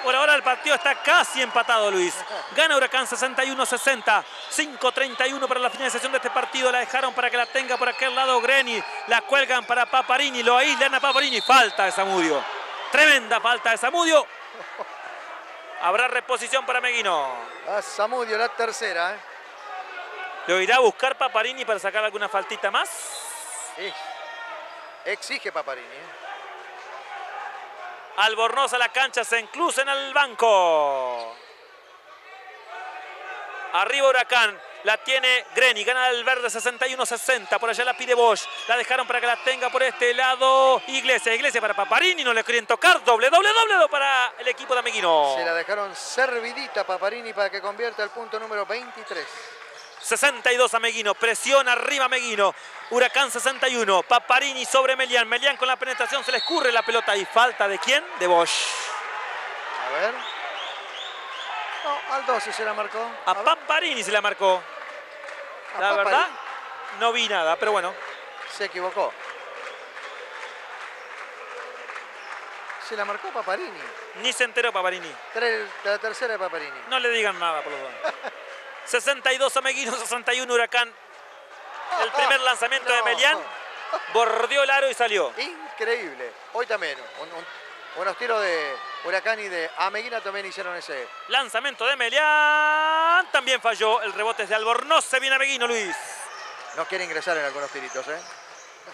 Por ahora el partido está casi empatado, Luis. Gana Huracán 61-60. 5-31 para la finalización de este partido. La dejaron para que la tenga por aquel lado Greni. La cuelgan para Paparini. Lo aíslan a Paparini. Falta de Zamudio. Tremenda falta de Zamudio. Habrá reposición para Meguino. A Zamudio, la tercera. ¿eh? ¿Lo irá a buscar Paparini para sacar alguna faltita más? Sí. Exige Paparini. ¿eh? Albornoz a la cancha, se incluye en el banco. Arriba Huracán, la tiene Greni, gana el verde 61-60, por allá la pide Bosch, la dejaron para que la tenga por este lado Iglesias, Iglesias para Paparini, no le quieren tocar, doble, doble, doble para el equipo de Ameguino. Se la dejaron servidita Paparini para que convierta el punto número 23. 62 a Meguino, presión arriba Meguino, Huracán 61, Paparini sobre Melián, Melián con la penetración, se le escurre la pelota y falta de quién? De Bosch. A ver. No, al 12 se la marcó. A ver. Paparini se la marcó. A La Paparini. verdad, no vi nada, pero bueno. Se equivocó. Se la marcó Paparini. Ni se enteró Paparini. Tre- La tercera de Paparini. No le digan nada por los dos. 62 a Meguino, 61 Huracán. El primer lanzamiento de. Melián bordeó el aro y salió. Increíble. Hoy también. un- un- unos tiros de Huracán y de Ameguina también hicieron ese. Lanzamiento de Melián. También falló. El rebote es de Albornoz. Se viene a Meguino, Luis. No quiere ingresar en algunos tiritos, ¿eh?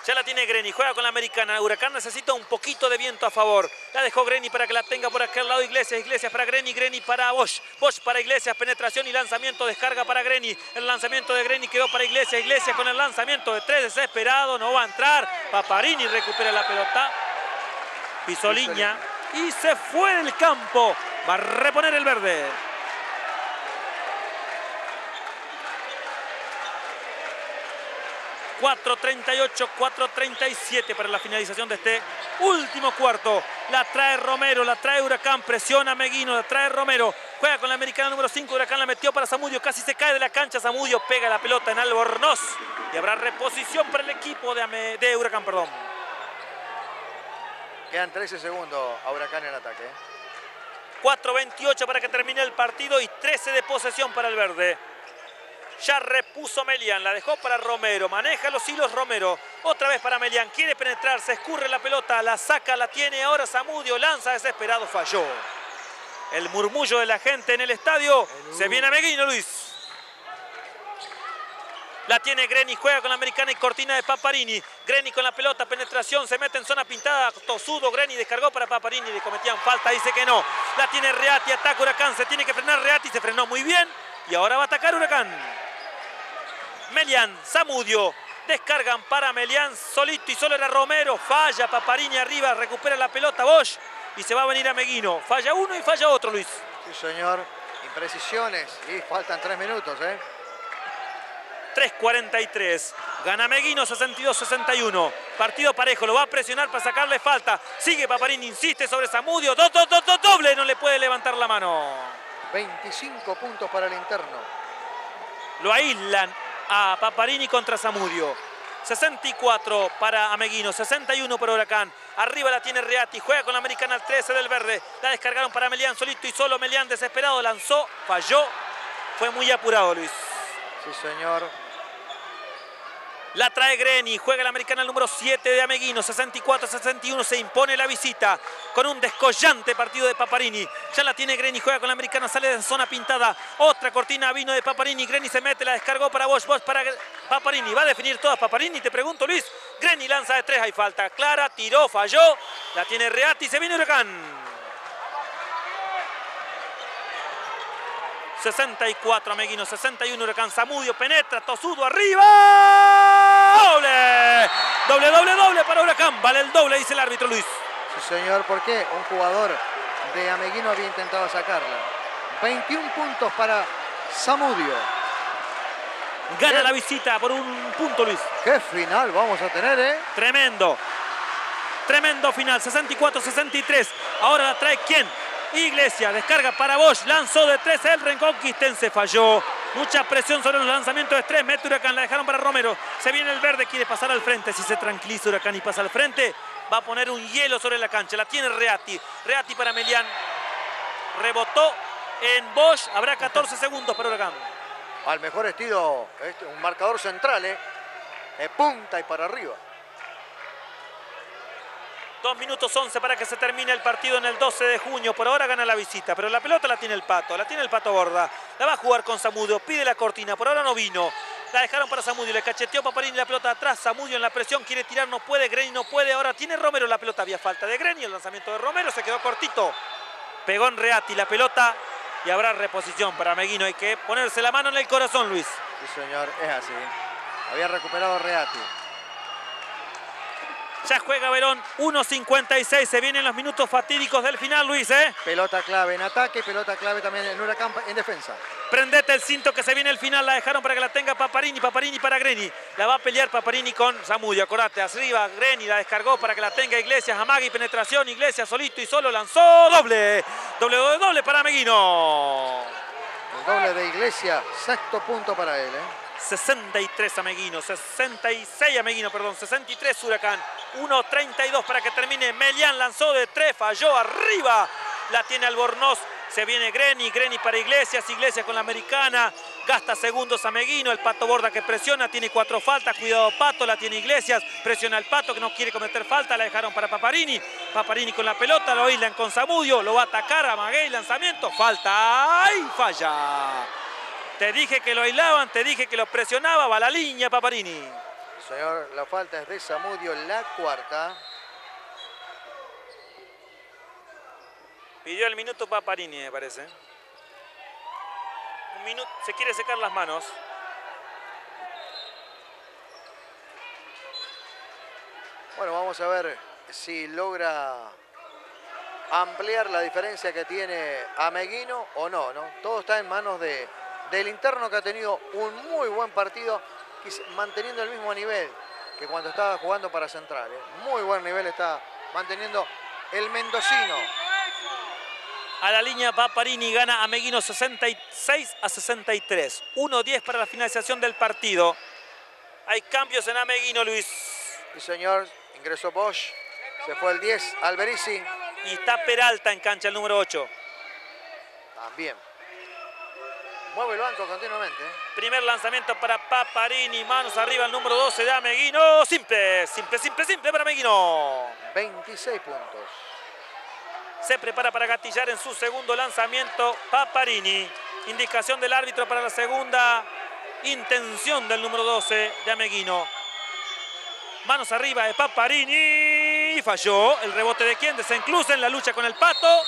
Ya la tiene Greni, juega con la americana. Huracán necesita un poquito de viento a favor. La dejó Greni para que la tenga por aquel lado Iglesias. Iglesias para Greni, Greni para Bosch. Bosch para Iglesias, penetración y lanzamiento, descarga para Greni. El lanzamiento de Greni quedó para Iglesias. Iglesias con el lanzamiento de tres, desesperado, no va a entrar. Paparini recupera la pelota. Pisó línea y se fue del campo. Va a reponer el verde. ...4.38, 4.37 para la finalización de este último cuarto. La trae Romero, la trae Huracán, presiona a Meguino, la trae Romero. Juega con la americana número 5, Huracán la metió para Zamudio, casi se cae de la cancha. Zamudio pega la pelota en Albornoz. Y habrá reposición para el equipo de, de Huracán, perdón. Quedan 13 segundos a Huracán en ataque. ¿eh? 4.28 para que termine el partido y 13 de posesión para el verde. Ya repuso Melian, la dejó para Romero, maneja los hilos Romero. Otra vez para Melian, quiere penetrar, se escurre la pelota, la saca, la tiene ahora Zamudio, lanza desesperado, falló. El murmullo de la gente en el estadio, se viene a Meguino Luis. La tiene Greni, juega con la americana y cortina de Paparini. Greni con la pelota, penetración, se mete en zona pintada. Tosudo, Greni descargó para Paparini, le cometían falta, dice que no. La tiene Reati, ataca Huracán, se tiene que frenar Reati, se frenó muy bien. Y ahora va a atacar Huracán. Melian, Zamudio, descargan para Melian, solito y solo era Romero. Falla Paparini arriba, recupera la pelota Bosch y se va a venir a Meguino. Falla uno y falla otro, Luis. Sí, señor. Imprecisiones. Y faltan 3 minutos, ¿eh? 3.43. Gana Meguino 62-61. Partido parejo, lo va a presionar para sacarle falta. Sigue Paparini, insiste sobre Zamudio. Do, do, do, do, doble, no le puede levantar la mano. 25 puntos para el interno. Lo aíslan a Paparini contra Zamudio. 64 para Ameguino, 61 para Huracán. Arriba la tiene Reati, juega con la americana al 13 del verde. La descargaron para Melián, solito y solo Melián desesperado, lanzó, falló. Fue muy apurado Luis. Sí, señor. La trae Greni, juega la americana el número 7 de Ameguino, 64-61, se impone la visita con un descollante partido de Paparini. Ya la tiene Greni, juega con la americana, sale de zona pintada. Otra cortina vino de Paparini, Greni se mete, la descargó para Bosch, Bosch para Paparini. Va a definir todas Paparini, te pregunto Luis. Greni lanza de tres, hay falta clara, tiró, falló. La tiene Reati, se viene Huracán. 64 Ameguino, 61 Huracán Zamudio, penetra, Tosudo arriba. ¡Doble! Doble, doble, doble para Huracán. Vale el doble, dice el árbitro Luis. Sí, señor. ¿Por qué? Un jugador de Ameguino había intentado sacarla. 21 puntos para Zamudio. Gana la visita por un punto, Luis. Qué final vamos a tener, ¿eh? Tremendo. Tremendo final, 64-63. Ahora la trae quién? Iglesia, descarga para Bosch, lanzó de tres el Reconquistense, falló. Mucha presión sobre los lanzamientos de tres, mete Huracán, la dejaron para Romero. Se viene el verde, quiere pasar al frente. Si se tranquiliza Huracán y pasa al frente, va a poner un hielo sobre la cancha. La tiene Reati. Reati para Melián. rebotó en Bosch. Habrá 14 segundos para Huracán. Al mejor estilo, este, un marcador central, ¿eh? De punta y para arriba. 2 minutos 11 para que se termine el partido en el 12 de junio. Por ahora gana la visita, pero la pelota la tiene el Pato, la tiene el Pato Borda. La va a jugar con Zamudio, pide la cortina, por ahora no vino. La dejaron para Zamudio, le cacheteó Paparini la pelota atrás. Zamudio en la presión, quiere tirar, no puede. Greni no puede. Ahora tiene Romero la pelota. Había falta de Greni. El lanzamiento de Romero se quedó cortito. Pegó en Reati la pelota y habrá reposición para Meguino. Hay que ponerse la mano en el corazón, Luis. Sí, señor, es así. Había recuperado Reati. Ya juega Verón, 1.56. Se vienen los minutos fatídicos del final, Luis, ¿eh? Pelota clave en ataque, pelota clave también en Huracán en defensa. Prendete el cinto que se viene el final. La dejaron para que la tenga Paparini. Paparini para Greni. La va a pelear Paparini con Zamudio. Acordate, arriba Greni la descargó para que la tenga Iglesias. Amagui, penetración. Iglesias solito y solo lanzó doble. Doble, doble, doble para Meguino. El doble de Iglesia, sexto punto para él. ¿eh? 63 a Meguino, 66 a Meguino, perdón, 63 Huracán, 1.32 para que termine. Melián lanzó de tres, falló arriba. La tiene Albornoz. Se viene Greni, Greni para Iglesias, Iglesias con la americana, gasta segundos a Meguino, el Pato Borda que presiona, tiene cuatro faltas, cuidado Pato, la tiene Iglesias, presiona al Pato que no quiere cometer falta, la dejaron para Paparini, Paparini con la pelota, lo aislan con Zamudio, lo va a atacar a Maguey, lanzamiento, falta, ¡ay! Falla. Te dije que lo aislaban, te dije que lo presionaba, va la línea Paparini. Señor, la falta es de Zamudio, la cuarta. Pidió el minuto Paparini, me parece. Un minuto, se quiere secar las manos. Bueno, vamos a ver si logra ampliar la diferencia que tiene Ameguino o no, ¿no? Todo está en manos de, del interno que ha tenido un muy buen partido, manteniendo el mismo nivel que cuando estaba jugando para Central. ¿eh? Muy buen nivel está manteniendo el mendocino. A la línea Paparini gana a Meguino 66 a 63. 1-10 para la finalización del partido. Hay cambios en Ameguino, Luis. Sí, señor, ingresó Bosch, se fue el 10, Alberici, Y está Peralta en cancha, el número 8. también. Mueve el banco continuamente. ¿eh? Primer lanzamiento para Paparini. Manos arriba, el número 12 de Ameguino. Simple, simple, simple, simple para Ameguino. 26 puntos. Se prepara para gatillar en su segundo lanzamiento Paparini. Indicación del árbitro para la segunda intención del número 12 de Ameguino. Manos arriba de Paparini. Falló. El rebote de quién? De Sencluse en la lucha con el Pato.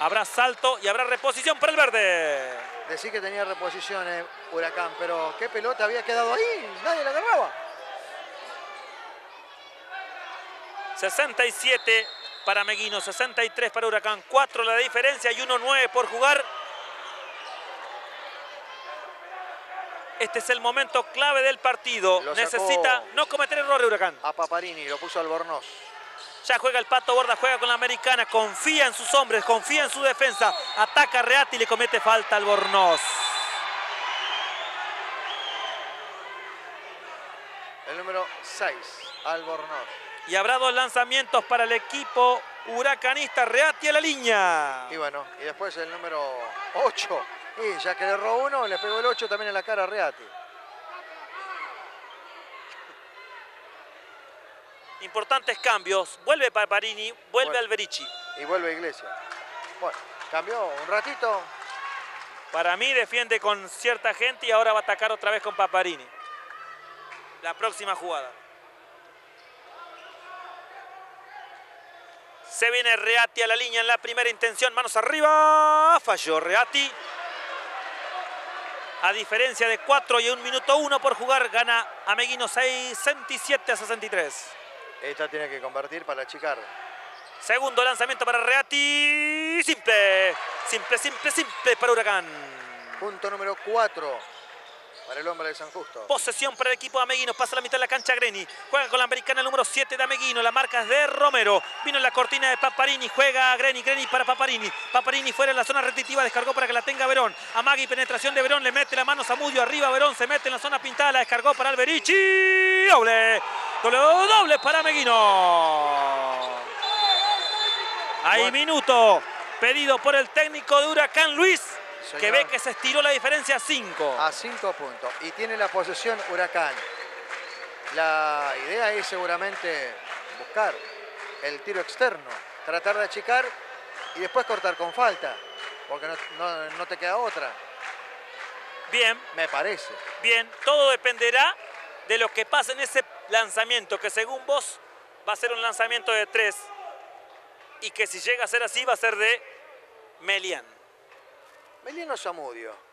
Habrá salto y habrá reposición para el verde. Decí que tenía reposiciones Huracán, pero qué pelota había quedado ahí, nadie la agarraba. 67 para Meguino, 63 para Huracán, 4 la diferencia y 1-9 por jugar. Este es el momento clave del partido. Lo Necesita no cometer errores Huracán. A Paparini, lo puso Albornoz. Ya juega el Pato Borda, juega con la americana, confía en sus hombres, confía en su defensa. Ataca a Reati y le comete falta al Bornoz. El número 6, Albornoz. Y habrá dos lanzamientos para el equipo huracanista. Reati a la línea. Y bueno, y después el número 8. Y ya que le erró uno, le pegó el 8 también en la cara a Reati. Importantes cambios. Vuelve Paparini, vuelve Bueno. Alberici. Y vuelve Iglesia. Bueno, cambió un ratito. Para mí defiende con cierta gente y ahora va a atacar otra vez con Paparini. La próxima jugada. Se viene Reati a la línea en la primera intención. Manos arriba. Falló Reati. A diferencia de 4 y 1 minuto 1 por jugar, gana Ameguino 67 a 63. Esta tiene que convertir para achicar. Segundo lanzamiento para Reati. Simple. Simple, simple, simple para Huracán. Punto número 4 para el hombre de San Justo. Posesión para el equipo de Ameguino. Pasa la mitad de la cancha Greni. Juega con la americana el número 7 de Ameguino. La marca es de Romero. Vino en la cortina de Paparini. Juega Greni. Greni para Paparini. Paparini fuera en la zona restrictiva. Descargó para que la tenga Verón. Amagui, penetración de Verón. Le mete la mano Zamudio. Arriba Verón. Se mete en la zona pintada. La descargó para Alberici. Doble. Doble, doble para Ameguino. Hay minuto. Pedido por el técnico de Huracán, Luis, Señor. ve que se estiró la diferencia a 5. a 5 puntos. Y tiene la posesión Huracán. La idea es seguramente buscar el tiro externo, tratar de achicar y después cortar con falta, porque no, no- no te queda otra, Bien, me parece. bien, todo dependerá de lo que pase en ese lanzamiento, que según vos va a ser un lanzamiento de 3 y que si llega a ser así va a ser de Melian. Meliano Zamudio.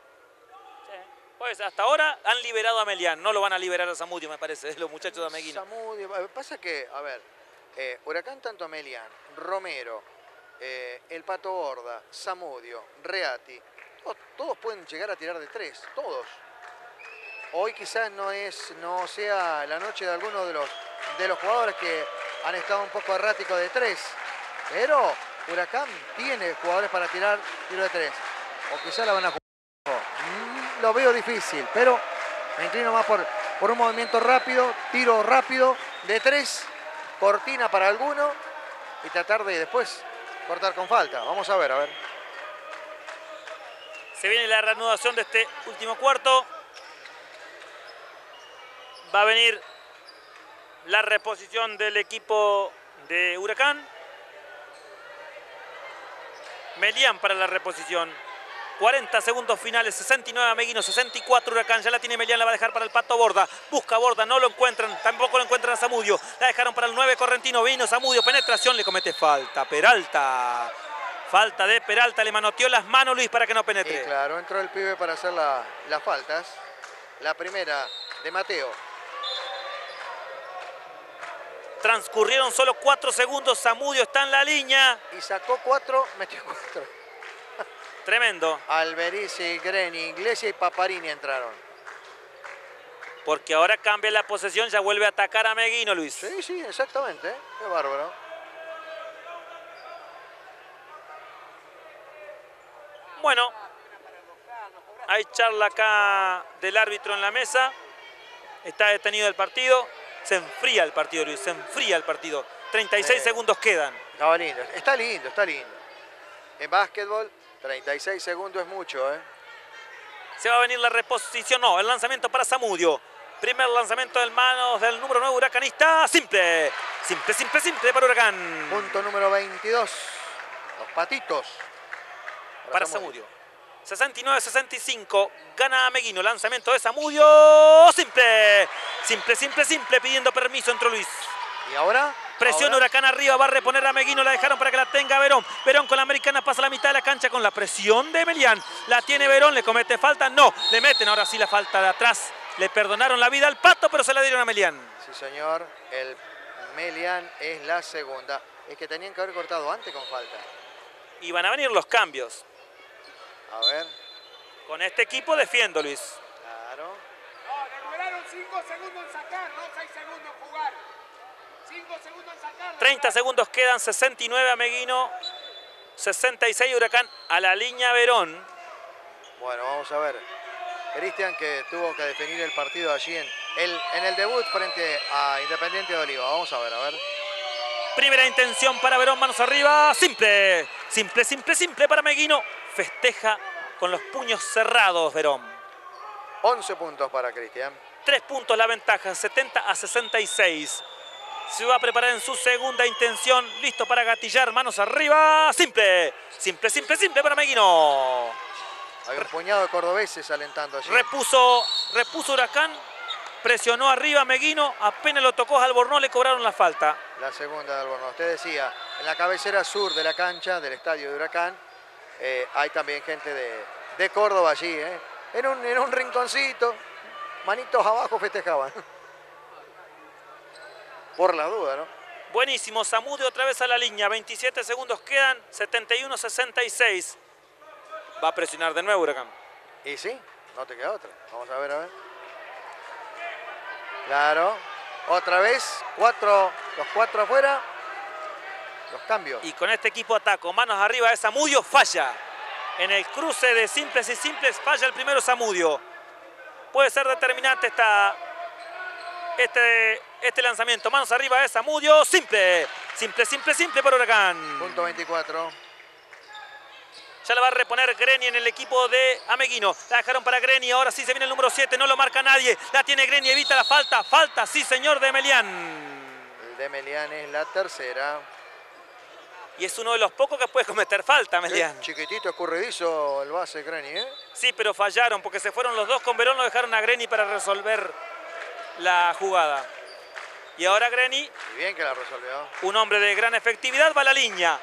Pues hasta ahora han liberado a Melian, no lo van a liberar a Zamudio, me parece, los muchachos de Ameguino. Zamudio. eh, Pasa que, a ver, eh, Huracán tanto Melián, Romero, eh, El Pato Borda, Zamudio, Reati, todos, todos pueden llegar a tirar de tres, todos. Hoy quizás no es, no sea la noche de algunos de los, de los jugadores que han estado un poco erráticos de tres, pero Huracán tiene jugadores para tirar tiro de tres. O quizás la van a jugar. Mm, Lo veo difícil, pero me inclino más por, por un movimiento rápido, tiro rápido de tres, cortina para alguno y tratar de después cortar con falta. Vamos a ver, a ver. Se viene la reanudación de este último cuarto. Va a venir la reposición del equipo de Huracán. Melián para la reposición. 40 segundos finales, 69 Ameguino, 64 Huracán. Ya la tiene Melián, la va a dejar para el Pato Borda. Busca Borda, no lo encuentran. Tampoco lo encuentran a Zamudio. La dejaron para el 9 Correntino. Vino Zamudio, penetración, le comete falta. Peralta. Falta de Peralta, le manoteó las manos Luis para que no Y penetre. claro, entró el pibe para hacer la- las faltas. La primera de Mateo. Transcurrieron solo 4 segundos. Zamudio está en la línea. Y sacó cuatro, metió cuatro. Tremendo. Alberici, Greni, Iglesia y Paparini entraron. Porque ahora cambia la posesión, ya vuelve a atacar a Meguino, Luis. Sí, sí, exactamente. ¿eh? Qué bárbaro. Bueno, hay charla acá del árbitro en la mesa. Está detenido el partido. Se enfría el partido, Luis. Se enfría el partido. 36 Sí. segundos quedan. Estaba lindo. Está lindo, está lindo. En básquetbol, 36 segundos es mucho, ¿eh? Se va a venir la reposición. No, el lanzamiento para Zamudio. Primer lanzamiento en manos del número 9 huracanista. Simple. Simple, simple, simple para Huracán. Punto número 22. Los patitos. para Zamudio. 69-65, gana Meguino, lanzamiento de Zamudio, simple, simple, simple, simple, pidiendo permiso entró Luis. Y ahora. Presión ahora, Huracán arriba, va a reponer a Meguino, la dejaron para que la tenga Verón. Verón con la americana pasa a la mitad de la cancha con la presión de Melián. La tiene Verón, le comete falta, no, le meten ahora sí la falta de atrás. Le perdonaron la vida al pato, pero se la dieron a Melián. Sí, señor. El Melian es la segunda. Es que tenían que haber cortado antes con falta. Y van a venir los cambios. A ver. Con este equipo defiendo, Luis. Claro. No, demoraron 5 segundos en sacar, no 6 segundos en jugar. 5 segundos en sacar. 30 segundos quedan, 69 a Meguino, 66 Huracán a la línea Verón. Bueno, vamos a ver. Cristian que tuvo que definir el partido allí en el, en el debut frente a Independiente de Oliva. Vamos a ver, a ver. Primera intención para Verón, manos arriba, simple, simple, simple, simple para Meguino. Festeja con los puños cerrados Verón. 11 puntos para Cristian. Tres puntos la ventaja, 70 a 66. Se va a preparar en su segunda intención, listo para gatillar, manos arriba, simple, simple, simple, simple para Meguino. Hay un puñado de cordobeses alentando allí. Repuso, repuso Huracán, presionó arriba Meguino, apenas lo tocó Albornoz, le cobraron la falta. La segunda de Albornoz. Usted decía, en la cabecera sur de la cancha del estadio de Huracán, eh, hay también gente de, de Córdoba allí, ¿eh? En un, en un rinconcito, manitos abajo festejaban. Por la duda, ¿no? Buenísimo, Zamudio otra vez a la línea, 27 segundos quedan, 71-66. Va a presionar de nuevo Huracán. Y sí, no te queda otra. Vamos a ver, a ver. Claro. Otra vez, cuatro, los cuatro afuera. Los cambios. Y con este equipo ataco, manos arriba de Zamudio, falla. En el cruce de simples y simples falla el primero Zamudio. Puede ser determinante esta, este, este lanzamiento. Manos arriba de Zamudio, simple. Simple, simple, simple para Huracán. Punto 24. Ya la va a reponer Greni en el equipo de Ameguino. La dejaron para Greni. Ahora sí se viene el número 7. No lo marca nadie. La tiene Greni. Evita la falta. Falta, sí, señor de Melián. El de Melián es la tercera. Y es uno de los pocos que puede cometer falta, Melián. chiquitito, escurridizo el base Greni, ¿eh? Sí, pero fallaron porque se fueron los dos con Verón. Lo dejaron a Greni para resolver la jugada. Y ahora Greni, Y bien que la resolvió. un hombre de gran efectividad, va a la línea.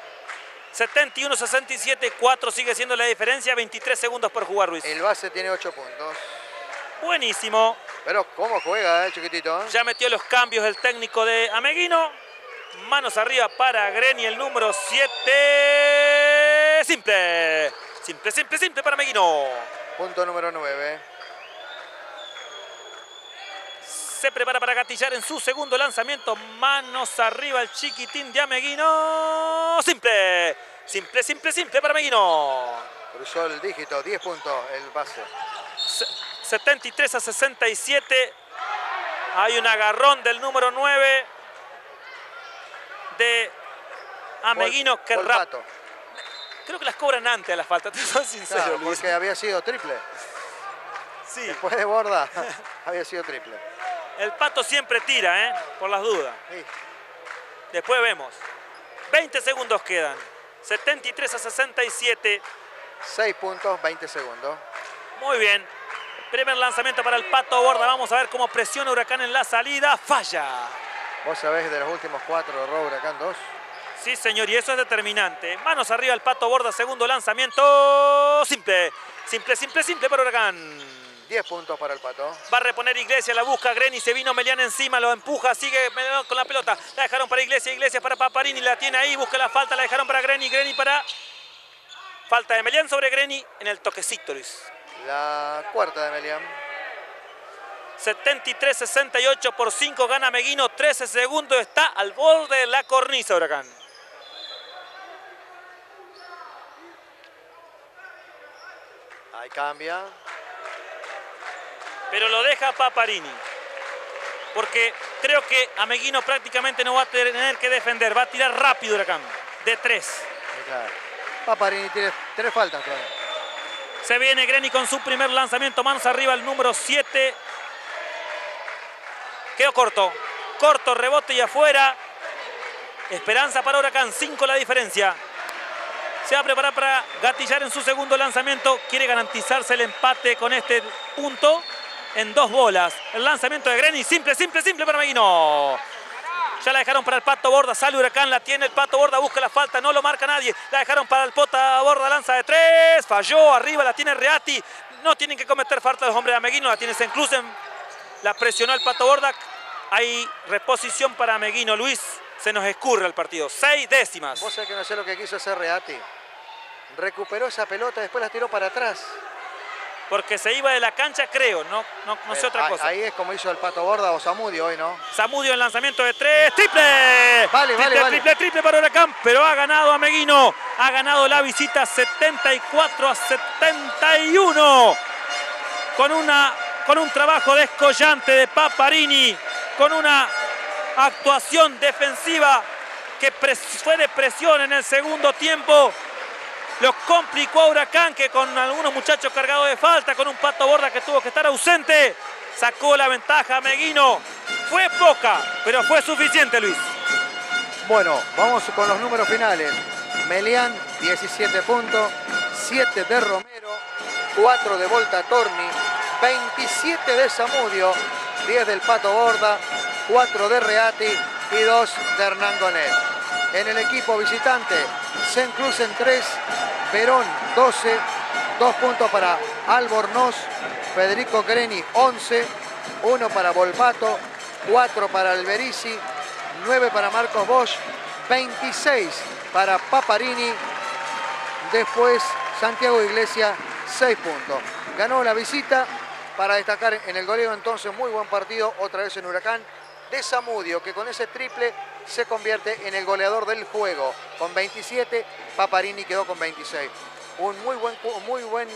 71-67, 4 sigue siendo la diferencia. 23 segundos por jugar, Ruiz. El base tiene 8 puntos. Buenísimo. Pero cómo juega, eh, chiquitito. ¿eh? Ya metió los cambios el técnico de Ameguino. Manos arriba para Greni, el número 7. Simple. Simple, simple, simple para Ameguino. Punto número 9. Se prepara para gatillar en su segundo lanzamiento. Manos arriba el chiquitín de Ameguino. Simple. Simple, simple, simple para Ameguino. Cruzó el dígito, 10 puntos el base. Se- 73 a 67. Hay un agarrón del número 9 de Ameguino que rap- Volpato. Creo que las cobran antes a las faltas, te soy sincero, Claro, Luis. porque había sido triple. Sí, Después de borda, había sido triple. El pato siempre tira, ¿eh? Por las dudas. Sí. Después vemos. 20 segundos quedan. 73 a 67. 6 puntos, 20 segundos. Muy bien. Primer lanzamiento para el pato Borda. Vamos a ver cómo presiona Huracán en la salida. Falla. Vos sabés de los últimos cuatro Robo Huracán 2. Sí, señor, y eso es determinante. Manos arriba el pato Borda, segundo lanzamiento. Simple. Simple, simple, simple para Huracán. 10 puntos para el pato. Va a reponer Iglesia, la busca Greni, se vino Melián encima, lo empuja, sigue Melián con la pelota. La dejaron para Iglesia, Iglesia para Paparini, la tiene ahí, busca la falta, la dejaron para Greni, Greni para... Falta de Melián sobre Greni en el toquecito, Luis. La cuarta de Melián. 73-68 por 5 gana Meguino, 13 segundos, está al borde de la cornisa Huracán. Ahí cambia. Pero lo deja Paparini. Porque creo que Ameguino prácticamente no va a tener que defender, va a tirar rápido Huracán, de 3. Ahí claro. Paparini tiene tres faltas todavía. Se viene Greni con su primer lanzamiento. Manos arriba el número 7. Quedó corto. Corto, rebote y afuera. Esperanza para Huracán. 5 la diferencia. Se va a preparar para gatillar en su segundo lanzamiento. Quiere garantizarse el empate con este punto en dos bolas. El lanzamiento de Greni. Simple, simple, simple para Meguino. Ya la dejaron para el Pato Borda, sale Huracán, la tiene el Pato Borda, busca la falta, no lo marca nadie. La dejaron para el Pota Borda, lanza de tres, falló, arriba la tiene Reati. No tienen que cometer falta los hombres de Ameguino, la tiene Senclusen. La presionó el Pato Borda. Hay reposición para Ameguino, Luis. Se nos escurre el partido. Seis décimas. Vos sabés que no sé lo que quiso hacer Reati. Recuperó esa pelota, después la tiró para atrás. Porque se iba de la cancha, creo. No, no, no sé otra cosa. Ahí es como hizo el Pato Borda o Zamudio hoy, ¿no? Zamudio en lanzamiento de tres. ¡Triple! Vale, triple, vale, vale. triple, triple para Huracán. Pero ha ganado a Meguino. Ha ganado la visita 74 a 71. Con, una, con un trabajo descollante de Paparini. Con una actuación defensiva que fue de presión en el segundo tiempo. Lo complicó a Huracán que con algunos muchachos cargados de falta, con un pato borda que tuvo que estar ausente, sacó la ventaja a Meguino. Fue poca, pero fue suficiente, Luis. Bueno, vamos con los números finales. Melián, 17 puntos, 7 de Romero, 4 de Volta Torni, 27 de Zamudio, 10 del Pato Borda, 4 de Reati y 2 de Hernán Gonet. En el equipo visitante, Senclusen 3, Perón 12, 2 puntos para Albornoz, Federico Greni 11, 1 para Volpato, 4 para Alberici, 9 para Marcos Bosch, 26 para Paparini, después Santiago Iglesia 6 puntos. Ganó la visita para destacar en el goleo entonces muy buen partido otra vez en Huracán de Zamudio que con ese triple se convierte en el goleador del juego con 27, Paparini quedó con 26. Un muy buen, muy buen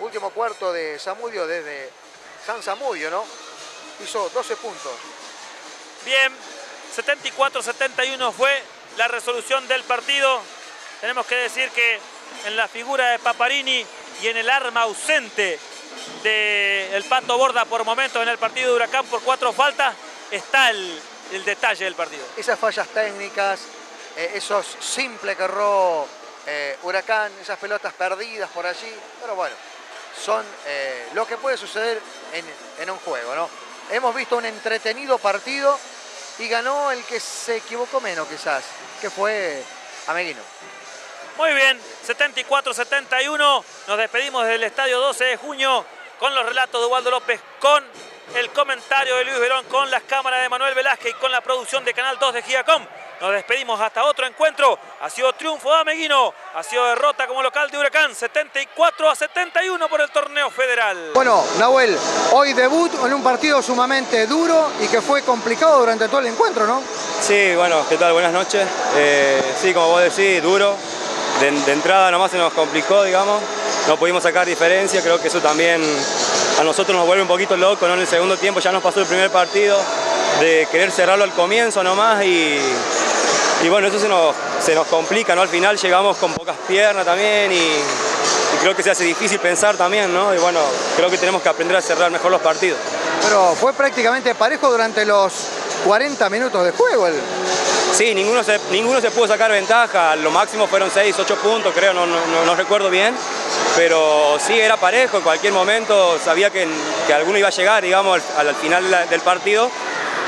último cuarto de Zamudio desde San Zamudio, ¿no? Hizo 12 puntos. Bien, 74-71 fue la resolución del partido. Tenemos que decir que en la figura de Paparini y en el arma ausente del Pato Borda por momentos en el partido de Huracán por cuatro faltas, está el, el detalle del partido. Esas fallas técnicas, eh, esos simples que erró eh, Huracán, esas pelotas perdidas por allí, pero bueno, son eh, lo que puede suceder en, en un juego, ¿no? Hemos visto un entretenido partido y ganó el que se equivocó menos quizás, que fue Ameguino. Muy bien, 74-71. Nos despedimos del estadio 12 de junio con los relatos de Waldo López, con el comentario de Luis Verón, con las cámaras de Manuel Velázquez y con la producción de Canal 2 de Gigacom. Nos despedimos hasta otro encuentro. Ha sido triunfo de Ameguino, ha sido derrota como local de Huracán, 74 a 71 por el torneo federal. Bueno, Nahuel, hoy debut en un partido sumamente duro y que fue complicado durante todo el encuentro, ¿no? Sí, bueno, ¿qué tal? Buenas noches. Eh, sí, como vos decís, duro. De, de entrada nomás se nos complicó, digamos. No pudimos sacar diferencia, creo que eso también a nosotros nos vuelve un poquito loco, ¿no? En el segundo tiempo ya nos pasó el primer partido de querer cerrarlo al comienzo nomás y, y bueno, eso se nos, se nos complica, ¿no? Al final llegamos con pocas piernas también y, y creo que se hace difícil pensar también, ¿no? Y bueno, creo que tenemos que aprender a cerrar mejor los partidos. Pero fue prácticamente parejo durante los 40 minutos de juego. Sí, ninguno se, ninguno se pudo sacar ventaja, lo máximo fueron 6, 8 puntos, creo, no, no, no- recuerdo bien, pero sí era parejo, en cualquier momento. Sabía que, que alguno iba a llegar, digamos, al, al final del partido,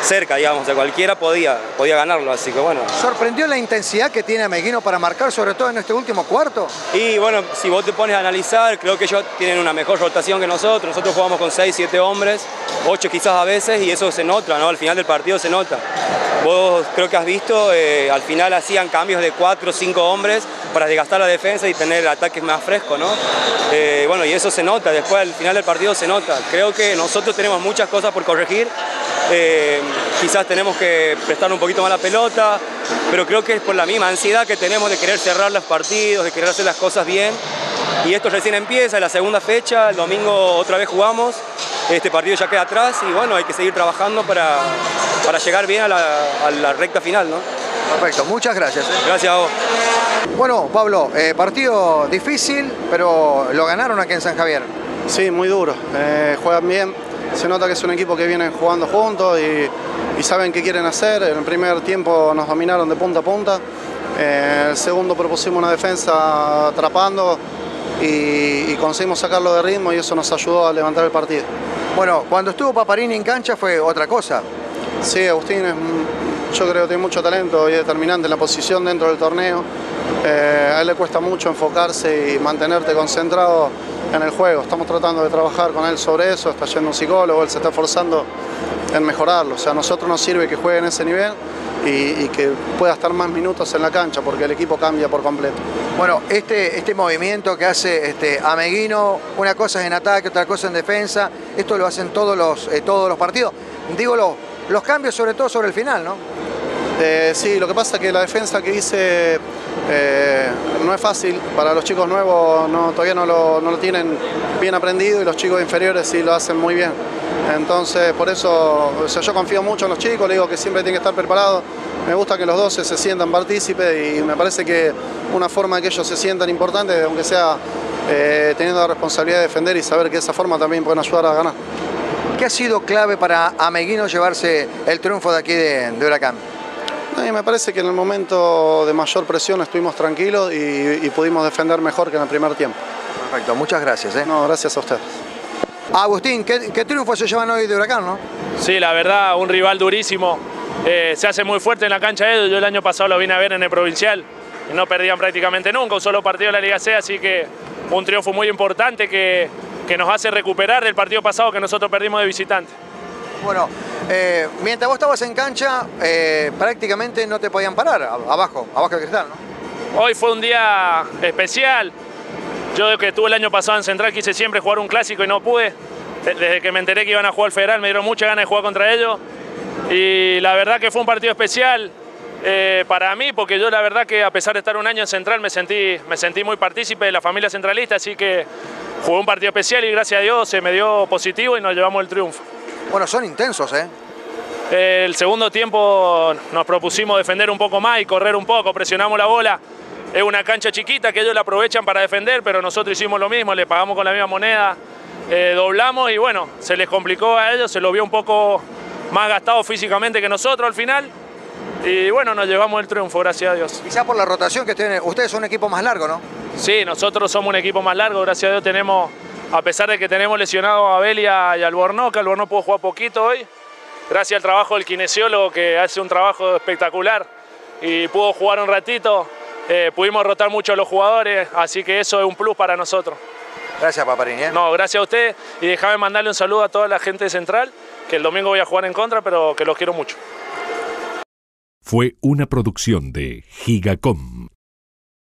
cerca, digamos, o sea, cualquiera podía, podía ganarlo, así que bueno. ¿Sorprendió la intensidad que tiene Ameguino para marcar, sobre todo en este último cuarto? Y bueno, si vos te pones a analizar, creo que ellos tienen una mejor rotación que nosotros. Nosotros jugamos con 6, 7 hombres, 8 quizás a veces, y eso se nota, ¿no? Al final del partido se nota. Vos creo que has visto, eh, al final hacían cambios de 4 o 5 hombres para desgastar la defensa y tener ataques más frescos, ¿no? Eh, bueno, y eso se nota, después al final del partido se nota. Creo que nosotros tenemos muchas cosas por corregir. Eh, quizás tenemos que prestar un poquito más la pelota, pero creo que es por la misma ansiedad que tenemos de querer cerrar los partidos, de querer hacer las cosas bien. Y esto recién empieza, la segunda fecha, el domingo otra vez jugamos, este partido ya queda atrás y bueno, hay que seguir trabajando para, para llegar bien a la, a la recta final, ¿no? Perfecto, muchas gracias. ¿eh? Gracias a vos. Bueno, Pablo, eh, partido difícil, pero lo ganaron aquí en San Javier. Sí, muy duro. Eh, juegan bien. Se nota que es un equipo que viene jugando juntos y, y saben qué quieren hacer. En el primer tiempo nos dominaron de punta a punta. Eh, En el segundo propusimos una defensa atrapando y, y conseguimos sacarlo de ritmo y eso nos ayudó a levantar el partido. Bueno, cuando estuvo Paparini en cancha fue otra cosa. Sí, Agustín es, yo creo que tiene mucho talento y determinante en la posición dentro del torneo. Eh, a él le cuesta mucho enfocarse y mantenerte concentrado en el juego. Estamos tratando de trabajar con él sobre eso, está yendo un psicólogo, él se está esforzando en mejorarlo. O sea, a nosotros nos sirve que juegue en ese nivel y, que pueda estar más minutos en la cancha porque el equipo cambia por completo. Bueno, este, este movimiento que hace este, Ameguino, una cosa es en ataque, otra cosa en defensa, esto lo hacen todos los, eh, todos los partidos. Digo, lo- los cambios sobre todo sobre el final, ¿no? Eh, sí, lo que pasa es que la defensa que hice eh, no es fácil. Para los chicos nuevos todavía no lo, tienen bien aprendido y los chicos inferiores sí lo hacen muy bien. Entonces, por eso yo confío mucho en los chicos, le digo que siempre tienen que estar preparados. Me gusta que los 12 se sientan partícipes y me parece que una forma de que ellos se sientan importantes, aunque sea eh, teniendo la responsabilidad de defender y saber que esa forma también pueden ayudar a ganar. ¿Qué ha sido clave para Ameguino llevarse el triunfo de aquí de, de Huracán? Y me parece que en el momento de mayor presión estuvimos tranquilos y, y pudimos defender mejor que en el primer tiempo. Perfecto, muchas gracias. ¿eh? No, gracias a ustedes. Agustín, ¿qué, qué triunfo se llevan hoy de Huracán, no? Sí, la verdad, un rival durísimo. Eh, se hace muy fuerte en la cancha de Edu. Yo el año pasado lo vine a ver en el provincial. y No perdían prácticamente nunca, un solo partido de la Liga C, así que un triunfo muy importante que, que nos hace recuperar el partido pasado que nosotros perdimos de visitante. Bueno, eh, mientras vos estabas en cancha, eh, prácticamente no te podían parar, abajo, abajo del cristal, ¿no? Hoy fue un día especial. Yo que estuve el año pasado en Central quise siempre jugar un clásico y no pude. De- Desde que me enteré que iban a jugar al Federal me dieron muchas ganas de jugar contra ellos. Y la verdad que fue un partido especial eh, para mí, porque yo la verdad que a pesar de estar un año en Central me sentí, me sentí muy partícipe de la familia centralista, así que jugué un partido especial y gracias a Dios se me dio positivo y nos llevamos el triunfo. Bueno, son intensos, ¿eh? El segundo tiempo nos propusimos defender un poco más y correr un poco, presionamos la bola es una cancha chiquita que ellos la aprovechan para defender, pero nosotros hicimos lo mismo, le pagamos con la misma moneda, eh, doblamos y bueno, se les complicó a ellos, se lo vio un poco más gastado físicamente que nosotros al final. Y bueno, nos llevamos el triunfo, gracias a Dios. Quizás por la rotación que tienen, ustedes son un equipo más largo, ¿no? Sí, nosotros somos un equipo más largo, gracias a Dios tenemos, a pesar de que tenemos lesionado a Abel y, a, y Albornoz, que Albornoz pudo jugar poquito hoy, gracias al trabajo del kinesiólogo que hace un trabajo espectacular y pudo jugar un ratito, eh, pudimos rotar mucho a los jugadores, así que eso es un plus para nosotros. Gracias, Paparini. ¿eh? No, gracias a usted y déjame mandarle un saludo a toda la gente de Central, que el domingo voy a jugar en contra, pero que los quiero mucho. Fue una producción de Gigacom.